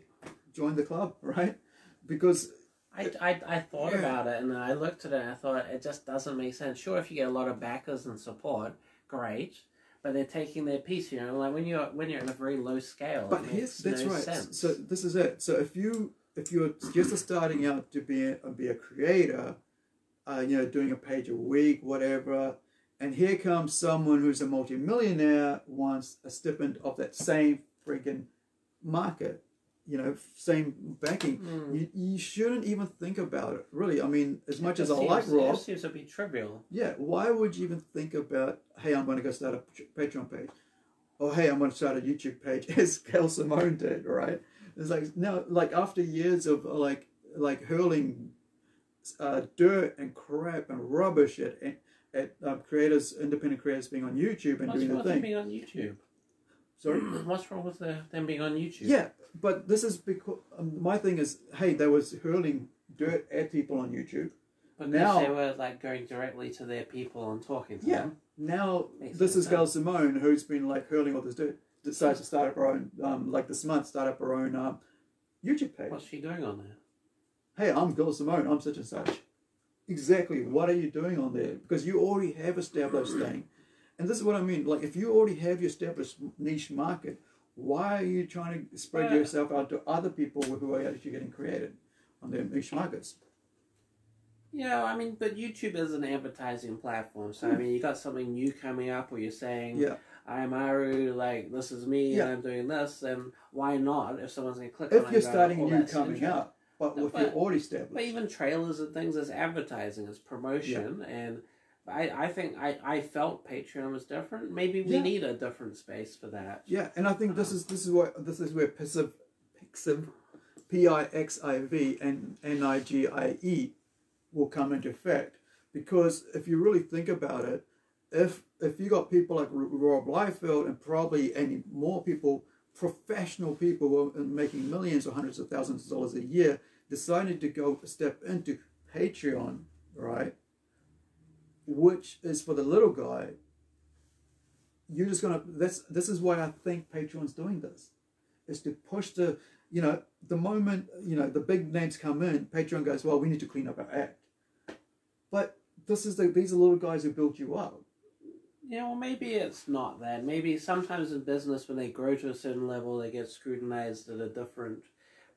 join the club, [LAUGHS] right? Because I, I, I thought Yeah. about it and I looked at it and I thought it just doesn't make sense. Sure, if you get a lot of backers and support, great, but they're taking their piece. You know, like when you're when you're at a very low scale. But here's that's no right. Sense. So this is it. So if you if you're just starting out to be a, be a creator, uh, you know, doing a page a week, whatever, and here comes someone who's a multimillionaire wants a stipend of that same freaking market, you know, same banking. Hmm. You, you shouldn't even think about it, really. I mean, as much It as I seems- like it Rob, just seems to be trivial. yeah, why would you even think about, hey, I'm going to go start a Patreon page? Or, hey, I'm going to start a YouTube page, [LAUGHS] as Gail Simone did, right? It's like, now, like, after years of, like, like hurling uh, dirt and crap and rubbish at, at uh, creators, independent creators being on YouTube and What's doing the thing. being on YouTube? Sorry? [CLEARS THROAT] What's wrong with the, them being on YouTube? Yeah, but this is because, um, my thing is, hey, they was hurling dirt at people on YouTube. But Now- they were like going directly to their people and talking to Yeah. them. Now Makes this sense, is Gail Simone who's been like hurling all this dirt. Decides to start up her own, um, like this month, start up her own um, YouTube page. What's she doing on there? Hey, I'm Gail Simone. I'm such and such. Exactly. What are you doing on there? Because you already have established thing, and this is what I mean. Like if you already have your established niche market, why are you trying to spread Yeah. yourself out to other people who are actually getting created on their niche markets? Yeah, I mean, but YouTube is an advertising platform. So, I mean, you got something new coming up where you're saying, Hmm. Yeah. I'm Aru, like, this is me, Yeah. and I'm doing this, and why not? If someone's going to click If on it, If you're starting "Oh, new coming interesting." up, but No, if but- you're already But established, even trailers and things as advertising, as promotion, and I, I think I, I felt Patreon was different. Maybe we Yeah. need a different space for that. Yeah, and I think this um, is this is what this is where Pixiv, Pixiv, P I X I V and N I G I E will come into effect because if you really think about it, if if you got people like Rob Liefeld and probably any more people, professional people who are making millions or hundreds of thousands of dollars a year, decided to go step into Patreon, right? Which is for the little guy, you're just gonna this this is why I think Patreon's doing this. Is to push the you know, the moment, you know, the big names come in, Patreon goes, Well, we need to clean up our act. But this is the these are little guys who built you up. Yeah, well, maybe it's not that. Maybe sometimes in business, when they grow to a certain level, they get scrutinized at a different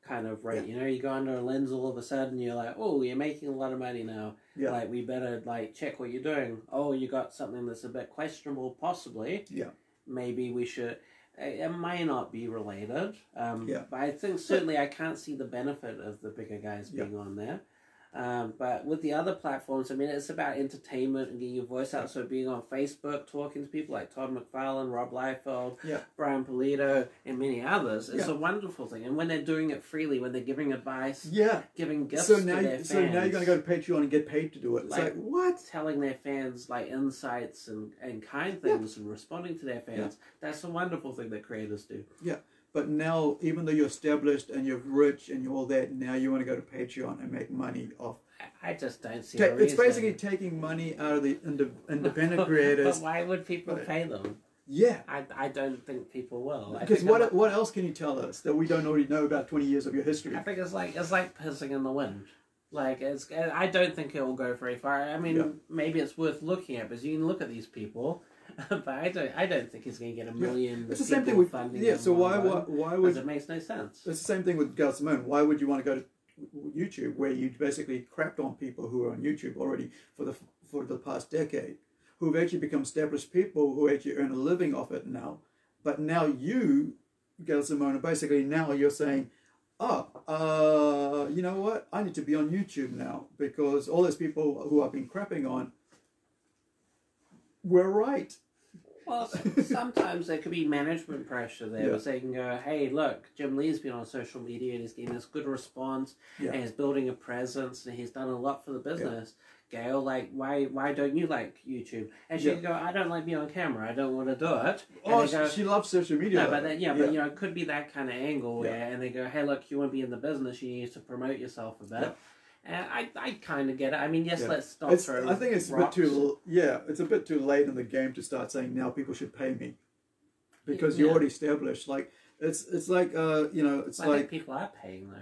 kind of rate. You know, you go under a lens all of a sudden, you're like, oh, you're making a lot of money now. Yeah. Like, we better, like, check what you're doing. Oh, you got something that's a bit questionable, possibly. Yeah. Maybe we should. It it may not be related. Um, Yeah. But I think certainly I can't see the benefit of the bigger guys Yeah. being on there. Um, but with the other platforms, I mean, it's about entertainment and getting your voice out. So being on Facebook, talking to people like Todd McFarlane, Rob Liefeld, Yeah. Brian Pulido, and many others, it's Yeah. a wonderful thing. And when they're doing it freely, when they're giving advice, Yeah. giving gifts So to now their you, so now you're gonna go to Patreon and get paid to do it. It's Like- like, what? telling their fans like insights and, and kind Yeah. things and responding to their fans, that's a wonderful thing that creators do. But now even though you're established and you're rich and you're all that, now you want to go to Patreon and make money off I, just don't see Ta- a it's basically taking money out of the inde- independent [LAUGHS] creators. but why would people But- pay them? Yeah, I, I don't think people will. Because what what else can you tell us that we don't already know about twenty years of your history? I think it's like it's like pissing in the wind. Like it's, I don't think it will go very far. I mean, Yeah. maybe it's worth looking at because you can look at these people, [LAUGHS] but I don't. I don't think he's going to get a million. It's the same thing with funding yeah. So why why, why would it makes no sense. it's the same thing with Gail Simone? Why would you want to go to YouTube where you basically crapped on people who are on YouTube already for the for the past decade, who've actually become established people who actually earn a living off it now, but now you, Gail Simone, basically now you're saying. Oh, uh, you know what? I need to be on YouTube now because all those people who I've been crapping on were right. Well, sometimes there could be management pressure there, Yeah. because they can go, "Hey, look, Jim Lee's been on social media and he's getting this good response, Yeah. and he's building a presence, and he's done a lot for the business." Gail, like, why why don't you like YouTube? And she Yeah. can go, "I don't like being on camera. I don't want to do it." And Oh, go, she, loves social media. no, but then, yeah, but you know, it could be that kind of angle Yeah. where, and they go, "Hey, look, you want to be in the business, you need to promote yourself a bit." Yeah. And I, I kind of get it. I mean, yes, Yeah. let's not It's. I think it's rocks. a bit too yeah, it's a bit too late in the game to start saying now people should pay me because you're already established. Like it's it's like uh you know it's I like people are paying though.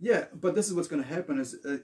yeah, but this is what's going to happen is uh,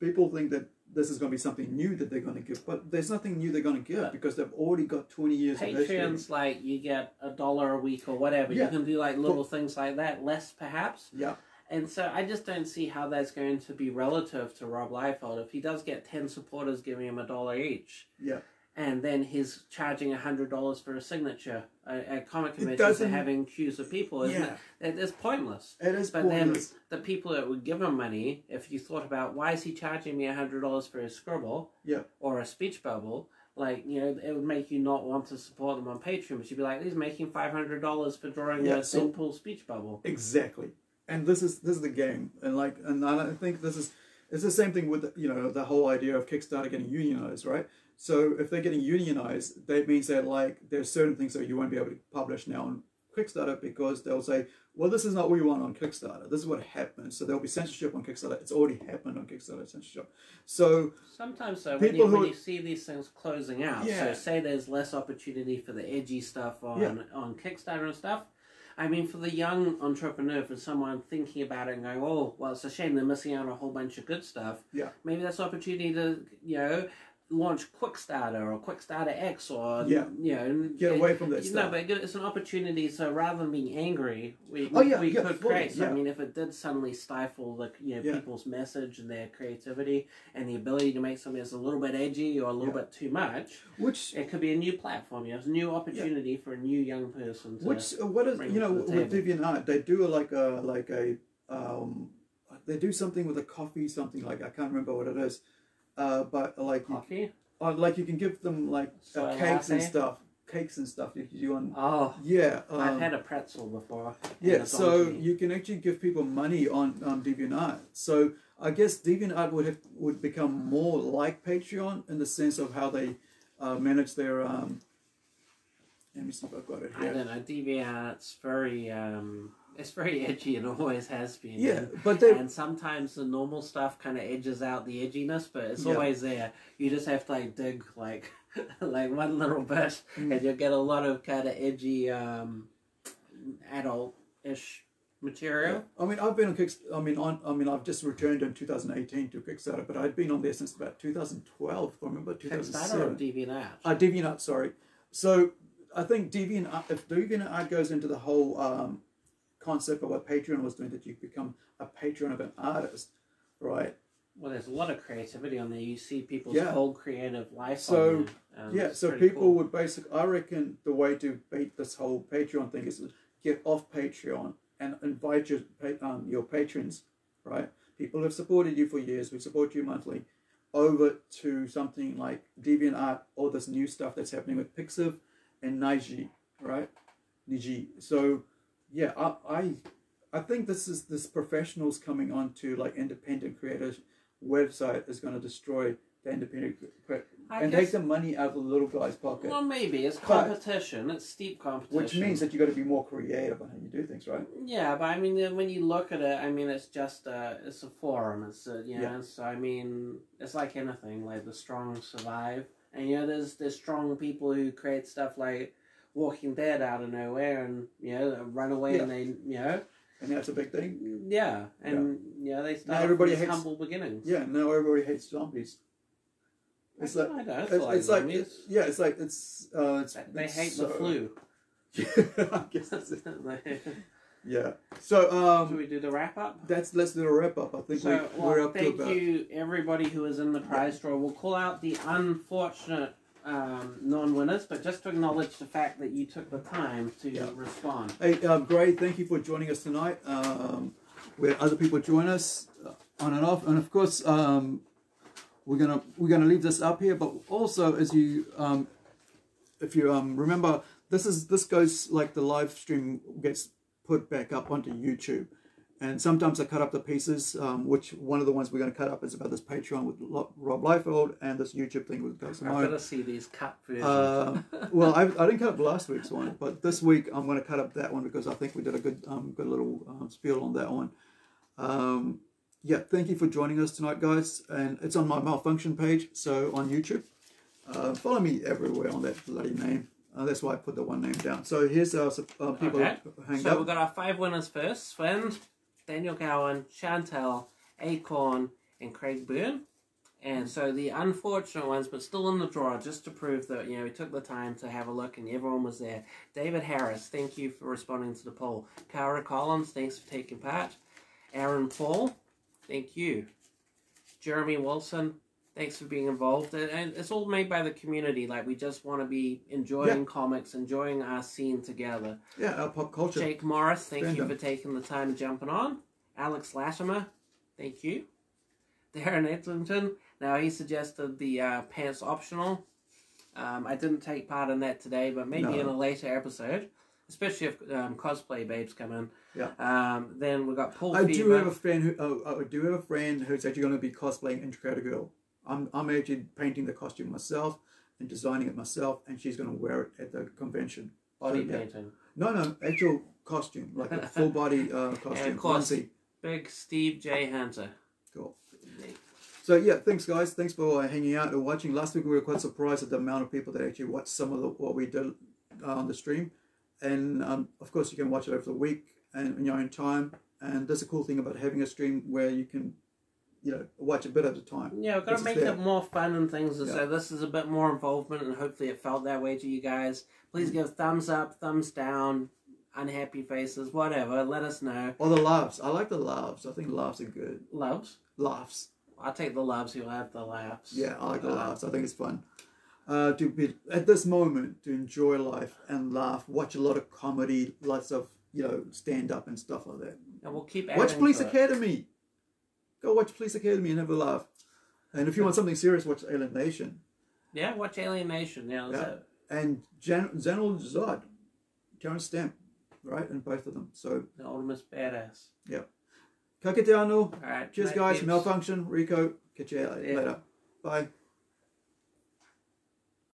people think that this is going to be something new that they're going to give, but there's nothing new they're going to give But- because they've already got 20 years. Patreon's like you get a dollar a week or whatever. Yeah. You can do like little things like that, less perhaps. Yeah, And so I just don't see how that's going to be relative to Rob Liefeld. If he does get 10 supporters giving him a dollar each, yeah. and then he's charging $100 for a signature at, comic conventions and having queues of people, isn't Yeah. it? It- It's pointless. It is But pointless. then the people that would give him money, if you thought about why is he charging me $100 for a scribble Yeah. or a speech bubble, like, you know, it would make you not want to support them on Patreon. But you'd be like, he's making $500 for drawing Yeah, a so- simple speech bubble. Exactly. And this is this is the game, and like, and I think this is it's the same thing with you know the whole idea of Kickstarter getting unionized, right? So if they're getting unionized, that means that like there's certain things that you won't be able to publish now on Kickstarter because they'll say, well, this is not what we want on Kickstarter. This is what happens. So there'll be censorship on Kickstarter. It's already happened on Kickstarter censorship. So Sometimes so when you, when you see these things closing out. Yeah. So say there's less opportunity for the edgy stuff on Yeah. on Kickstarter and stuff. I mean, for the young entrepreneur, for someone thinking about it and going, "Oh, well, it's a shame they're missing out on a whole bunch of good stuff." Yeah. Maybe that's an opportunity to you know launch Quickstarter or Quickstarter X or Yeah. you know get away from that No, but it's an opportunity. So rather than being angry, we, Oh, yeah, we yeah, could create. So yeah. I mean, if it did suddenly stifle the you know people's message and their creativity and the ability to make something that's a little bit edgy or a little bit too much, Which it could be a new platform. You know, it's a new opportunity for a new young person. To, Which uh, what is you know with DeviantArt they do a, like a like a um they do something with a coffee something like I can't remember what it is, uh but like you, coffee. uh, like you can give them like uh, cakes and stuff cakes and stuff you can do on Oh, yeah um, I've had a pretzel before. yeah so you can actually give people money on on DeviantArt so I guess DeviantArt would have would become more like Patreon in the sense of how they uh, manage their um let me see if I've got it I here don't know. DeviantArt's very um, it's very edgy and always has been. yeah And- but they and sometimes the normal stuff kind of edges out the edginess, but it's Yeah. always there. You just have to like dig like [LAUGHS] like one little bit, Mm. and you'll get a lot of kind of edgy um, adult-ish material. I mean, I've been on Kicks. I mean, on. I mean, I've just returned in 2018 to Kickstarter, but I'd been on there since about 2012. If I remember Kickstarter or 2007. DeviantArt. Uh, DeviantArt, sorry. So I think DeviantArt, if DeviantArt goes into the whole um, concept of what Patreon was doing, that you become a patron of an artist, right? Well, there's a lot of creativity on there. You see people's Yeah. whole creative life. So. Um, yeah. So people cool. would basically, I reckon, the way to beat this whole Patreon thing is to get off Patreon and invite your um, your patrons, right? People who've supported you for years, who support you monthly, over to something like DeviantArt or this new stuff that's happening with Pixiv and Niji, right? Niji. So, yeah, I, I, I think this is this professionals coming onto like independent creators website is going to destroy the independent cre- I and guess- take the money out of the little guy's pocket. Well, maybe it's But- competition. it's steep competition. Which means that you got to be more creative on how you do things, right? Yeah, but I mean, when you look at it, I mean, it's just a, it's a forum. It's a, you know, Yeah. so I mean, it's like anything. Like the strong survive, and you know, there's there's strong people who create stuff like Walking Dead out of nowhere, and you know, run away, and they, you know, And that's a big thing. yeah, and you know, they start everybody from hates- humble beginnings. Yeah, now everybody hates zombies. It's like I it's, like it's like it's, yeah, it's like it's uh, it's they it's hate so- the flu. [LAUGHS] I guess that's it. [LAUGHS] Yeah. So um, we do the wrap up? that's let's do a wrap up. I think So, we, well, we're up to thank about you everybody who is in the prize draw. We'll call out the unfortunate um, non-winners, but just to acknowledge the fact that you took the time to Yeah. respond. Hey, um, Gray, thank you for joining us tonight. Um, where other people join us uh, on and off, and of course, um, we're gonna we're gonna leave this up here. But also, as you, um, if you um, remember, this is this goes like the live stream gets put back up onto YouTube, and sometimes I cut up the pieces. Um, which one of the ones we're gonna cut up is about this Patreon with Lo- Rob Liefeld and this YouTube thing with Gus I've got to see these cut versions. Uh, well, I, I didn't cut up last week's one, but this week I'm going to cut up that one because I think we did a good um, good little um, spiel on that one. Um, yeah, thank you for joining us tonight, guys. And it's on my Malphunkson page, so on YouTube. Uh, follow me everywhere on that bloody name. Uh, that's why I put the one name down. So here's our uh, people Okay. hanged So up. we've got our five winners first. Sven, Daniel Gowan, Chantel, Acorn, and Craig Byrne. And so the unfortunate ones, but still in the draw, just to prove that, you know, we took the time to have a look and everyone was there. David Harris, thank you for responding to the poll. Cara Collins, thanks for taking part. Aaron Paul, thank you. Jeremy Wilson, thanks for being involved. And- And it's all made by the community. Like, we just want to be enjoying comics, enjoying our scene together. Yeah, our pop culture. Jake Morris, thank you for taking the time and jumping on. Alex Latimer, thank you. Darren Edlington, now he suggested the uh, pants optional. Um, I didn't take part in that today, but maybe No. in a later episode, especially if um, cosplay babes come in. Yeah. Um, then we got Paul I do have a friend who oh, I do have a friend who's actually going to be cosplaying Intricator Girl. I'm I'm actually painting the costume myself and designing it myself, and she's going to wear it at the convention. body so, yeah. painting. No, no, actual costume, like a full body uh, [LAUGHS] costume. course. Big Steve J. Hunter. Cool. So yeah, thanks guys. Thanks for uh, hanging out and watching. Last week we were quite surprised at the amount of people that actually watched some of the, what we did uh, on the stream, and um, of course you can watch it over the week and in your own time. And that's a cool thing about having a stream where you can, you know, watch a bit at a time. Yeah, we've got to make it more fun and things. And Yeah. So this is a bit more involvement, and hopefully it felt that way to you guys. Please give thumbs up, thumbs down, unhappy faces, whatever. Let us know. Or the laughs. I like the laughs. I think laughs are good. Loves. Laughs. I'll take the loves. You'll have the laughs. Yeah, I like the Uh, laughs. I think it's fun. Uh, to be at this moment to enjoy life and laugh. Watch a lot of comedy, lots of you know stand up and stuff like that. And we'll keep Watch Police Academy. it. Go watch Police Academy and have a laugh. And if you want something serious, watch Alien Nation. Yeah, watch Alien Nation. Yeah, Yeah. And Jan- Zanel Zod, Terence Stamp, right? And both of them. So, The ultimate badass. ka kite anō. All right. Cheers, guys. peeps. Malphunkson, Rico. Catch you Yeah. later. Bye.